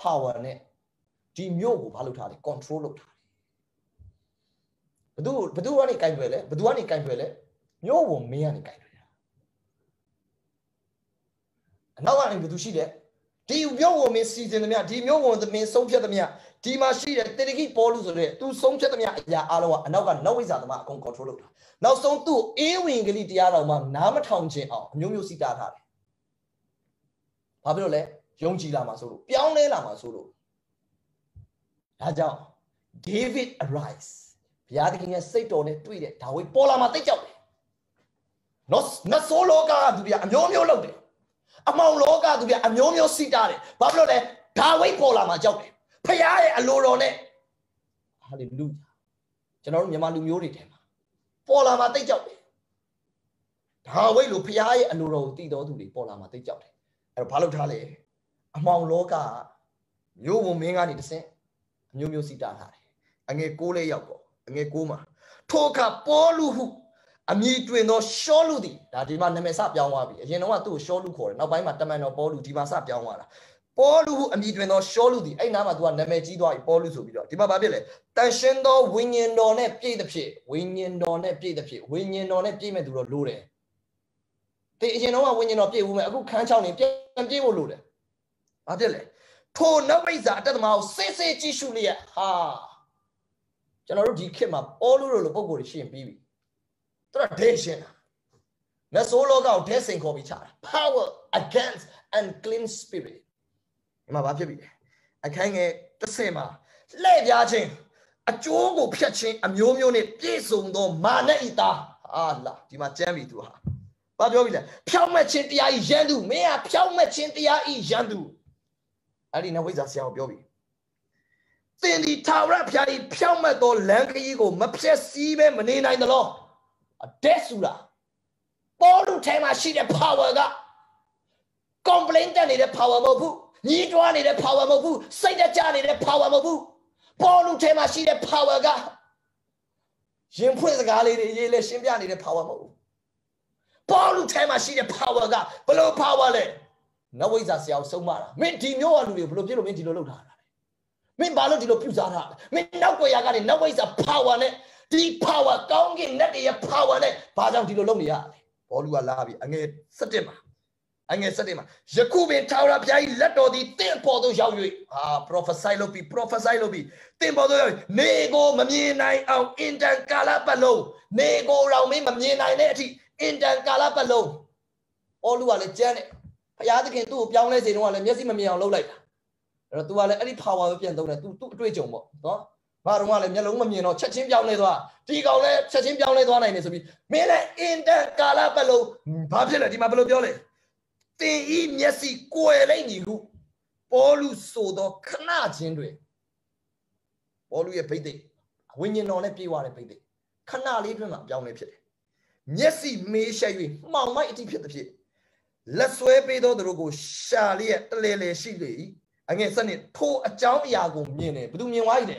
power နဲ့ဒီမျိုးကိုဘာလုပ်ထားလဲ control လုပ်ထားတယ်ဘသူဘသူကနေကင်တွယ်လဲဘသူကနေကင်တွယ်လဲမျိုးဝင်မင်းကနေကင်တွယ်တာအနောက်ကနေဘသူရှိတယ် ဒီမျိုးဝင်မင်းစီစဉ်သမျှဒီမျိုးဝင်သမင်းဆုံးဖြတ်သမျှဒီမှာရှိတဲ့တေရဂိပေါ်လူဆိုတဲ့သူဆုံးဖြတ်သမျှအရာအလုံးကအနောက်ကနဝိဇ္ဇာသမားအကုန် control လုပ်တာနောက်ဆုံးသူ့အေးဝင်ကလေးတရားတော်မှာနားမထောင်ခြင်းအောင်အမျိုးမျိုးစီတားထားတယ်ဘာဖြစ်လို့လဲယုံကြည်လာမှာဆိုလို့ပြောင်းလဲလာမှာဆိုလို့ဒါကြောင့် David arise ဘုရားသခင်ရဲ့စိတ်တော်နဲ့တွေ့တဲ့ဒါဝိပေါ်လာမှာတိတ်ကြောက်တယ်နော်နတ်ဆိုးလောကကသူပြအမျိုးမျိုးလုပ်တယ် အမောင်လောကသူပြအမျိုးမျိုးစီတာတယ်ဘာဖြစ်လို့လဲဒါဝိပေါ်လာမှာကြောက်တယ်ဖခင်ရဲ့အလိုတော်နဲ့ဟာလေလုယာကျွန်တော်တို့မြန်မာလူမျိုးတွေထဲမှာပေါ်လာမှာတိတ်ကြောက်တယ်ဒါဝိလိုဖခင်ရဲ့အလိုတော်ကိုတည်တော်သူတွေပေါ်လာမှာတိတ်ကြောက်တယ်အဲ့တော့ဘာလုပ်ထားလဲအမောင်လောကမျိုးဝန်မင်းကနေတဆင့်အမျိုးမျိုးစီတာထားတယ်အငယ်ကိုးလေးရောက်ပေါ့အငယ်ကိုးမှာထိုအခါပေါလုဟု အမည်တွင်သောရှောလူသည်ဒါဒီမှာနာမည်စပြောင်းသွားပြီအရင်တော့ကသူ့ကိုရှောလူခေါ်တယ်နောက်ပိုင်းမှာတမန်တော်ပေါလုဒီမှာစပြောင်းသွားတာပေါလုဟုအမည်တွင်သောရှောလူသည်အဲ့နားမှာသူကနာမည်ကြီးသွားပြီပေါလုဆိုပြီးတော့ဒီမှာဘာဖြစ်လဲတန်ရှင်းသောဝိညာဉ်တော်နဲ့ပြည့်တဲ့ဖြစ်ဝိညာဉ်တော်နဲ့ပြည့်တဲ့ဖြစ်ဝိညာဉ်တော်နဲ့ပြည့်မဲ့သူတော့လိုတယ်တေအရင်တော့ကဝိညာဉ်တော်ပြည့်ဘူးမဲ့အခုခန်းချောင်းနေပြန်ပြည့်ဖို့လိုတယ်ဘာဖြစ်လဲထိုနဝိဇ္ဇာအတ္တသမားကိုစစ်စစ်ကြည့်ရှုလျက်ဟာကျွန်တော်တို့ဒီခေတ်မှာပေါလုလိုလိုပုံကိုယ်တွေရှင်းပြီးပြီ သူကဒဲရှင်းတာနတ်ဆိုးလောကကိုဒဲစင်ခေါ်ပြီးချတာ power against unclean spirit ဒီမှာဘာဖြစ်ပြီလဲအခန်းငယ်30မှာလှည့်ပြားခြင်းအကျိုးကိုဖျက်ခြင်းအမျိုးမျိုးနဲ့ပြည့်စုံသောမာနဤသားအာလာဒီမှာကျမ်းပြီသူဟာဘာပြောပြီလဲဖြောက်မဲ့ခြင်းတရားဤရန်သူမင်းဟာဖြောက်မဲ့ခြင်းတရားဤရန်သူအဲ့ဒီနဝိဇ္ဇာဆရာကိုပြောပြီသင်ဒီထာဝရဘုရားဤဖြောက်မဲ့သောလမ်းခရီးကိုမဖြက်စီးပဲမနေနိုင်သလား အတက်ဆူလားပေါ်လူထဲမှာရှိတဲ့ power က complaint တက်နေတဲ့ power မဟုတ်ဘူးညီးတွားနေတဲ့ power မဟုတ်ဘူးစိတ်တကြနေတဲ့ power မဟုတ်ဘူးပေါ်လူထဲမှာရှိတဲ့ power ကရင်ဖွင့်စကားလေးတွေရေးလဲရှင်းပြနေတဲ့ power မဟုတ်ဘူးပေါလုထဲမှာရှိတဲ့ power ကဘယ်လို power လဲနဝိဇ္ဇာဆရာကိုဆုံးမတာမင်းဒီမျိုးကလူတွေဘယ်လိုဖြစ်လို့မင်းဒီလိုလုပ်ထားတာလဲမင်းဘာလို့ဒီလိုပြုစားတာလဲမင်းနောက်ွယ်ရကနေနဝိဇ္ဇာ power နဲ့ ဒီ power ကောင်းကင်နဲ့တည်းရဲ့ power နဲ့ဘာကြောင့်ဒီလိုလုပ်နေရလဲဘောလူကလာပြီအငယ်7မှာအငယ်7မှာယခုပင်ထာဝရဘုရား၏လက်တော်သည်တင့်ပေါ်သို့ရောက်၍ဟာ prophesy လုပ်ပြီး prophesy လုပ်ပြီးတင့်ပေါ်သို့ရောက်နေကိုမမြင်နိုင်အောင်အင်တန်ကာလပတ်လုံးနေကိုတော့မင်းမမြင်နိုင်တဲ့အထိအင်တန်ကာလပတ်လုံးအောလူကလည်းကြမ်းတယ်ဘုရားသခင်သူ့ကိုပြောင်းလဲစေတော့ကလည်းမျက်စိမမြင်အောင်လုပ်လိုက်တာအဲ့တော့ तू ကလည်းအဲ့ဒီ power ပဲပြန်သုံးတယ် तू သူ့အတွေ့အကြုံပေါ့နော် ငါတို့ကလည်းမျက်လုံးမမြင်တော့ချက်ချင်းပြောင်းလဲသွားဒီကောင်လည်းချက်ချင်းပြောင်းလဲသွားနိုင်တယ်ဆိုပြီးမင်းလည်းအင်တန်ကာလပတ်လုံးဘာဖြစ်လဲဒီမှာဘယ်လိုပြောလဲတင်ဤမျက်စိကွယ်လိုက်ညီဟုပေါ်လူဆိုသောခဏချင်းတွေပေါ်လူရဲ့ဗိသိက်ဝိညာဉ်တော်နဲ့ပြေးသွားတဲ့ဗိသိက်ခဏလေးတွင်မှာပြောင်းလဲဖြစ်တယ်မျက်စိမေးရှက်၍မှောင်မိုက်အတိဖြစ်သည်ဖြစ်လက်ဆွဲပေးသောသူတို့ကိုရှာလျက်တလဲလဲရှိလေ၏အငယ်စနစ်ထိုအကြောင်းအရာကိုမြင်တယ်ဘယ်သူမြင်သွားပြီလဲ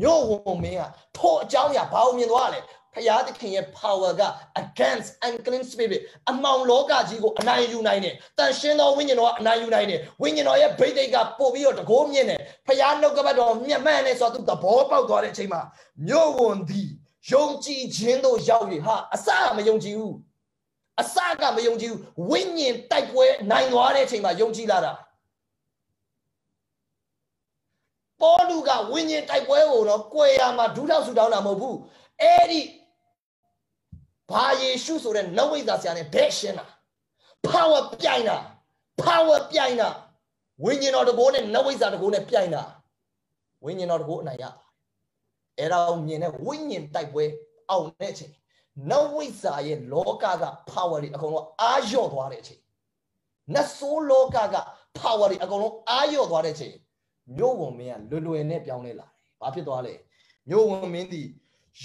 မြို့ဝန်မင်းကထိုအကြောင်းအရာဘာကိုမြင်သွားလဲဖျားသခင်ရဲ့ power က against unclean spirit အမောင်လောကကြီးကိုအနိုင်ယူနိုင်တယ်။တန်ရှင်းသောဝိညာဉ်တော်ကအနိုင်ယူနိုင်တယ်။ဝိညာဉ်တော်ရဲ့ဗိတ်သိက်ကပို့ပြီးတော့တကိုးမြင့်တယ်။ဖျားနှုတ်ကပတ်တော်မြတ်မှန်တယ်ဆိုတော့သူသဘောပေါက်သွားတဲ့အချိန်မှာမြို့ဝန်သည်ယုံကြည်ခြင်းတို့ရောက်၍ဟာအစမယုံကြည်ဘူး။အစကမယုံကြည်ဘူး။ဝိညာဉ်တိုက်ပွဲနိုင်သွားတဲ့အချိန်မှာယုံကြည်လာတာ။ ပေါလုကဝိညာဉ်တိုက်ပွဲကိုတော့ကြွယ်ရမှာဒုထောက်ဆူတောင်းတာမဟုတ်ဘူး။အဲ့ဒီဘာယေရှုဆိုတဲ့နဝိဇ္ဇာဆရာနဲ့ဘက်ရှင်းတာ power ပြိုင်တာ power ပြိုင်တာဝိညာဉ်တော်တကိုးနဲ့နဝိဇ္ဇာတကိုးနဲ့ပြိုင်တာဝိညာဉ်တော်တကိုးအနိုင်ရအဲ့ဒါကိုမြင်တဲ့ဝိညာဉ်တိုက်ပွဲအောင်တဲ့အချိန်နဝိဇ္ဇာရဲ့လောကက power တွေအကုန်လုံးအာလျော့သွားတဲ့အချိန်နတ်ဆိုးလောကက power တွေအကုန်လုံးအာလျော့သွားတဲ့အချိန် မြို့ဝန်မင်းကလွယ်လွယ်နဲ့ပြောင်းလဲလာတယ်။ဘာဖြစ်သွားလဲ။မြို့ဝန်မင်းဒီ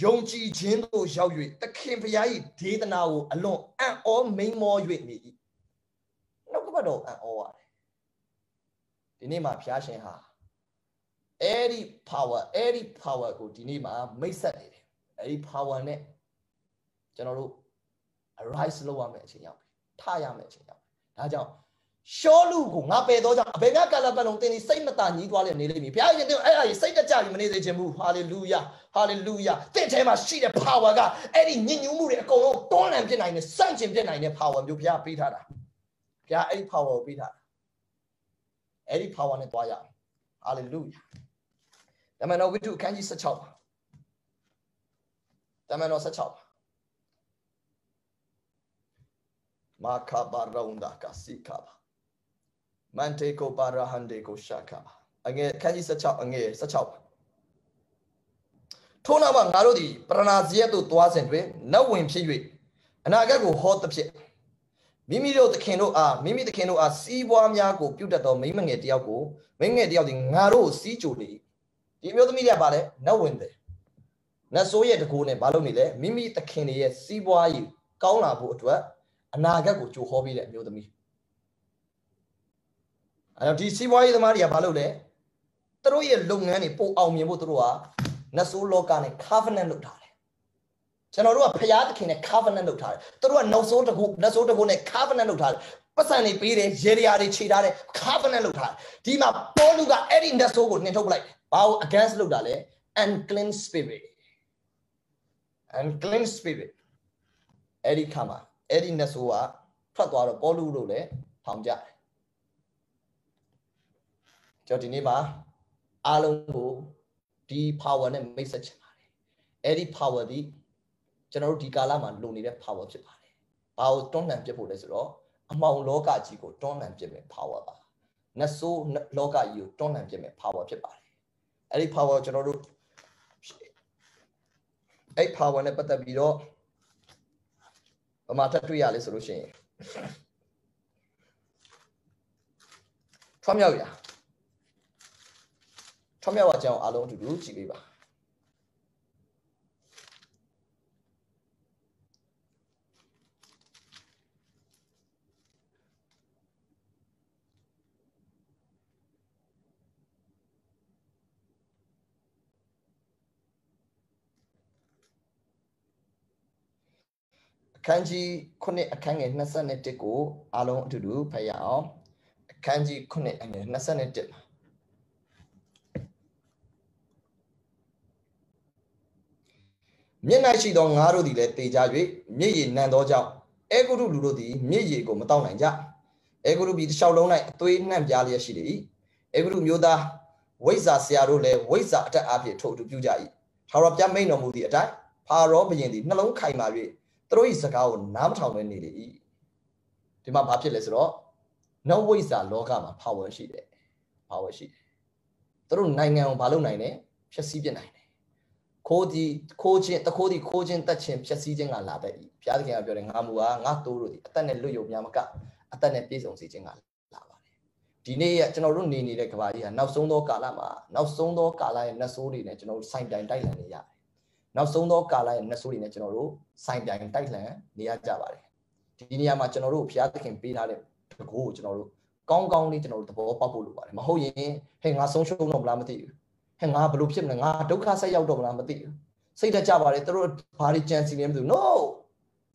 ယုံကြည်ခြင်းသို့ရောက်၍သခင်ဖျား၏ဒေသနာကိုအလွန်အံ့ဩမိန်မော၍နေ၏နှုတ်ကပတ်တော်အံ့ဩရတယ်ဒီနေ့မှာဖျားရှင်ဟာအဲ့ဒီ power အဲ့ဒီ power ကိုဒီနေ့မှာမိတ်ဆက်နေတယ်အဲ့ဒီ power နဲ့ကျွန်တော်တို့ arise လုပ်ရမယ့်အချိန်ရောက်ပြီထရမယ့်အချိန်ရောက်ပြီဒါကြောင့် ရှောလူကိုငါပယ်တော့ကြောင့်အဘယ်ကကာလပတ်လုံးတင်းဒီစိတ်မတညီးသွားလဲနေလိမ့်မည်ဘုရားရှင်တို့အဲ့ဒါကြီးစိတ်တကြပြီးမနေစေချင်ဘူးဟာလေလုယာဟာလေလုယာတင့်ထဲမှာရှိတဲ့ power ကအဲ့ဒီညဉ့်ညူးမှုတွေအကုန်လုံးတွန်းလှန်ပြစ်နိုင်တဲ့စန့်ကျင်ပြစ်နိုင်တဲ့ power မျိုးဘုရားပေးထားတာဘုရားအဲ့ဒီ power ကိုပေးထားတာအဲ့ဒီ power နဲ့တွားရအောင်ဟာလေလုယာတမန်တော်ဝိတုအခန်းကြီး16ပါတမန်တော်16ပါမာခဘာရုံဒါကစီကာဘာ မန်တေကိုပါရာဟန်ဒေကိုရှာခါအငယ်ခန်းကြီး16အငယ်16ထို့နောက်မှငါတို့သည်ပရဏာဇယက်သို့သွားစဉ်တွင်နတ်ဝင်ဖြစ်၍အနာဂတ်ကိုဟောသဖြင့်မိမိတို့သခင်တို့အားမိမိသခင်တို့အားစီးပွားများကိုပြုတ်တတ်သောမိမငယ်တယောက်ကိုမိမငယ်တယောက်သည်ငါတို့ကိုစီးကြိုလေဒီမျိုးသမီးတွေကပါလဲနတ်ဝင်တယ်နတ်ဆိုးရဲ့တကူနဲ့မလုပ်နေလဲမိမိသခင်တွေရဲ့စီးပွားရေးကောင်းလာဖို့အတွက်အနာဂတ်ကိုကြိုဟောပေးတဲ့အမျိုးသမီး အဲတော့ဒီစီးပွားရေးသမားတွေကဘာလုပ်လဲသူတို့ရဲ့လုပ်ငန်းတွေပိုအောင်မြင်ဖို့သူတို့ကနတ်ဆိုးလောကနဲ့ covenant လုပ်ထားတယ်ကျွန်တော်တို့ကဖျားသခင်နဲ့ covenant လုပ်ထားတယ်သူတို့ကနောက်ဆုံးတကူနတ်ဆိုးတကူနဲ့ covenant လုပ်ထားတယ်ပတ်စံတွေပေးတယ်ရေရာတွေခြေထားတယ် covenant လုပ်ထားတယ်ဒီမှာပေါလုကအဲ့ဒီနတ်ဆိုးကိုနှင်ထုတ်ပလိုက်တယ်ဘာကို against လုပ်တာလဲ unclean spirit unclean spirit အဲ့ဒီခါမှာအဲ့ဒီနတ်ဆိုးကထွက်သွားတော့ပေါလုတို့လည်းထောင်ကြတယ် ကျွန်တော်ဒီနေ့မှာအားလုံးကိုဒီ power နဲ့မိတ်ဆက်ချင်ပါတယ်အဲ့ဒီ power ဒီကျွန်တော်တို့ဒီကာလမှာလိုနေတဲ့ power ဖြစ်ပါတယ်ဘာကိုတွန်းလှန်ပြစ်ဖို့လဲဆိုတော့အမောင်လောကကြီးကိုတွန်းလှန်ပြစ်မယ် power ပါနတ်ဆိုးလောကကြီးကိုတွန်းလှန်ပြစ်မယ် power ဖြစ်ပါတယ်အဲ့ဒီ power ကျွန်တော်တို့အဲ့ power နဲ့ပတ်သက်ပြီးတော့ဘာမှထပ်တွေ့ရလဲဆိုလို့ရှိရင်ထွားမြောက်ရ ထွားမြောက်အကြောင်းအားလုံးအတူတူကြည့်ပေးပါန်းကြီး9အခန်းငယ်21ကိုအားလုံးအတူတူဖတ်ရအောင်အခန်းကြီး9အငယ်21 မှာမျက်နှာရှိသောငါတို့သည်လည်းတေကြ၍မြစ်ရည်နံသောကြောင့်အေဂုရုလူတို့သည်မြစ်ရည်ကိုမတောက်နိုင်ကြအေဂုရုပြည်တစ်လျှောက်လုံး၌အသွေးနှံ့ပြားလျက်ရှိလေ၏အေဂုရုမျိုးသားဝိဇ္ဇာဆရာတို့လည်းဝိဇ္ဇာအတက်အဖြစ်ထို့အတူပြုကြ၏ထာဝရဘုရားမိန်တော်မူသည့်အတိုင်းဖာရောဘုရင်သည်နှလုံးခိုင်မာ၍သူတို့၏စကားကိုနားမထောင်ဘဲနေလေ၏ဒီမှာဘာဖြစ်လဲဆိုတော့နဝိဇ္ဇာလောကမှာ power ရှိတယ် power ရှိတယ်သူတို့နိုင်ငံကိုဘာလုပ်နိုင်လဲဖျက်ဆီးပြနိုင်တယ် ခိုးဒီခိုးခြင်းတခိုးဒီခိုးခြင်းတက်ခြင်းဖျက်ဆီးခြင်းကလာတတ်၏ဘုရားသခင်ကပြောတယ်ငါမူဟာငါတိုးတို့ဒီအသက်နဲ့လွတ်ယုံများမကအသက်နဲ့ပြည့်စုံစေခြင်းကလာပါတယ်ဒီနေ့ရကျွန်တော်တို့နေနေတဲ့ကဘာကြီးကနောက်ဆုံးသောကာလမှာနောက်ဆုံးသောကာလရဲ့နှဆိုးတွေနဲ့ကျွန်တော်တို့စိုင်တိုင်တိုက်လန်နေရတယ်နောက်ဆုံးသောကာလရဲ့နှဆိုးတွေနဲ့ကျွန်တော်တို့စိုင်တိုင်တိုက်လန်နေရကြပါတယ်ဒီနေရာမှာကျွန်တော်တို့ဘုရားသခင်ပေးထားတဲ့တကူကိုကျွန်တော်တို့ကောင်းကောင်းလေးကျွန်တော်တို့သဘောပေါက်ဖို့လိုပါတယ်မဟုတ်ရင်ဟဲ့ငါဆုံးရှုံးတော့မလားမသိဘူး ဟဲ့ငါဘလို့ဖြစ်မလဲငါဒုက္ခဆက်ရောက်တော့မလားမသိဘူးစိတ်တကြပါတယ်သူတို့ဘာတွေကြံစီနေမသိဘူး no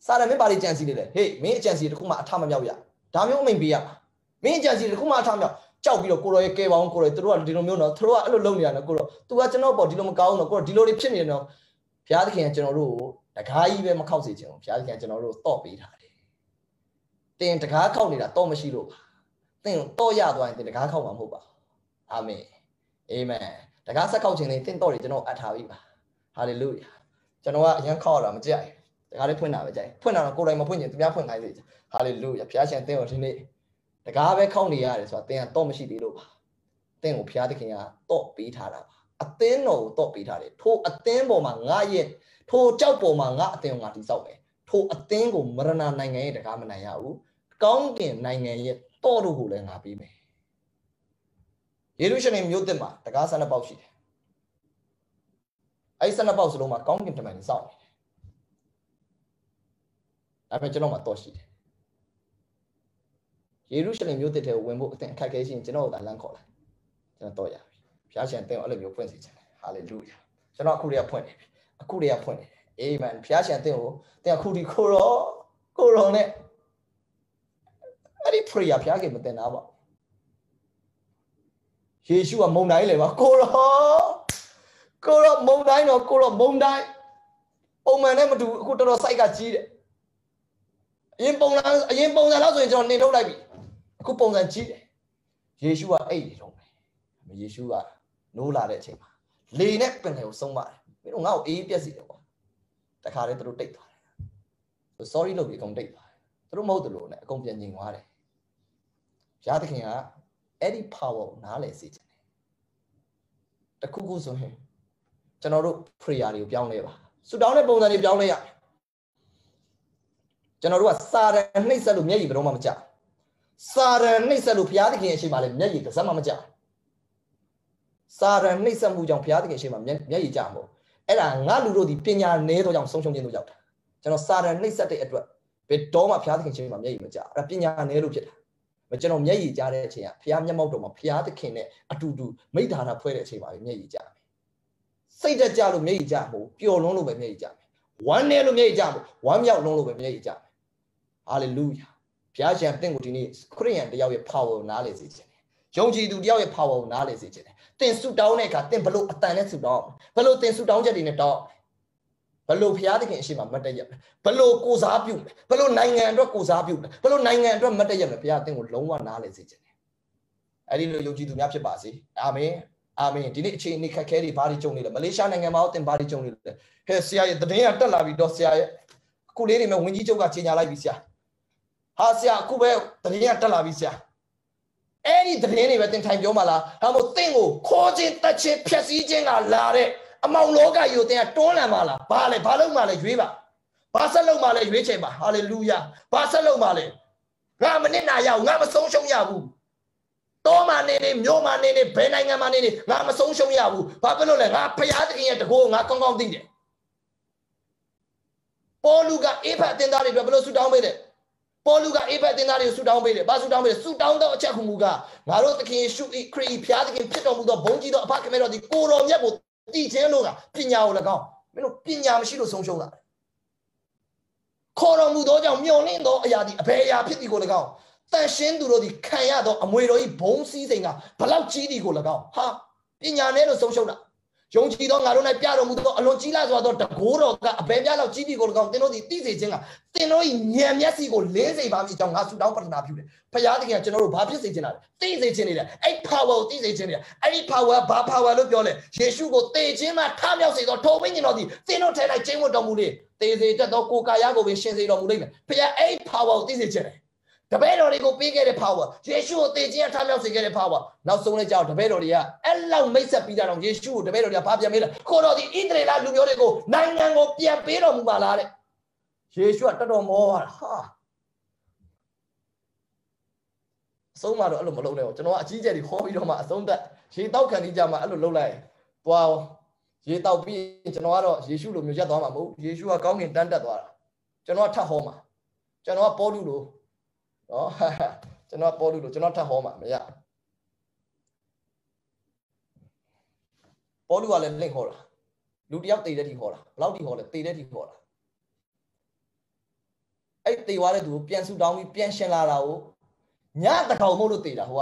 စာရမင်းဘာတွေကြံစီနေလဲဟေးမင်းအကြံစီတခုမှအထမမြောက်ရဒါမျိုးအမိန်ပေးရမှာမင်းအကြံစီတခုမှအထမမြောက်ကြောက်ပြီးတော့ကိုရောရဲ့ကဲပေါင်းကိုရောသူတို့ကဒီလိုမျိုးနော်သူတို့ကအဲ့လိုလုပ်နေရတယ်ကိုရော तू ကကျွန်တော်ပေါ့ဒီလိုမကောင်းတော့ကိုရောဒီလိုတွေဖြစ်နေတယ်နော်ဘုရားသခင်ကကျွန်တော်တို့ကိုတကားကြီးပဲမခောက်စေချင်ဘူးဘုရားသခင်ကကျွန်တော်တို့တော့ပေးထားတယ်တင်တကားခောက်နေတာတော့မရှိလို့ပါတင်တော့ရသွားရင်တင်တကားခောက်မှာမဟုတ်ပါအာမင်အာမင် တကားဆက်ခောက်ခြင်းလေးတင်တော့တယ်ကျွန်တော်အပ်ထားပြီပါဟာလေလုယာကျွန်တော်ကအရင်ခောက်ရတာမကြိုက်တကားလေးဖွင့်တာပဲကြိုက်ဖွင့်တာတော့ကိုယ်တိုင်မဖွင့်ချင်သူများဖွင့်ခိုင်းစေချင်ဟာလေလုယာဘုရားရှင်တင်ကိုဒီနေ့တကားပဲခောက်နေရတယ်ဆိုတာတင်ကတော့မရှိသေးလို့ပါတင်ကိုဘုရားသခင်ကတော့ပေးထားတာပါအသင်းတော်ကိုတော့ပေးထားတယ်ထိုအသင်းပေါ်မှာငါရဲ့ထိုကြောက်ပေါ်မှာငါအသင်းကိုငါတိဆောက်မယ်ထိုအသင်းကိုမရဏနိုင်ငံရဲ့တကားမနိုင်ရဘူးကောင်းကင်နိုင်ငံရဲ့တော့တို့ကိုလည်းငါပေးမယ် ယေရုရှလင်မြို့သစ်မှာတကားဆန္ဒပေါက်ရှိတယ်အဲ့ဆန္ဒပေါက်စလုံးမှာကောင်းကင်တမန်ကြီးစောင့်နေတယ်ဒါပေမဲ့ကျွန်တော်မှတော့ရှိတယ်ယေရုရှလင်မြို့သစ်ထဲကိုဝင်ဖို့အသင်အခက်အခဲရှိရင်ကျွန်တော်ကလမ်းခေါ်လိုက်ကျွန်တော်တော့ရပြီဘုရားရှင်တင်အဲ့လိုမျိုးဖွင့်စီချင်တယ်ဟာလေလုယာကျွန်တော်အခုတည်းကဖွင့်နေပြီအခုတည်းကဖွင့်နေတယ်အေးမန်ဘုရားရှင်တင်ကိုတင်အခုဒီကိုရောကိုရောနဲ့အဲ့ဒီ prayer ဘုရားခင်မတင်တာပါ ယေရှုကမုန်တိုင်းလေပါကိုရောကိုရောမုန်တိုင်းတော့ကိုရောမုန်တိုင်းပုံမှန်နဲ့မတူအခုတော်တော် site ကကြီးတယ်အရင်ပုံစံအရင်ပုံစံလောက်ဆိုရင်ကျွန်တော်နှင်ထုတ်လိုက်ပြီအခုပုံစံကြီးတယ်ယေရှုကအဲ့ဒီတော့မယ်ယေရှုကနိုးလာတဲ့အချိန်မှာလေနဲ့ပင်လယ်ကိုဆုံးပါတယ်မင်းတို့ငါ့ကိုအေးပြက်စီတယ်ကွာတခါတည်းသူတို့တိတ်သွားတယ် sorry လို့ပြီးအကုန်တိတ်သွားတယ်သူတို့မဟုတ်တယ်လို့နဲ့အကုန်ပြန်ညင်သွားတယ်ဘုရားသခင်က အဲ့ဒီ power ကိုနားလည်စေချင်တယ်တခုခုဆိုရင်ကျွန်တော်တို့ prayer တွေကိုပြောင်းလဲပါဆူတောင်းတဲ့ပုံစံတွေပြောင်းလဲရကျွန်တော်တို့ကစာရန်နှိမ့်ဆက်လို့မျက်ရည်ဘယ်တော့မှမကြစာရန်နှိမ့်ဆက်လို့ဘုရားသခင်အရှိမှလည်းမျက်ရည်တစ်စက်မှမကြစာရန်နှိမ့်ဆက်မှုကြောင့်ဘုရားသခင်အရှိမှမျက်မျက်ရည်ကြမှာအဲ့ဒါငါလူတို့ဒီပညာနည်းသောကြောင့်ဆုံးရှုံးခြင်းတို့ရောက်တာကျွန်တော်စာရန်နှိမ့်ဆက်တဲ့အတွက်ဘယ်တော့မှဘုရားသခင်အရှိမှမျက်ရည်မကြအဲ့ဒါပညာနည်းလို့ဖြစ်တာမ ကျွန်တော်မျက်ရည်ကြတဲ့အချိန်ကဘုရားမျက်မှောက်တော်မှာဘုရားသခင်နဲ့အတူတူမိသားတာဖွဲ့တဲ့အချိန်ပါပဲမျက်ရည်ကြမယ်စိတ်တက်ကြလို့မျက်ရည်ကြမို့ပျော်လွန်းလို့ပဲမျက်ရည်ကြမယ်ဝမ်းနေလို့မျက်ရည်ကြမို့ဝမ်းမြောက်လွန်းလို့ပဲမျက်ရည်ကြမယ်ဟာလေလုယာဘုရားရှင်တင့်ကိုဒီနေ့ခရစ်ယာန်တယောက်ရဲ့ power ကိုနားလည်စေခြင်းတယ်ယုံကြည်သူတယောက်ရဲ့ power ကိုနားလည်စေခြင်းတယ်တင်ဆုတောင်းတဲ့အခါတင်ဘလို့အတန်နဲ့ဆုတောင်းဘလို့တင်ဆုတောင်းချက်တွေနဲ့တောင်း ဘလို့ဘုရားသခင်အရှိမမတ်တရက်ဘလို့ကိုစားပြုဘလို့နိုင်ငံအတွက်ကိုစားပြုဘလို့နိုင်ငံအတွက်မတ်တရက်ဘုရားတင်ကိုလုံးဝနားလည်စေခြင်းတယ်အဲ့ဒီလိုယုံကြည်သူများဖြစ်ပါစေအာမင်အာမင်ဒီနေ့အခြေအနေခက်ခဲတွေဘာတွေကြုံနေလဲမလေးရှားနိုင်ငံမှာတင်ဘာတွေကြုံနေလဲဟဲ့ဆရာရဲ့တည်င်းကတက်လာပြီတော့ဆရာရဲ့အခုလေးတွေမဲ့ဝင်းကြီးချုပ်ကချိန်ညာလိုက်ပြီဆရာဟာဆရာအခုပဲတည်င်းကတက်လာပြီဆရာအဲ့ဒီတည်င်းတွေပဲတင်ထိုင်ပြောမှလားဒါမို့တင့်ကိုခိုးခြင်းတက်ခြင်းဖြက်စီးခြင်းကလာတဲ့ အမောင်လောကယူတင်ကတွန်းလန်ပါလားဘာလဲဘာလို့မှလဲရွေးပါဘာဆက်လို့မှလဲရွေးချင်ပါဟာလေလုယာဘာဆက်လို့မှလဲငါမနစ်နာရအောင်ငါမဆုံးရှုံးရဘူးတောမနေနေမြို့မနေနေဘယ်နိုင်ငံမှာနေနေငါမဆုံးရှုံးရဘူးဘာဖြစ်လို့လဲငါဖရာသခင်ရဲ့တကိုးငါကောင်းကောင်းသိတယ်ပေါ်လူကအေးဖတ်အတင်သားတွေအတွက်ဘယ်လိုဆူတောင်းပေးတယ်ပေါ်လူကအေးဖတ်အတင်သားတွေကိုဆူတောင်းပေးတယ်ဘာဆူတောင်းပေးလဲဆူတောင်းတော့အချက်ခုမူကငါတို့သခင်ယေရှု၏ခရစ်ဖရာသခင်ဖြစ်တော်မူသောဘုန်းကြီးသောအဖခင်တော်ဒီကိုတော်မြတ်ကို တည်ခြင်းလို့ကပညာကို၎င်းမင်းတို့ပညာမရှိလို့ဆုံးရှုံးတာခေါ်တော်မူမူသောကြောင့်မျောလင့်သောအရာသည်အဘယ်အရာဖြစ်သည်ကို၎င်းတန်ရှင်းသူတို့သည်ခံရသောအမွေတော်၏ဘုံစည်းစိမ်ကဘလောက်ကြီးသည်ကို၎င်းဟာပညာနဲ့လို့ဆုံးရှုံးတာ ယုံကြည်သောငါတို့၌ပြတော်မူသောအလွန်ကြီးလာစွာသောတကိုးတော်ကအဘယ်ပြလောက်ကြီးသည်ကို၎င်းသင်တို့သည်သိစေခြင်းကသင်တို့၏ဉာဏ်မျက်စိကိုလင်းစေပါမည်ကြောင့်ငါဆုတောင်းပတ္ထနာပြုတယ်ဖခင်သခင်ကကျွန်တော်တို့ဘာဖြစ်စေချင်တာလဲသိစေချင်နေတယ်အဲ့ power ကိုသိစေချင်နေတယ်အဲ့ဒီ power ဘာ power လို့ပြောလဲယေရှုကိုသေခြင်းမှာထမြောက်စေသောထိုဝိညာဉ်တော်သည်သင်တို့ထဲ၌ကျင်းဝတ်တော်မူလေသေစေတတ်သောကိုယ်ကာယကိုပင်ရှင်စေတော်မူလိမ့်မယ်ဖခင်အဲ့ power ကိုသိစေချင်တယ် တပည့်တော်တွေကိုပေးခဲ့တဲ့ power ယေရှုကိုသေခြင်းအထမြောက်စေခဲ့တဲ့ power နောက်ဆုံးလည်းကြောက်တပည့်တော်တွေကအဲ့လောက်မိတ်ဆက်ပြီးကြတော့ယေရှုကိုတပည့်တော်တွေကဘာပြန်မေးလဲကိုတော်ဒီဣသရေလလူမျိုးတွေကိုနိုင်ငံကိုပြန်ပေးတော်မူပါလားတဲ့ယေရှုကတော်တော်မောတာဟာအဆုံးမတော့အဲ့လိုမလုပ်နဲ့ကျွန်တော်ကအကြီးကျယ်ကြီးဟောပြီးတော့မှအဆုံးသက်ရေတောက်ခံနေကြမှာအဲ့လိုလုပ်လိုက်သွားရေတောက်ပြီးကျွန်တော်ကတော့ယေရှုလိုမျိုးရက်သွားမှာမဟုတ်ယေရှုကကောင်းကင်တန်းတက်သွားတာကျွန်တော်ကထပ်ဟောမှာကျွန်တော်ကပေါလုလို နော်ကျွန်တော်ပေါ်လို့လို့ကျွန်တော်ထပ်ဟောမှာမရပေါ်လို့ကလည်းလင့်ဟောတာလူတယောက်တည်တဲ့ဒီဟောတာဘယ်လောက်ဒီဟောလဲတည်တဲ့ဒီဟောတာအဲ့တည်သွားတဲ့သူကိုပြန်ဆူတောင်းပြီးပြန်ရှင်လာတာကိုညတကောင်မို့လို့တည်တာဟိုက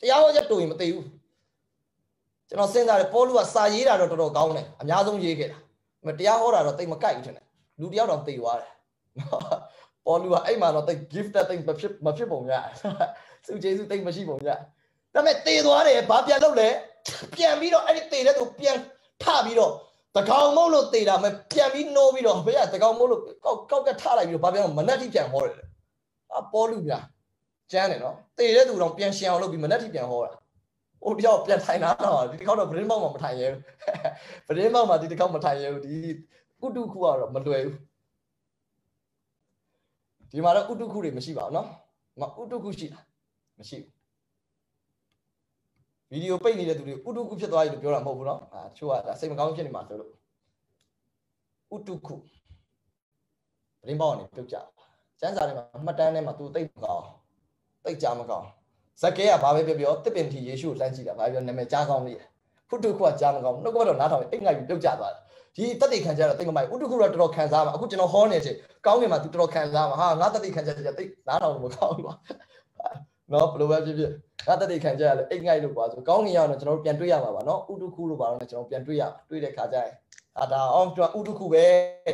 တရားဟောချက်တူရင်မတည်ဘူးကျွန်တော်စဉ်းစားတယ်ပေါ်လို့ကစာရေးတာတော့တော်တော်ကောင်းတယ်အများဆုံးရေးခဲ့တာမတရားဟောတာတော့တိတ်မကြိုက်ဘူးထင်တယ်လူတယောက်တော့တည်သွားတယ် ပေါ်လူကအဲ့မှာတော့တိတ် gifted တိတ်မဖြစ်မဖြစ်ပုံရစုကျေစုတိတ်မရှိပုံရဒါပေမဲ့တေသွားတယ်ဘာပြန်လုပ်လဲပြန်ပြီးတော့အဲ့ဒီတေတဲ့သူပြန်ထပြီးတော့တကောင်မုတ်လို့တေတာမဲ့ပြန်ပြီးနိုးပြီးတော့ဘေးကတကောင်မုတ်လို့ကောက်ကောက်ကထလိုက်ပြီးတော့ဘာပြန်မနက်ထိပြန်ဟောတယ်အပေါ်လူများကျန်းတယ်နော်တေတဲ့သူတော့ပြန်ရှင်းအောင်လုပ်ပြီးမနက်ထိပြန်ဟောတာဟိုတယောက်ပြန်ထိုင်တာတော့ဒီတစ်ခေါက်တော့ဗရင်မောက်မှမထိုင်ရဲဘူးဗရင်မောက်မှဒီတစ်ခေါက်မထိုင်ရဲဘူးဒီကုတုခုကတော့မလွယ်ဘူး ဒီမှာတော့ဥတုခုတွေမရှိပါဘူးเนาะမဥတုခုရှိတာမရှိဘူးဗီဒီယိုပိတ်နေတဲ့သူတွေဥတုခုဖြစ်သွားပြီလို့ပြောတာမဟုတ်ဘူးเนาะအာချို့ကဒါစိတ်မကောင်းဖြစ်နေမှာဆိုလို့ဥတုခုဗရင်ပေါက်ကနေပြုတ်ကြကျန်းစာထဲမှာမှတ်တမ်းထဲမှာသူတိတ်မကောင်းတိတ်ကြမကောင်းဇက်ကဲကဘာပဲပြောပြောတစ်ပင်ထီယေရှုကိုလှမ်းကြည့်တာဘာပြောနာမည်ကြားကောင်းလေးဖုတုခုကကြားမကောင်းနှုတ်ကပတ်တော်နားထောင်အိတ်ငိုက်ပြီးပြုတ်ကြသွားတယ် ဒီတက်တိခံကြတော့တိတ်မမိုက်ဥတုခုတော့တော်တော်ခံစားမှာအခုကျွန်တော်ဟောနေချိန်ကောင်းကင်မှာ तू တော်တော်ခံစားမှာဟာငါတက်တိခံကြကြတိတ်နားထောင်လို့မကောင်းဘူးကွာနော်ဘယ်လိုပဲဖြစ်ဖြစ်ငါတက်တိခံကြရလဲအိတ်ငိုက်လို့ကွာဆိုကောင်းကင်ရောက်တော့ကျွန်တော်တို့ပြန်တွေ့ရမှာပါနော်ဥတုခုလို့ပါတော့ကျွန်တော်ပြန်တွေ့ရတွေ့တဲ့ခါကျရင်အာဒါအောင်ကျွန်တော်ဥတုခုပဲ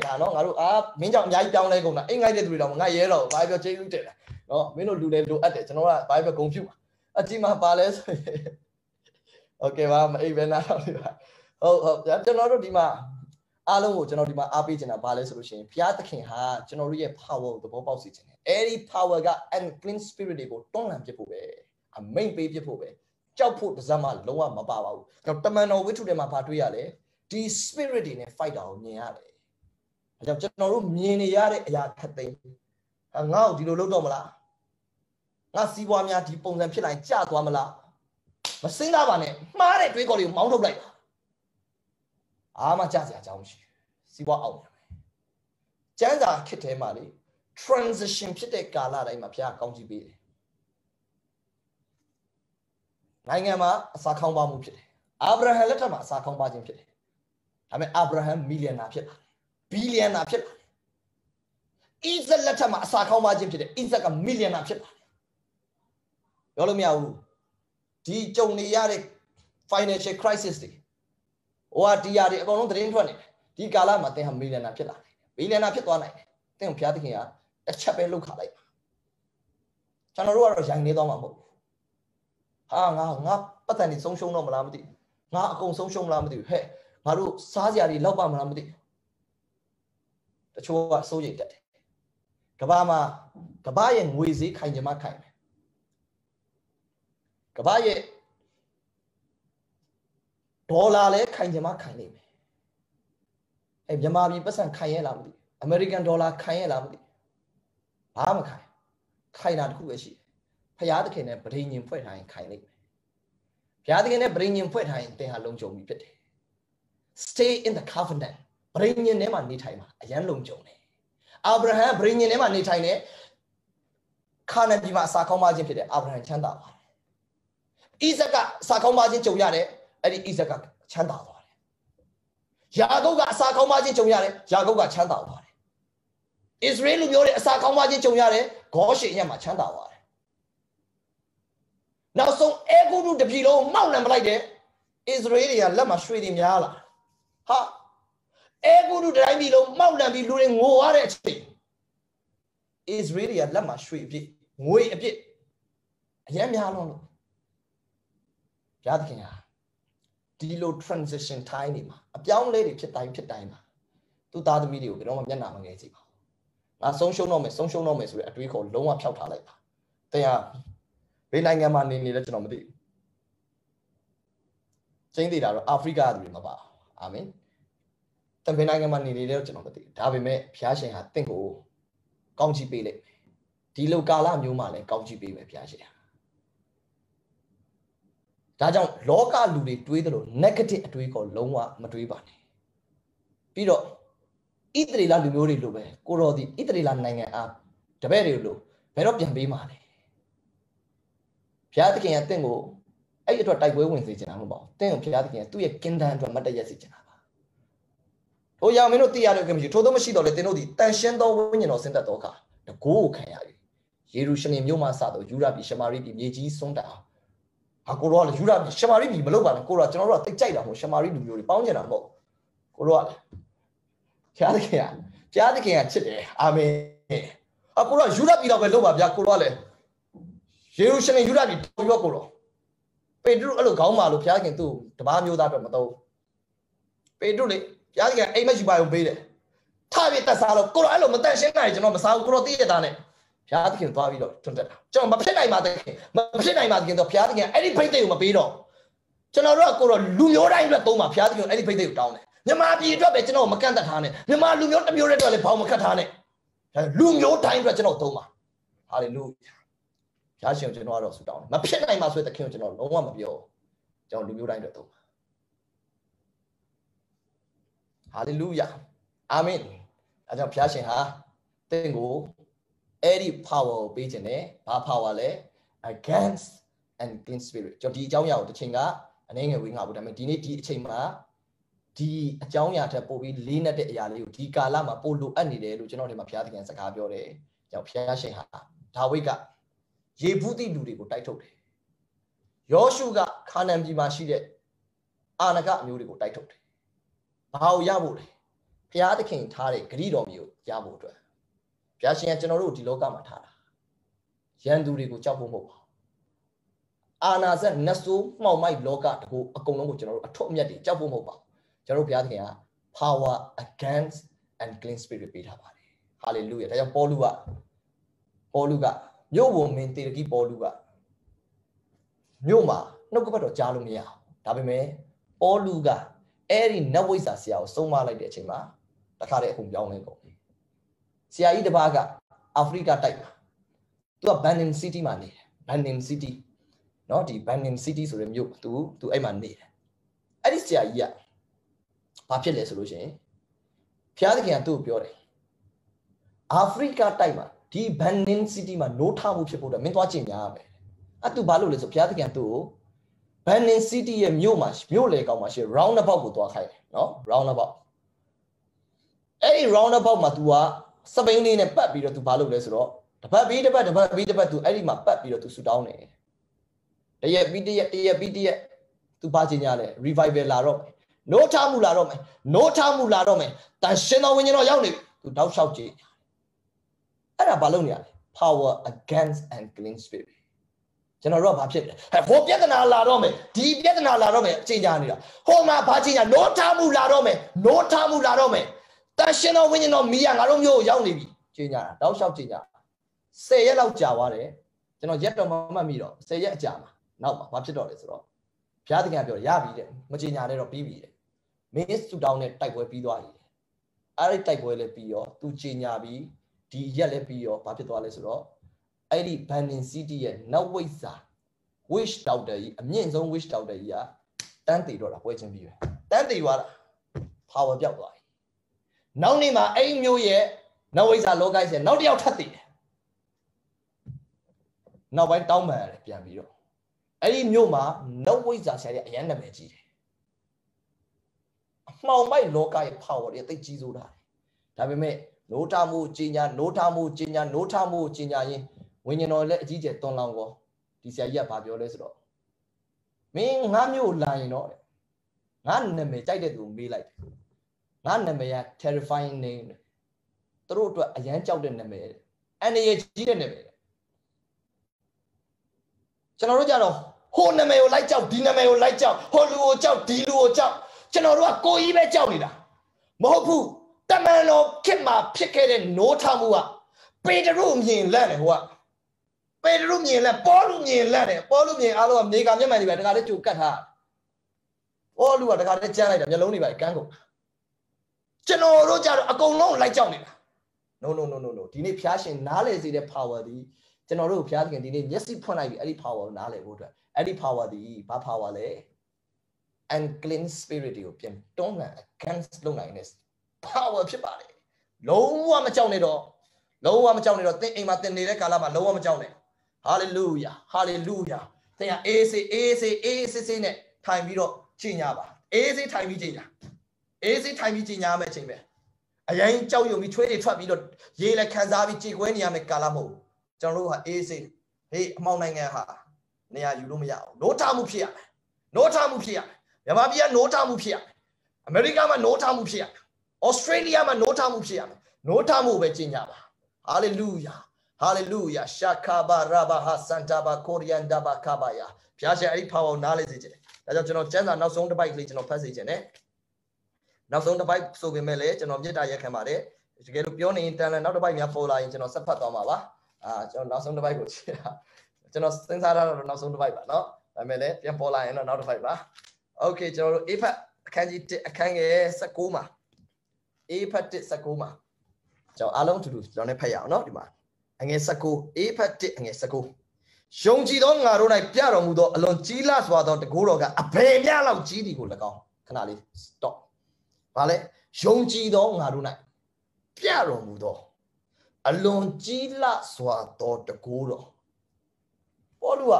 ဒါနော်ငါတို့အာမင်းကြောင့်အများကြီးပြောင်းလဲကုန်တာအိတ်ငိုက်တဲ့သူတွေတော့ငါရဲတော့ဘာပြောချင်းလူတဲ့နော်မင်းတို့လူတွေလိုအပ်တယ်ကျွန်တော်ကဘာပဲဂုံဖြူအကြီးမှာပါလဲဆိုရင်โอเคပါမအိပ်ပဲနားတော့ဒီပါဟုတ်ဟုတ်ကျွန်တော်တို့ဒီမှာ အားလုံးကိုကျွန်တော်ဒီမှာအားပေးချင်တာဘာလဲဆိုလို့ရှိရင်ဘုရားသခင်ဟာကျွန်တော်တို့ရဲ့ power ကိုသဘောပေါက်စေချင်တယ်အဲဒီ power က unclean spirit တွေကိုတွန်းလှန်ပစ်ဖို့ပဲအမိန်ပေးပစ်ဖို့ပဲကြောက်ဖို့တစ်စက်မှလုံးဝမပါပါဘူးကျွန်တော်တမန်တော်ဝိထုထဲမှာဘာတွေ့ရလဲဒီ spirit တွေနဲ့ fight တာကိုမြင်ရတယ်အဲကြောင့်ကျွန်တော်တို့မြင်နေရတဲ့အရာခက်သိမ်းငါ့ကိုဒီလိုလုပ်တော့မလားငါစီးပွားများဒီပုံစံဖြစ်လိုက်ကြသွားမလားမစင်းသားပါနဲ့မှားတဲ့တွေးခေါ်တွေကိုမောင်းထုတ်လိုက်ပါ အားမကြစရာအကြောင်းမရှိစီးပွားအောင်ရမယ်ကျန်းစာခစ်ထဲမှာလေ transition ဖြစ်တဲ့ကာလတိုင်းမှာဘုရားကောင်းချီးပေးတယ်နိုင်ငံမှာအစာခေါင်းပါမှုဖြစ်တယ်အာဗြဟံလက်ထက်မှာအစာခေါင်းပါခြင်းဖြစ်တယ်ဒါပေမဲ့အာဗြဟံမီလီယံနာဖြစ်လာတယ်ဘီလီယံနာဖြစ်လာတယ်ဣဇက်လက်ထက်မှာအစာခေါင်းပါခြင်းဖြစ်တယ်ဣဇက်ကမီလီယံနာဖြစ်လာတယ်ပြောလို့မရဘူးဒီကြုံနေရတဲ့ financial crisis တွေ ဟိုကဒီယာတွေအကုန်လုံးသတင်းထွက်နေတယ်ဒီကာလမှာသင်ဟာမီလီယံနာဖြစ်လာတယ်မီလီယံနာဖြစ်သွားနိုင်တယ်သင်ကိုဘုရားသခင်ကတစ်ချက်ပဲလှုပ်ခါလိုက်ပါကျွန်တော်တို့ကတော့ရိုင်နေသွားမှာမဟုတ်ဘူးဟာငါငါပတ်သက်နေဆုံးရှုံးတော့မလားမသိငါအကုန်ဆုံးရှုံးမလားမသိဘူးဟဲ့ငါတို့စားစရာတွေလောက်ပါမလားမသိတချို့ကစိုးရိမ်တတ်တယ်ကဘာမှာကဘာရဲ့ငွေဈေးခိုင်ကြမှာခိုင်တယ်ကဘာရဲ့ ဒေါ်လာလည်းခိုင်ကြမှာခိုင်နေမယ်အဲမြန်မာပြည်ပတ်စံခိုင်ရလားမသိအမေရိကန်ဒေါ်လာခိုင်ရလားမသိဘာမှခိုင်ခိုင်တာတခုပဲရှိတယ်ဖျားသခင်နဲ့ဗြိဉ္ဉ်ဖွဲ့ထားရင်ခိုင်လိမ့်မယ်ဘုရားသခင်နဲ့ဗြိဉ္ဉ်ဖွဲ့ထားရင်သင်ဟာလုံခြုံပြီဖြစ်တယ် stay in the covenant ဗြိဉ္ဉ်ထဲမှာနေထိုင်မှာအရန်လုံခြုံတယ်အာဗြဟံဗြိဉ္ဉ်ထဲမှာနေထိုင်တယ်ခါနန်ပြည်မှာအစာကောင်းပါခြင်းဖြစ်တယ်အာဗြဟံချမ်းသာပါတယ်ဣဇက်ကစာကောင်းပါခြင်းကြုံရတယ် အဲ့ဒီဣဇက်ကချမ်းသာသွားတယ်ယာကုပ်ကအစာကောင်းပါခြင်းကြုံရတယ်ယာကုပ်ကချမ်းသာသွားတယ်အစ္စရေးလူမျိုးတွေအစာကောင်းပါခြင်းကြုံရတယ်ဂေါရှင်ရက်မှာချမ်းသာသွားတယ်နောက်ဆုံးအဲဂုတုတပြည်လုံးမှောက်လံပလိုက်တယ်အစ္စရေးတွေကလက်မှာရွှေတွေများလာဟာအဲဂုတုတိုင်းပြည်လုံးမှောက်လံပြီးလူတွေငိုရတဲ့အချိန်အစ္စရေးတွေကလက်မှာရွှေအပြည့်ငွေအပြည့်အရင်များလုံးလို့ဘုရားသခင်ဟာ ဒီလို transition time တွေမှာအပြောင်းလဲတွေဖြစ်တိုင်းဖြစ်တိုင်းမှာသူ့သားသမီးတွေကိုဘယ်တော့မှမျက်နှာမငယ်ကြည့်ပါဘူးငါဆုံးရှုံးတော့မယ်ဆုံးရှုံးတော့မယ်ဆိုတဲ့အတွေးခေါ်လုံးဝဖျောက်ထားလိုက်ပါတင်ဟာဘယ်နိုင်ငံမှာနေနေလဲကျွန်တော်မသိဘူးချင်းသေးတာတော့အာဖရိကသူတွေမပါအာမင်တပင်နိုင်ငံမှာနေနေလဲကျွန်တော်မသိဘူးဒါပေမဲ့ဘုရားရှင်ဟာတင့်ကိုကောင်းချီးပေးလိုက်ဒီလိုကာလမျိုးမှာလည်းကောင်းချီးပေးမယ်ဘုရားရှင်ဟာ ဒါကြောင့်လောကလူတွေတွေးသလို negative အတွေးကိုလုံးဝမတွေးပါနဲ့ပြီးတော့ဣသရေလလူမျိုးတွေလိုပဲကိုတော်ဒီဣသရေလနိုင်ငံအားတပည့်တွေလိုဘယ်တော့ပြန်ပေးမှာလဲဘုရားသခင်ကတင့်ကိုအဲ့အတွက်တိုက်ပွဲဝင်စေချင်တာမဟုတ်ပါဘူးတင့်ကိုဘုရားသခင်ကသူ့ရဲ့ကင်တန်အတွက်မတ်တရက်စေချင်တာပါဟိုရောင်မင်းတို့သိရတဲ့ကမရှိထို့သောမရှိတော့လေတင်တို့ဒီတန်ရှင်းသောဝိညာဉ်တော်ဆင်းသက်သောအခါတကိုးကိုခံရပြီယေရုရှလင်မြို့မှာစတော့ယူရပြည်ရှမာရိပြည်မြေကြီးစွန်းတာ ဟာကိုတော့လေယူရပြည်ရှမာရိပြည်မလုပ်ပါနဲ့ကိုတော့ကျွန်တော်တို့ကတိတ်ကြိုက်တာမဟုတ်ရှမာရိလူမျိုးတွေပေါင်းကျင်တာမဟုတ်ကိုတော့ကလေဘုရားသခင်ကဘုရားသခင်ကချစ်တယ်အာမင်အကိုတော့ယူရပြည်တော့ပဲလုပ်ပါဗျာကိုတော့လေယေရုရှလင်ယူရပြည်တော်ရောကိုတော့ပေတရုအဲ့လိုခေါင်းမာလို့ဘုရားခင်သူ့တပားမျိုးသားအတွက်မသုံးပေတရုလေဘုရားခင်အိမ်မက်ယူပါရုံပေးတယ်ထပြတက်စားလို့ကိုတော့အဲ့လိုမတန့်ရှင်းနိုင်ကျွန်တော်မစားဘူးကိုတော့သိရတာနဲ့ ဘုရားသခင်သွားပြီးတော့ထွန်းတက်တာကျွန်တော်မဖြစ်နိုင်ပါတဲ့ခင်မဖြစ်နိုင်ပါတဲ့ခင်တော့ဘုရားသခင်အဲ့ဒီဖိတ်တဲ့ကိုမပေးတော့ကျွန်တော်တို့ကကိုတော့လူမျိုးတိုင်းအတွက်သုံးပါဘုရားသခင်အဲ့ဒီဖိတ်တဲ့ကိုတောင်းတယ်မြန်မာပြည်အတွက်ပဲကျွန်တော်မကန့်သက်ထားနဲ့မြန်မာလူမျိုးတစ်မျိုးတည်းအတွက်လည်းဘောင်မခတ်ထားနဲ့လူမျိုးတိုင်းအတွက်ကျွန်တော်သုံးပါဟာလေလုယာဘုရားရှင်ကိုကျွန်တော်ကတော့ဆုတောင်းတယ်မဖြစ်နိုင်ပါဆိုတဲ့သခင်ကိုကျွန်တော်လုံးဝမပြောကျွန်တော်လူမျိုးတိုင်းအတွက်သုံးပါဟာလေလုယာအာမင်အဲကြောင့်ဘုရားရှင်ဟာတင့်ကို အဲ့ဒီ power ကိုပေးခြင်းနဲ့ဘာ power လဲ against and clean spirit ကျွန်တော်ဒီအကြောင်းအရာကိုတစ်ချိန်ကအနည်းငယ်ဝေးငါဘူးဒါပေမဲ့ဒီနေ့ဒီအချိန်မှာဒီအကြောင်းအရာထက်ပိုပြီးလေးနက်တဲ့အရာလေးကိုဒီကာလမှာပိုလိုအပ်နေတယ်လို့ကျွန်တော်ဒီမှာဘုရားသခင်စကားပြောတယ်။ကြောင့်ဘုရားရှင်ဟာဒါဝိဒ်ကယေဘူးတိလူတွေကိုတိုက်ထုတ်တယ်။ယောရှုကခါနန်ပြည်မှာရှိတဲ့အာနကအမျိုးတွေကိုတိုက်ထုတ်တယ်။ဘာကိုရဖို့လဲ။ဘုရားသခင်ထားတဲ့ဂရိတော်မျိုးရဖို့အတွက် ဘုရားရှင်ကကျွန်တော်တို့ဒီလောကမှာထားတာ။ရန်သူတွေကိုကြောက်ဖို့မဟုတ်ပါဘူး။အာနာဇက်နတ်ဆိုးမှောက်မိုက်လောကတကူအကုန်လုံးကိုကျွန်တော်တို့အထွတ်အမြတ်တွေကြောက်ဖို့မဟုတ်ပါဘူး။ကျွန်တော်တို့ဘုရားသခင်က power against and clean spirit ပေးထားပါတယ် hallelujah ဒါကြောင့်ပေါလုကပေါလုကမြို့ဝန်မင်းတေရဂိပေါလုကမြို့မှာနှုတ်ကပတ်တော်ကြားလို့မရအောင်ဒါပေမဲ့ပေါလုကအဲ့ဒီနတ်ဝိဇ္ဇာဆရာကိုစုံမလိုက်တဲ့အချိန်မှာတခါတည်းအကုန်ပြောင်းလဲကုန်ပြီ ဆရာကြီးတစ်ပါးကအာဖရိကတိုက်မှာသူကဘန်နင်စီးတီးမှာနေတယ်ဘန်နင်စီးတီးเนาะဒီဘန်နင်စီးတီးဆိုတဲ့မြို့သူသူအဲ့မှာနေတယ်အဲ့ဒီဆရာကြီးကဘာဖြစ်လဲဆိုလို့ရှိရင်ဖျားသခင်ကသူ့ကိုပြောတယ်အာဖရိကတိုက်မှာဒီဘန်နင်စီးတီးမှာနိုးထမှုဖြစ်ဖို့တော့မင်းသွားကျင်များရမယ်အဲ့သူဘာလို့လဲဆိုဖျားသခင်သူ့ကိုဘန်နင်စီးတီးရဲ့မြို့မှာမြို့လေကောင်မှာရှိ round about ကိုသွားခိုင်းတယ်နော် round about အဲ့ဒီ round about မှာ तू က စပိန်လေးနဲ့ပတ်ပြီးတော့သူဘာလုပ်လဲဆိုတော့တပတ်ပြီးတပတ်တပတ်ပြီးတပတ်သူအဲ့ဒီမှာပတ်ပြီးတော့သူဆူတောင်းနေတရက်ပြီးတရက်တရက်ပြီးတရက်သူဘာချင်ကြလဲ revival လာတော့မယ် no ထမှုလာတော့မယ် no ထမှုလာတော့မယ်တန်ရှင်တော်ဝိညာဉ်တော်ရောက်နေပြီသူတောက်လျှောက်ကြည့်အဲ့ဒါဘာလုပ်နေရလဲ power against and clean spirit ကျွန်တော်တို့ကဘာဖြစ်လဲဟိုပြဿနာလာတော့မယ်ဒီပြဿနာလာတော့မယ်အချိန်ကြာနေတာဟိုမှာဘာချိန်ကြာ no ထမှုလာတော့မယ် no ထမှုလာတော့မယ် တန်ရှင်တော်ဝိညာဉ်တော်မိရငါတို့မျိုးကိုရောက်နေပြီချိန်ကြာတာတောက်လျှောက်ချိန်ကြာ10ရက်လောက်ကြာသွားတယ်ကျွန်တော်ရက်တော့မမှတ်မိတော့10ရက်အကြာမှာနောက်မှာဘာဖြစ်တော့လဲဆိုတော့ဘုရားသခင်ကပြောရပြီတဲ့မချိန်ညာနဲ့တော့ပြီးပြီတဲ့မင်းစူတောင်းနဲ့တိုက်ပွဲပြီးသွားပြီအဲ့ဒီတိုက်ပွဲလည်းပြီးရောသူချိန်ညာပြီးဒီရက်လည်းပြီးရောဘာဖြစ်သွားလဲဆိုတော့အဲ့ဒီဘန်နင်စီတီရဲ့နောက်ဝိဇ္ဇာ wish doctor ကြီးအမြင့်ဆုံး wish doctor ကြီးကတန်းတည်တော့တာပွဲချင်းပြီးပဲတန်းတည်သွားတာ power ပြောက်သွားပြီ နောက်နေ့မှာအဲ့မျိုးရဲ့နောက်ဝိဇ္ဇာလောကကြီးနောက်တစ်ယောက်ထပ်တည်တယ်နောက်ပိုင်းတောင်းပန်ရတယ်ပြန်ပြီးတော့အဲ့ဒီမျိုးမှာနောက်ဝိဇ္ဇာဆရာကြီးအရန်နာမည်ကြီးတယ်အမှောင်မိုက်လောကရဲ့ power တွေတိတ်ကြီးစိုးတာဒါပေမဲ့နိုးထမှုကြီးညာနိုးထမှုကြီးညာနိုးထမှုကြီးညာရင်ဝိညာဉ်တော်လည်းအကြီးကျယ်တွန်းလောင်းကောဒီဆရာကြီးကဘာပြောလဲဆိုတော့မင်းငါမျိုးလာရင်တော့ငါနာမည်ကြိုက်တဲ့သူမေးလိုက်တယ် ငါနာမည်က terrifying name သူတို့အတွက်အရန်ကြောက်တဲ့နာမည်အန္တရာယ်ကြီးတဲ့နာမည်ကျွန်တော်တို့ကြတော့ဟိုနာမည်ကိုလိုက်ကြောက်ဒီနာမည်ကိုလိုက်ကြောက်ဟိုလူကိုကြောက်ဒီလူကိုကြောက်ကျွန်တော်တို့ကကိုကြီးပဲကြောက်နေတာမဟုတ်ဘူးတမန်တော်ခင်မှာဖြစ်ခဲ့တဲ့နိုးထမှုကပေတရုမြင်လက်တယ်ဟိုကပေတရုမြင်လက်ပေါလုမြင်လက်တယ်ပေါလုမြင်အားလုံးကမြေကမျက်မှန်တွေပဲတခါလေးကြိုကတ်ထားပေါလုကတခါလေးကြမ်းလိုက်တာမျက်လုံးတွေပဲကန်းကုန် ကျွန်တော်တို့ကြတော့အကုန်လုံးလိုက်ကြောက်နေတာ no no no no no ဒီနေ့ဖျားရှင်နားလေစေတဲ့ power ဒီကျွန်တော်တို့ဖျားခင်ဒီနေ့မျက်စိဖွင့်လိုက်ပြီအဲ့ဒီ power ကိုနားလေဖို့အတွက်အဲ့ဒီ power ဒီဘာ power လဲ unclean spirit ကိုပြန်တွန်းလှန် against လုပ်နိုင်တဲ့ power ဖြစ်ပါတယ်လုံးဝမကြောက်နဲ့တော့လုံးဝမကြောက်နဲ့တော့သင်အိမ်မှာသင်နေတဲ့ကာလမှာလုံးဝမကြောက်နဲ့ hallelujah hallelujah သင်ကအေးစေးအေးစေးအေးစေးစေးနဲ့ထိုင်ပြီးတော့ချိန်ညာပါအေးစေးထိုင်ပြီးချိန်ညာ အေးစေးထိုင်ပြီးချိန်ညာမဲ့ချိန်ပဲအရင်ကြောက်ရွံ့ပြီးချွေးတွေထွက်ပြီးတော့ရေးလက်ခံစားပြီးကြေကွဲနေရမယ့်ကာလမဟုတ်ကျွန်တော်တို့ဟာအေးစေးဟေးအမောင်နိုင်ငံဟာနေရာယူလို့မရအောင်노ထမှုဖြစ်ရမယ်노ထမှုဖြစ်ရမယ်မြန်မာပြည်က노ထမှုဖြစ်ရမယ်အမေရိကမှာ노ထမှုဖြစ်ရမယ်ဩစတြေးလျမှာ노ထမှုဖြစ်ရမယ်노ထမှုပဲကျင့်ကြပါဟာလေလုယာဟာလေလုယာရှာခါဘာရာဘာဟာစန်တာဘာကိုရီယန်ဒါဘာကာဘာယာဘုရားရှင်အဲ့ဒီ power နားလေစေခြင်းဒါကြောင့်ကျွန်တော်ကျမ်းစာနောက်ဆုံးတစ်ပိုက်ကလေးကျွန်တော်ဖတ်စေခြင်း ਨੇ နောက်ဆုံးတစ်ပိုက်ဆိုပေမဲ့လည်းကျွန်တော်မြစ်တာရက်ခံပါတယ်တကယ်လို့ပြောနေရင်တန်လန်နောက်တစ်ပိုက်များပေါ်လာရင်ကျွန်တော်ဆက်ဖတ်သွားမှာပါအာကျွန်တော်နောက်ဆုံးတစ်ပိုက်ကိုချစ်တာကျွန်တော်စဉ်းစားရတော့နောက်ဆုံးတစ်ပိုက်ပါเนาะဒါပေမဲ့လည်းပြန်ပေါ်လာရင်တော့နောက်တစ်ပိုက်ပါโอเคကျွန်တော်တို့ A ဖတ်အခန်းကြီး1အခန်းငယ်16မှာ A ဖတ်1 16မှာကျွန်တော်အားလုံးအတူတူကျွန်တော်လည်းဖတ်ရအောင်เนาะဒီမှာအငယ်19 A ဖတ်1အငယ်19ယုံကြည်သောငါတို့၌ပြတော်မူသောအလွန်ကြီးလာစွာသောတကူတော်ကအဘယ်မျှလောက်ကြီးသည်ကို၎င်းခဏလေး stop ဘာလဲယုံကြည်သောငါတို့၌ပြတော်မူသောအလွန်ကြီးလာစွာသောတကူတော်ပေါ်လူက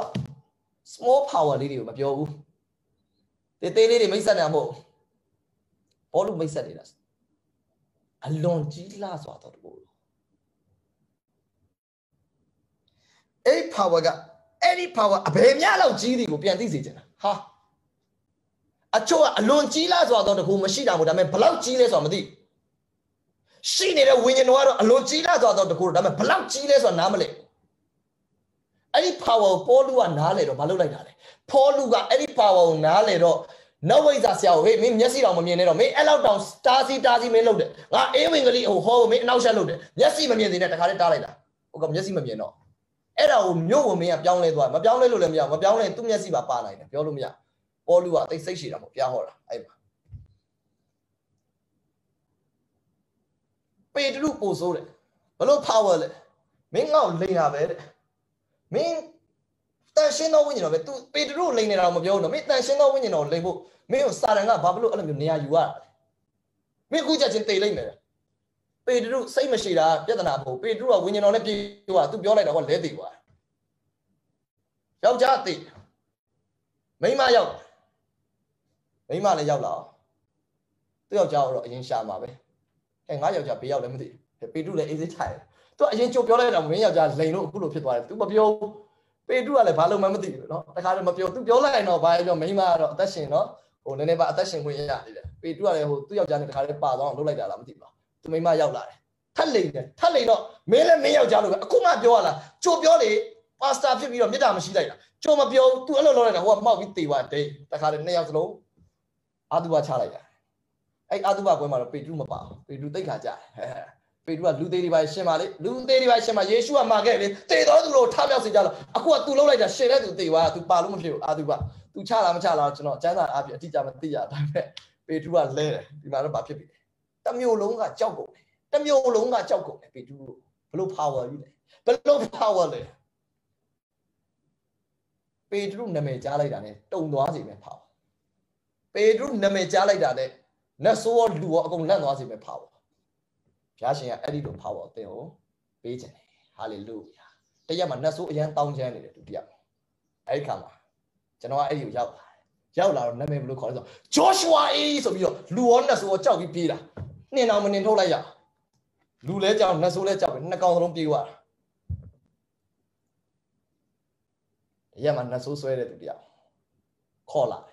small power လေးတွေကိုမပြောဘူးတေးသေးလေးတွေမိတ်ဆက်နေမှာမဟုတ်ပေါ်လူမိတ်ဆက်နေတာအလွန်ကြီးလာစွာသောတကူတော်အဲ့ power ကအဲ့ဒီ power အဘယ်များလောက်ကြီးသည်ကိုပြန်သိစေချင်တာဟာ အချို့ကအလွန်ကြီးလားဆိုတော့တခုမရှိတာမို့ဒါပေမဲ့ဘလောက်ကြီးလဲဆိုတာမသိရှိနေတဲ့ဝိညာဉ်တော်ကတော့အလွန်ကြီးလားဆိုတော့တခုဒါပေမဲ့ဘလောက်ကြီးလဲဆိုတာနားမလဲအဲ့ဒီ power ကိုပေါလုကနားလဲတော့မလုပ်လိုက်တာလေပေါလုကအဲ့ဒီ power ကိုနားလဲတော့နဝိဇ္ဇာဆရာကိုဟေးမင်းမျက်စိတော်မမြင်နဲ့တော့မင်းအဲ့လောက်တောင်တားစီတားစီမင်းလုပ်တယ်ငါအေးဝင်ကလေးဟိုဟောမင်းအနောက်ရှက်လုပ်တယ်မျက်စိမမြင်သေးနဲ့တခါလေးတားလိုက်တာဟုတ်ကမျက်စိမမြင်တော့အဲ့ဒါကိုမြို့ဝင်မင်းကပြောင်းလဲသွားမပြောင်းလဲလို့လည်းမရမပြောင်းလဲသူ့မျက်စိပါပါနိုင်တယ်ပြောလို့မရ ပေါ်လူကတိတ်စိတ်ရှည်တာမဟုတ်ပြဟောတာအဲ့မှာပေတရုပို့ဆိုးတယ်ဘလို့ power လဲမင်းငေါ့လိန်တာပဲတဲ့မင်းတန်ရှင်းသောဝိညာဉ်တော်ပဲ तू ပေတရုလိန်နေတာတော့မပြောဘူးနော်မင်းတန်ရှင်းသောဝိညာဉ်တော်လိန်ဖို့မင်းကိုစာတန်ကဘာလို့အဲ့လိုမျိုးနေရာယူရတာလဲမင်းခုချက်ချင်းတိတ်လိုက်မယ်ပေတရုစိတ်မရှိတာပြဿနာမဟုတ်ပေတရုကဝိညာဉ်တော်နဲ့ပြေးသွား तू ပြောလိုက်တော့ဟောလဲသိသွားယောက်ျားသိမိန်းမရောက် မိန်းမလည်းရောက်လာသူ့ယောက်ျားတော့အရင်ရှာမှာပဲအဲငါယောက်ျားဘေးရောက်လည်းမသိပေတုလည်းအေးစိထိုင်သူအရင်ကြိုပြောလိုက်တာမင်းယောက်ျားလိန်လို့အခုလိုဖြစ်သွားတယ်သူမပြောပေတုကလည်းဘာလို့မှမသိဘူးเนาะတခါတော့မပြောသူပြောလိုက်ရင်တော့ဘာပြောမိန်းမကတော့အသက်ရှင်เนาะဟိုနည်းနည်းပါအသက်ရှင်ခွင့်ရနေတယ်ပေတုကလည်းဟိုသူ့ယောက်ျားနဲ့တခါလေးပါသွားအောင်လုပ်လိုက်တာလားမသိဘူးသူမိန်းမရောက်လာတယ်ထက်လိန်တယ်ထက်လိန်တော့မင်းလည်းမင်းယောက်ျားလို့အခုမှပြောရလားကြိုပြောလေပါစတာဖြစ်ပြီးတော့မေတ္တာမရှိလိုက်တာကြိုမပြောသူအဲ့လိုလုပ်လိုက်တာဟိုကမှောက်ပြီးတေသွားတယ်တခါလေနှစ်ယောက်စလုံး အာတုဘချလိုက်တာအဲ့အာတုဘကွဲမှာတော့ပေတရုမပါပေတရုတိတ်ခါကြတယ်ပေတရုကလူသေးတွေပါရှင်းပါလေလူသေးတွေပါရှင်းပါယေရှုကမှာခဲ့လေတေတော်သူတို့ထမြောက်စေကြလို့အခုကသူလှုပ်လိုက်တာရှင်တဲ့သူတေသွားတာသူပါလို့မဖြစ်ဘူးအာတုဘသူချလားမချလားကျွန်တော်ကျမ်းစာအားဖြင့်အတိအကျမသိရဒါပေမဲ့ပေတရုကလဲတယ်ဒီမှာတော့ဘာဖြစ်ပြီတမျိုးလုံးကကြောက်ကုန်တယ်တမျိုးလုံးကကြောက်ကုန်တယ်ပေတရုဘလို့ power ကြီးလဲဘလို့ power လဲပေတရုနာမည်ကြားလိုက်တာ ਨੇ တုံသွားစေမယ်ဖောက် ပေတရုနာမည်ကြားလိုက်တာ ਨੇ နတ်ဆိုးရောလူရောအကုန်လန့်သွားစေမယ်ဖောက်ဘုရားရှင်ကအဲ့ဒီလိုဖောက်တော့အသင်ကိုပေးခြင်းတယ်ဟာလေလုယာတရက်မှာနတ်ဆိုးအရန်တောင်းချမ်းနေတယ်သူတရက်အဲ့ဒီခါမှာကျွန်တော်ကအဲ့ဒီကိုရောက်လာရောက်လာတော့နာမည်ဘယ်လိုခေါ်လဲဆို Joshua A ဆိုပြီးတော့လူရောနတ်ဆိုးရောကြောက်ပြီးပြေးတာနှင်အောင်မနှင်ထုတ်လိုက်ရလူလဲကြောက်နတ်ဆိုးလဲကြောက်ပဲနှစ်ကောင်စလုံးပြေးသွားတာရက်မှာနတ်ဆိုးဆွဲတဲ့သူတယောက်ခေါ်လာတယ်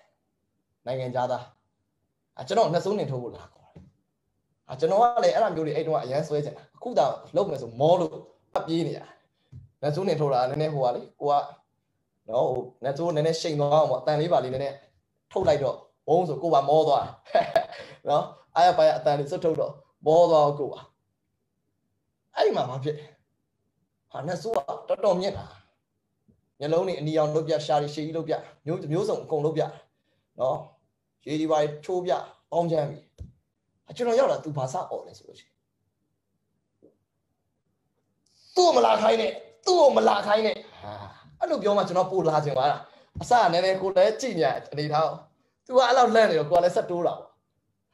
နိုင်ငံသားအကျွန်တော်နတ်ဆိုးနေထိုးဖို့လာခေါ်တယ်အကျွန်တော်ကလည်းအဲ့လိုမျိုးတွေအဲ့တုန်းကအရန်ဆွဲချင်တာအခုတော့လုံးမယ်ဆိုမောလို့ပြေးနေတာနတ်ဆိုးနေထိုးတာနည်းနည်းဟိုကလေကိုကနော်ဟိုနတ်ဆိုးနည်းနည်းရှိန်သွားအောင်ပေါ့အတန်လေးပါလေးနည်းနည်းထုတ်လိုက်တော့ဘုံဆိုကိုပါမောသွားနော်အားရပါရအတန်လေးစွတ်ထုတ်တော့မောသွားကိုပါအဲ့ဒီမှာမဖြစ်ဟာနတ်ဆိုးကတော်တော်မြင့်တာမျက်လုံးတွေအနီအောင်လုပ်ပြရှားရီရှည်ကြီးလုပ်ပြမျိုးမျိုးစုံအကုန်လုပ်ပြ နော်ရေဒီပါချိုးပြပေါင်းချမ်းပြီအကျွန်တော်ရောက်လာသူဘာစអော်လဲဆိုလို့ရှိရင်သူ့ကိုမလာခိုင်းနဲ့သူ့ကိုမလာခိုင်းနဲ့ဟာအဲ့လိုပြောမှကျွန်တော်ပို့လာခြင်းပါလားအစကလည်းကိုလည်းကြည်ညာအနေထားသူကအဲ့လောက်လန့်နေတော့ကိုကလည်းဆက်တိုးလာပါ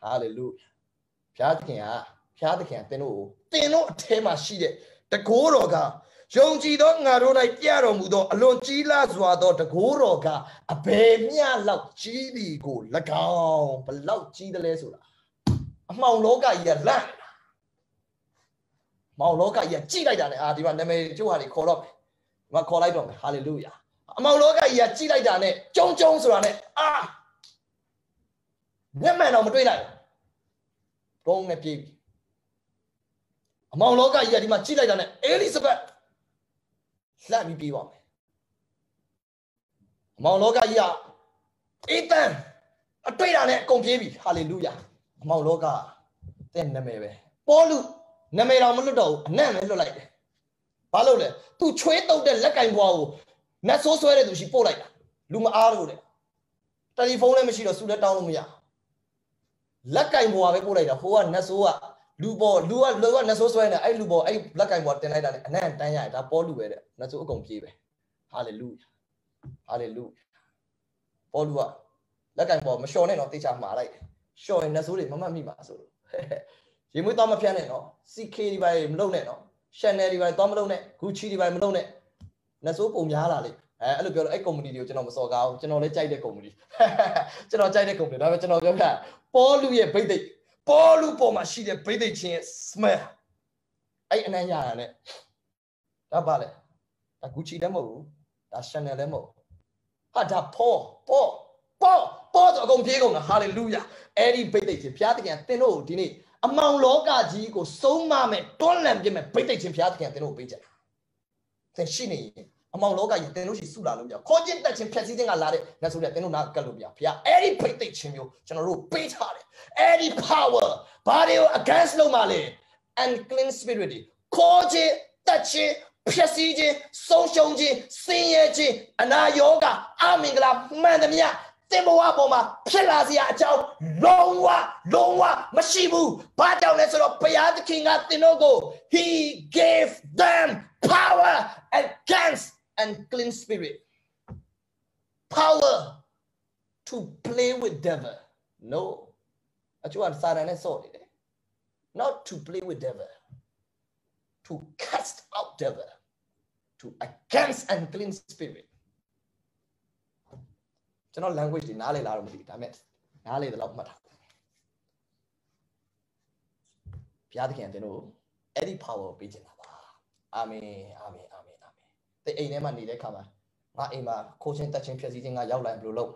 ဟာလေလုဘုရားသခင်ကဘုရားသခင်ကသင်တို့ကိုသင်တို့အထဲမှာရှိတဲ့တကိုးတော်က ယုံကြည်သောငါတို့၌ပြတော်မူသောအလွန်ကြီးလာစွာသောတကိုးတော်ကအဘယ်မျှလောက်ကြီးသည်ကို၎င်းဘလောက်ကြီးတယ်လဲဆိုတာအမှောင်လောကကြီးကလန့်မောင်လောကကြီးကကြိလိုက်တာနဲ့အာဒီမှာနာမည်ကျိုးဟာတွေခေါ်တော့မယ်ဒီမှာခေါ်လိုက်တော့မယ်ဟာလေလုယာအမောင်လောကကြီးကကြိလိုက်တာနဲ့ကျုံကျုံဆိုတာနဲ့အာမျက်မှန်တော့မတွေ့လိုက်ဘူးဘုံနဲ့ပြေးပြီအမောင်လောကကြီးကဒီမှာကြိလိုက်တာနဲ့အေလိဇဘက် လှမ်းပြီးပြေးပါမယ်အမောင်လောကကြီးကအေသန်အတွေ့တာနဲ့အကုန်ပြေးပြီဟာလေလုယာအမောင်လောကတဲ့နာမည်ပဲပေါလုနာမည်တော်မလွတ်တော့ဘူးအနံ့ပဲလွတ်လိုက်တယ်ဘာလို့လဲသူချွေးတုပ်တဲ့လက်ကင်ဘွားကိုနတ်ဆိုးဆွဲတဲ့သူရှိပို့လိုက်တာလူမအားလို့တဲ့တယ်လီဖုန်းလည်းမရှိတော့စူလည်းတောင်းလို့မရလက်ကင်ဘွားပဲပို့လိုက်တာဟိုကနတ်ဆိုးက လူပေါ်လူကလူကနတ်ဆိုးဆွဲနေအဲ့လူပေါ်အဲ့လက်ကင်ဘွားတင်လိုက်တာနဲ့အနံ့တန်းရတယ်ဒါပေါ်လူပဲတဲ့နတ်ဆိုးအကုန်ပြေးပဲဟာလေလုယာဟာလေလုပေါ်လူကလက်ကင်ဘွားမလျှော်နဲ့တော့တေချာမှာလိုက်လျှော်ရင်နတ်ဆိုးတွေမမှတ်မိပါဆိုလို့ရေမွေးတော့မဖြန်းနဲ့နော် CK ဒီပါမလုပ်နဲ့နော် Chanel ဒီပါတော့မလုပ်နဲ့ Gucci ဒီပါမလုပ်နဲ့နတ်ဆိုးပုံများလာလေအဲအဲ့လိုပြောလို့အဲ့ company တွေကိုကျွန်တော်မစော်ကားဘူးကျွန်တော်လည်းကြိုက်တဲ့ company ကျွန်တော်ကြိုက်တဲ့ company ဒါပေမဲ့ကျွန်တော်ပြောပြပေါ်လူရဲ့ဘိတ်သိက် ပေါ်လူပေါ်မှာရှိတဲ့ဘိတ်သိက်ချင်းရဲ့ smell အဲ့အနံ့ရတာ ਨੇ ဒါပါလေဒါ Gucci လည်းမဟုတ်ဘူးဒါ Chanel လည်းမဟုတ်ဟာဒါပေါ်ပေါ်ပေါ်ပေါ်တော့အကုန်ပြေးကုန်တာ hallelujah အဲ့ဒီဘိတ်သိက်ချင်းဘုရားသခင်တင်တို့ဒီနေ့အမောင်လောကကြီးကိုဆုံးမမဲ့တွန်းလှန်ပြမဲ့ဘိတ်သိက်ချင်းဘုရားသခင်တင်တို့ပေးကြတယ်သင်ရှိနေရင် အမောင်လောကကြီးတင်တို့ရှိစုလာလို့မရခေါ်ချင်းတက်ချင်းဖြက်စီးခြင်းကလာတဲ့လက်ဆိုတဲ့တင်တို့နာကတ်လို့မရဘုရားအဲ့ဒီဖိတ်သိချင်းမျိုးကျွန်တော်တို့ပေးထားတယ်အဲ့ဒီ power ဘာတွေကို against လုပ်မှလဲ unclean spirit တွေခေါ်ချင်းတက်ချင်းဖြက်စီးခြင်းဆုံးရှုံးခြင်းဆင်းရဲခြင်းအနာရောဂါအမင်္ဂလာမှန်သမျှသင်ဘဝပေါ်မှာဖြစ်လာစရာအကြောင်းလုံးဝလုံးဝမရှိဘူး။ဘာကြောင့်လဲဆိုတော့ဘုရားသခင်ကသင်တို့ကို he gave them power against unclean spirit power to play with devil no အချို့ကစာတန်နဲ့စော့နေတယ် not to play with devil to cast out devil to against unclean spirit ကျွန်တော် language တွေနားလည်လားတော့မသိဘူးဒါပေမဲ့နားလည်တယ်လို့မှတ်ထားဘုရားသခင်တင်တို့အဲ့ဒီ power ပေးချင်တာပါအာမင်အာမင် အာမင်အာမင်တဲ့အိမ်ထဲမှာနေတဲ့ခါမှာငါအိမ်မှာခိုးချင်းတက်ချင်းဖြည့်စည်းခြင်းကရောက်လာရင်ဘယ်လိုလုပ်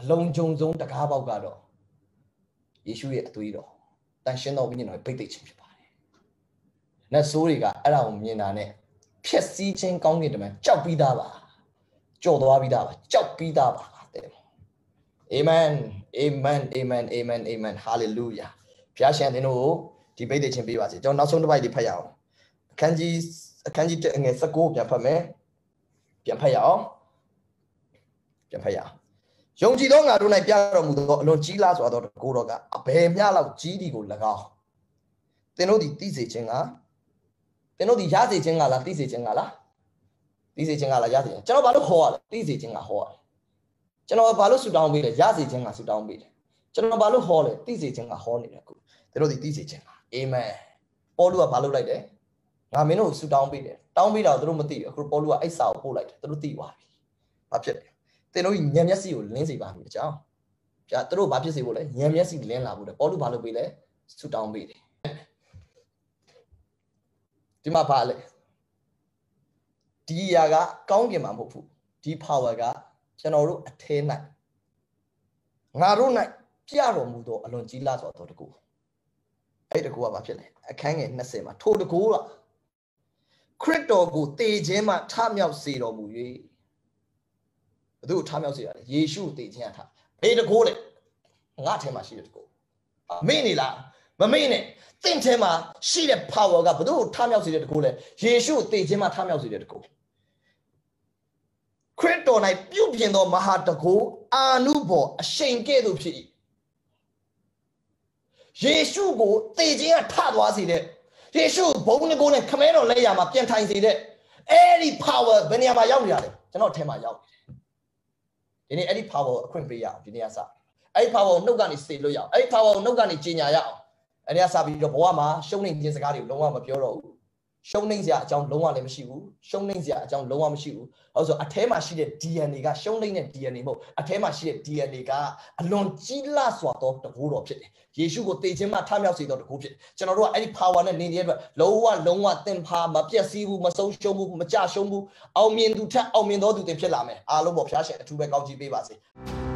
အလုံးကြုံဆုံးတကားပေါက်ကတော့ယေရှုရဲ့အသွေးတော်တန်ရှင်းတော်ဝိညာဉ်တော်ရဲ့ဗိတ်သိက်ခြင်းဖြစ်ပါတယ်နတ်ဆိုးတွေကအဲ့ဒါကိုမြင်တာနဲ့ဖြည့်စည်းခြင်းကောင်းကင်တမန်ကြောက်ပြီးသားပါကြော်သွားပြီးသားပါကြောက်ပြီးသားပါတဲ့ Amen Amen Amen Amen Amen Hallelujah ဘုရားရှင်သင်တို့ဒီဗိတ်သိက်ခြင်းပေးပါစေကျွန်တော်နောက်ဆုံးတစ်ပိုက်လေးဖတ်ရအောင်အခန်းကြီး အခန်းကြီး1ငယ်19ပြန်ဖတ်မယ်ပြန်ဖတ်ရအောင်ပြန်ဖတ်ရအောင်ယုံကြည်သောငါတို့၌ပြတော်မူသောအလွန်ကြီးလားစွာသောကိုတော်ကအဘယ်မျှလောက်ကြီးသည်ကို၎င်းသင်တို့သည်သိစေခြင်းကသင်တို့သည်ရစေခြင်းကလားသိစေခြင်းကလားသိစေခြင်းကလားရစေခြင်းကျွန်တော်ဘာလို့ဟောရလဲသိစေခြင်းကဟောရတယ်ကျွန်တော်ဘာလို့ဆူတောင်းပေးလဲရစေခြင်းကဆူတောင်းပေးတယ်ကျွန်တော်ဘာလို့ဟောလဲသိစေခြင်းကဟောနေတယ်အခုသင်တို့သည်သိစေခြင်းကအာမင်ပေါလုကဘာလုပ်လိုက်တယ် ငါမင်းတို့ဆူတောင်းပေးတယ်တောင်းပေးတာသူတို့မသိဘူးအခုပေါလုကအဲ့စာကိုပို့လိုက်တယ်သူတို့သိသွားပြီဘာဖြစ်လဲသင်တို့ညံမျက်စိကိုလင်းစေပါမယ်အကြောင်းဗျာသူတို့ဘာဖြစ်စေဖို့လဲညံမျက်စိလင်းလာဖို့တယ်ပေါလုဘာလုပ်ပေးလဲဆူတောင်းပေးတယ်ဒီမှာပါလေဒီအရာကကောင်းကင်မှာမဟုတ်ဘူးဒီ power ကကျွန်တော်တို့အထဲ၌ငါတို့၌ပြတော်မူသောအလွန်ကြီးလာစွာသောတကူအဲ့တကူကဘာဖြစ်လဲအခန်းငယ်20မှာထိုတကူက ခရစ်တော်ကိုတေခြင်းမှထမြောက်စေတော်မူ၍ဘသူ့ကိုထမြောက်စေတာလဲယေရှုတေခြင်းကထဘယ်တကူလဲငါထဲမှာရှိတဲ့တကူမေ့နေလားမမေ့နဲ့သင်ထဲမှာရှိတဲ့ power ကဘသူ့ကိုထမြောက်စေတဲ့တကူလဲယေရှုတေခြင်းမှထမြောက်စေတဲ့တကူခရစ်တော်၌ပြုပြင်သောမဟာတကူအာနုဘော်အရှိန်ကဲ့သို့ဖြစ်၏ယေရှုကိုတေခြင်းကထသွားစေတဲ့ ယေရှုဘုံငကိုနဲ့ခမဲတော်လက်ရမှာပြန်ထိုင်စေတဲ့အဲ့ဒီ power ဘယ်နေရာမှာရောက်နေရလဲကျွန်တော်ထဲမှာရောက်နေတယ်ဒီနေ့အဲ့ဒီ power ကိုအခွင့်ပေးရအောင်ဒီနေ့ကစအဲ့ဒီ power ကိုနှုတ်ကနေစေလို့ရအောင်အဲ့ဒီ power ကိုနှုတ်ကနေကြီးညာရအောင်အဲ့ဒီကစပြီးတော့ဘဝမှာရှုံးနေခြင်းစကားတွေကိုလုံးဝမပြောတော့ဘူး ရှုံးနေစရာအကြောင်းလုံးဝလည်းမရှိဘူးရှုံးနေစရာအကြောင်းလုံးဝမရှိဘူးဟုတ်ဆိုအထဲမှာရှိတဲ့ DNA ကရှုံးနေတဲ့ DNA မဟုတ်အထဲမှာရှိတဲ့ DNA ကအလွန်ကြီးလာစွာသောတကူတော်ဖြစ်တယ်ယေရှုကိုတေခြင်းမှထမြောက်စေသောတကူဖြစ်တယ်ကျွန်တော်တို့ကအဲ့ဒီ power နဲ့နေတဲ့အတွက်လုံးဝလုံးဝသင်ဖာမပြည့်စည်ဘူးမဆုံးရှုံးဘူးမကြရှုံးဘူးအောင်မြင်သူထက်အောင်မြင်သောသူတင်ဖြစ်လာမယ်အားလုံးပေါ်ဖျားရှင်အထူးပဲကောင်းချီးပေးပါစေ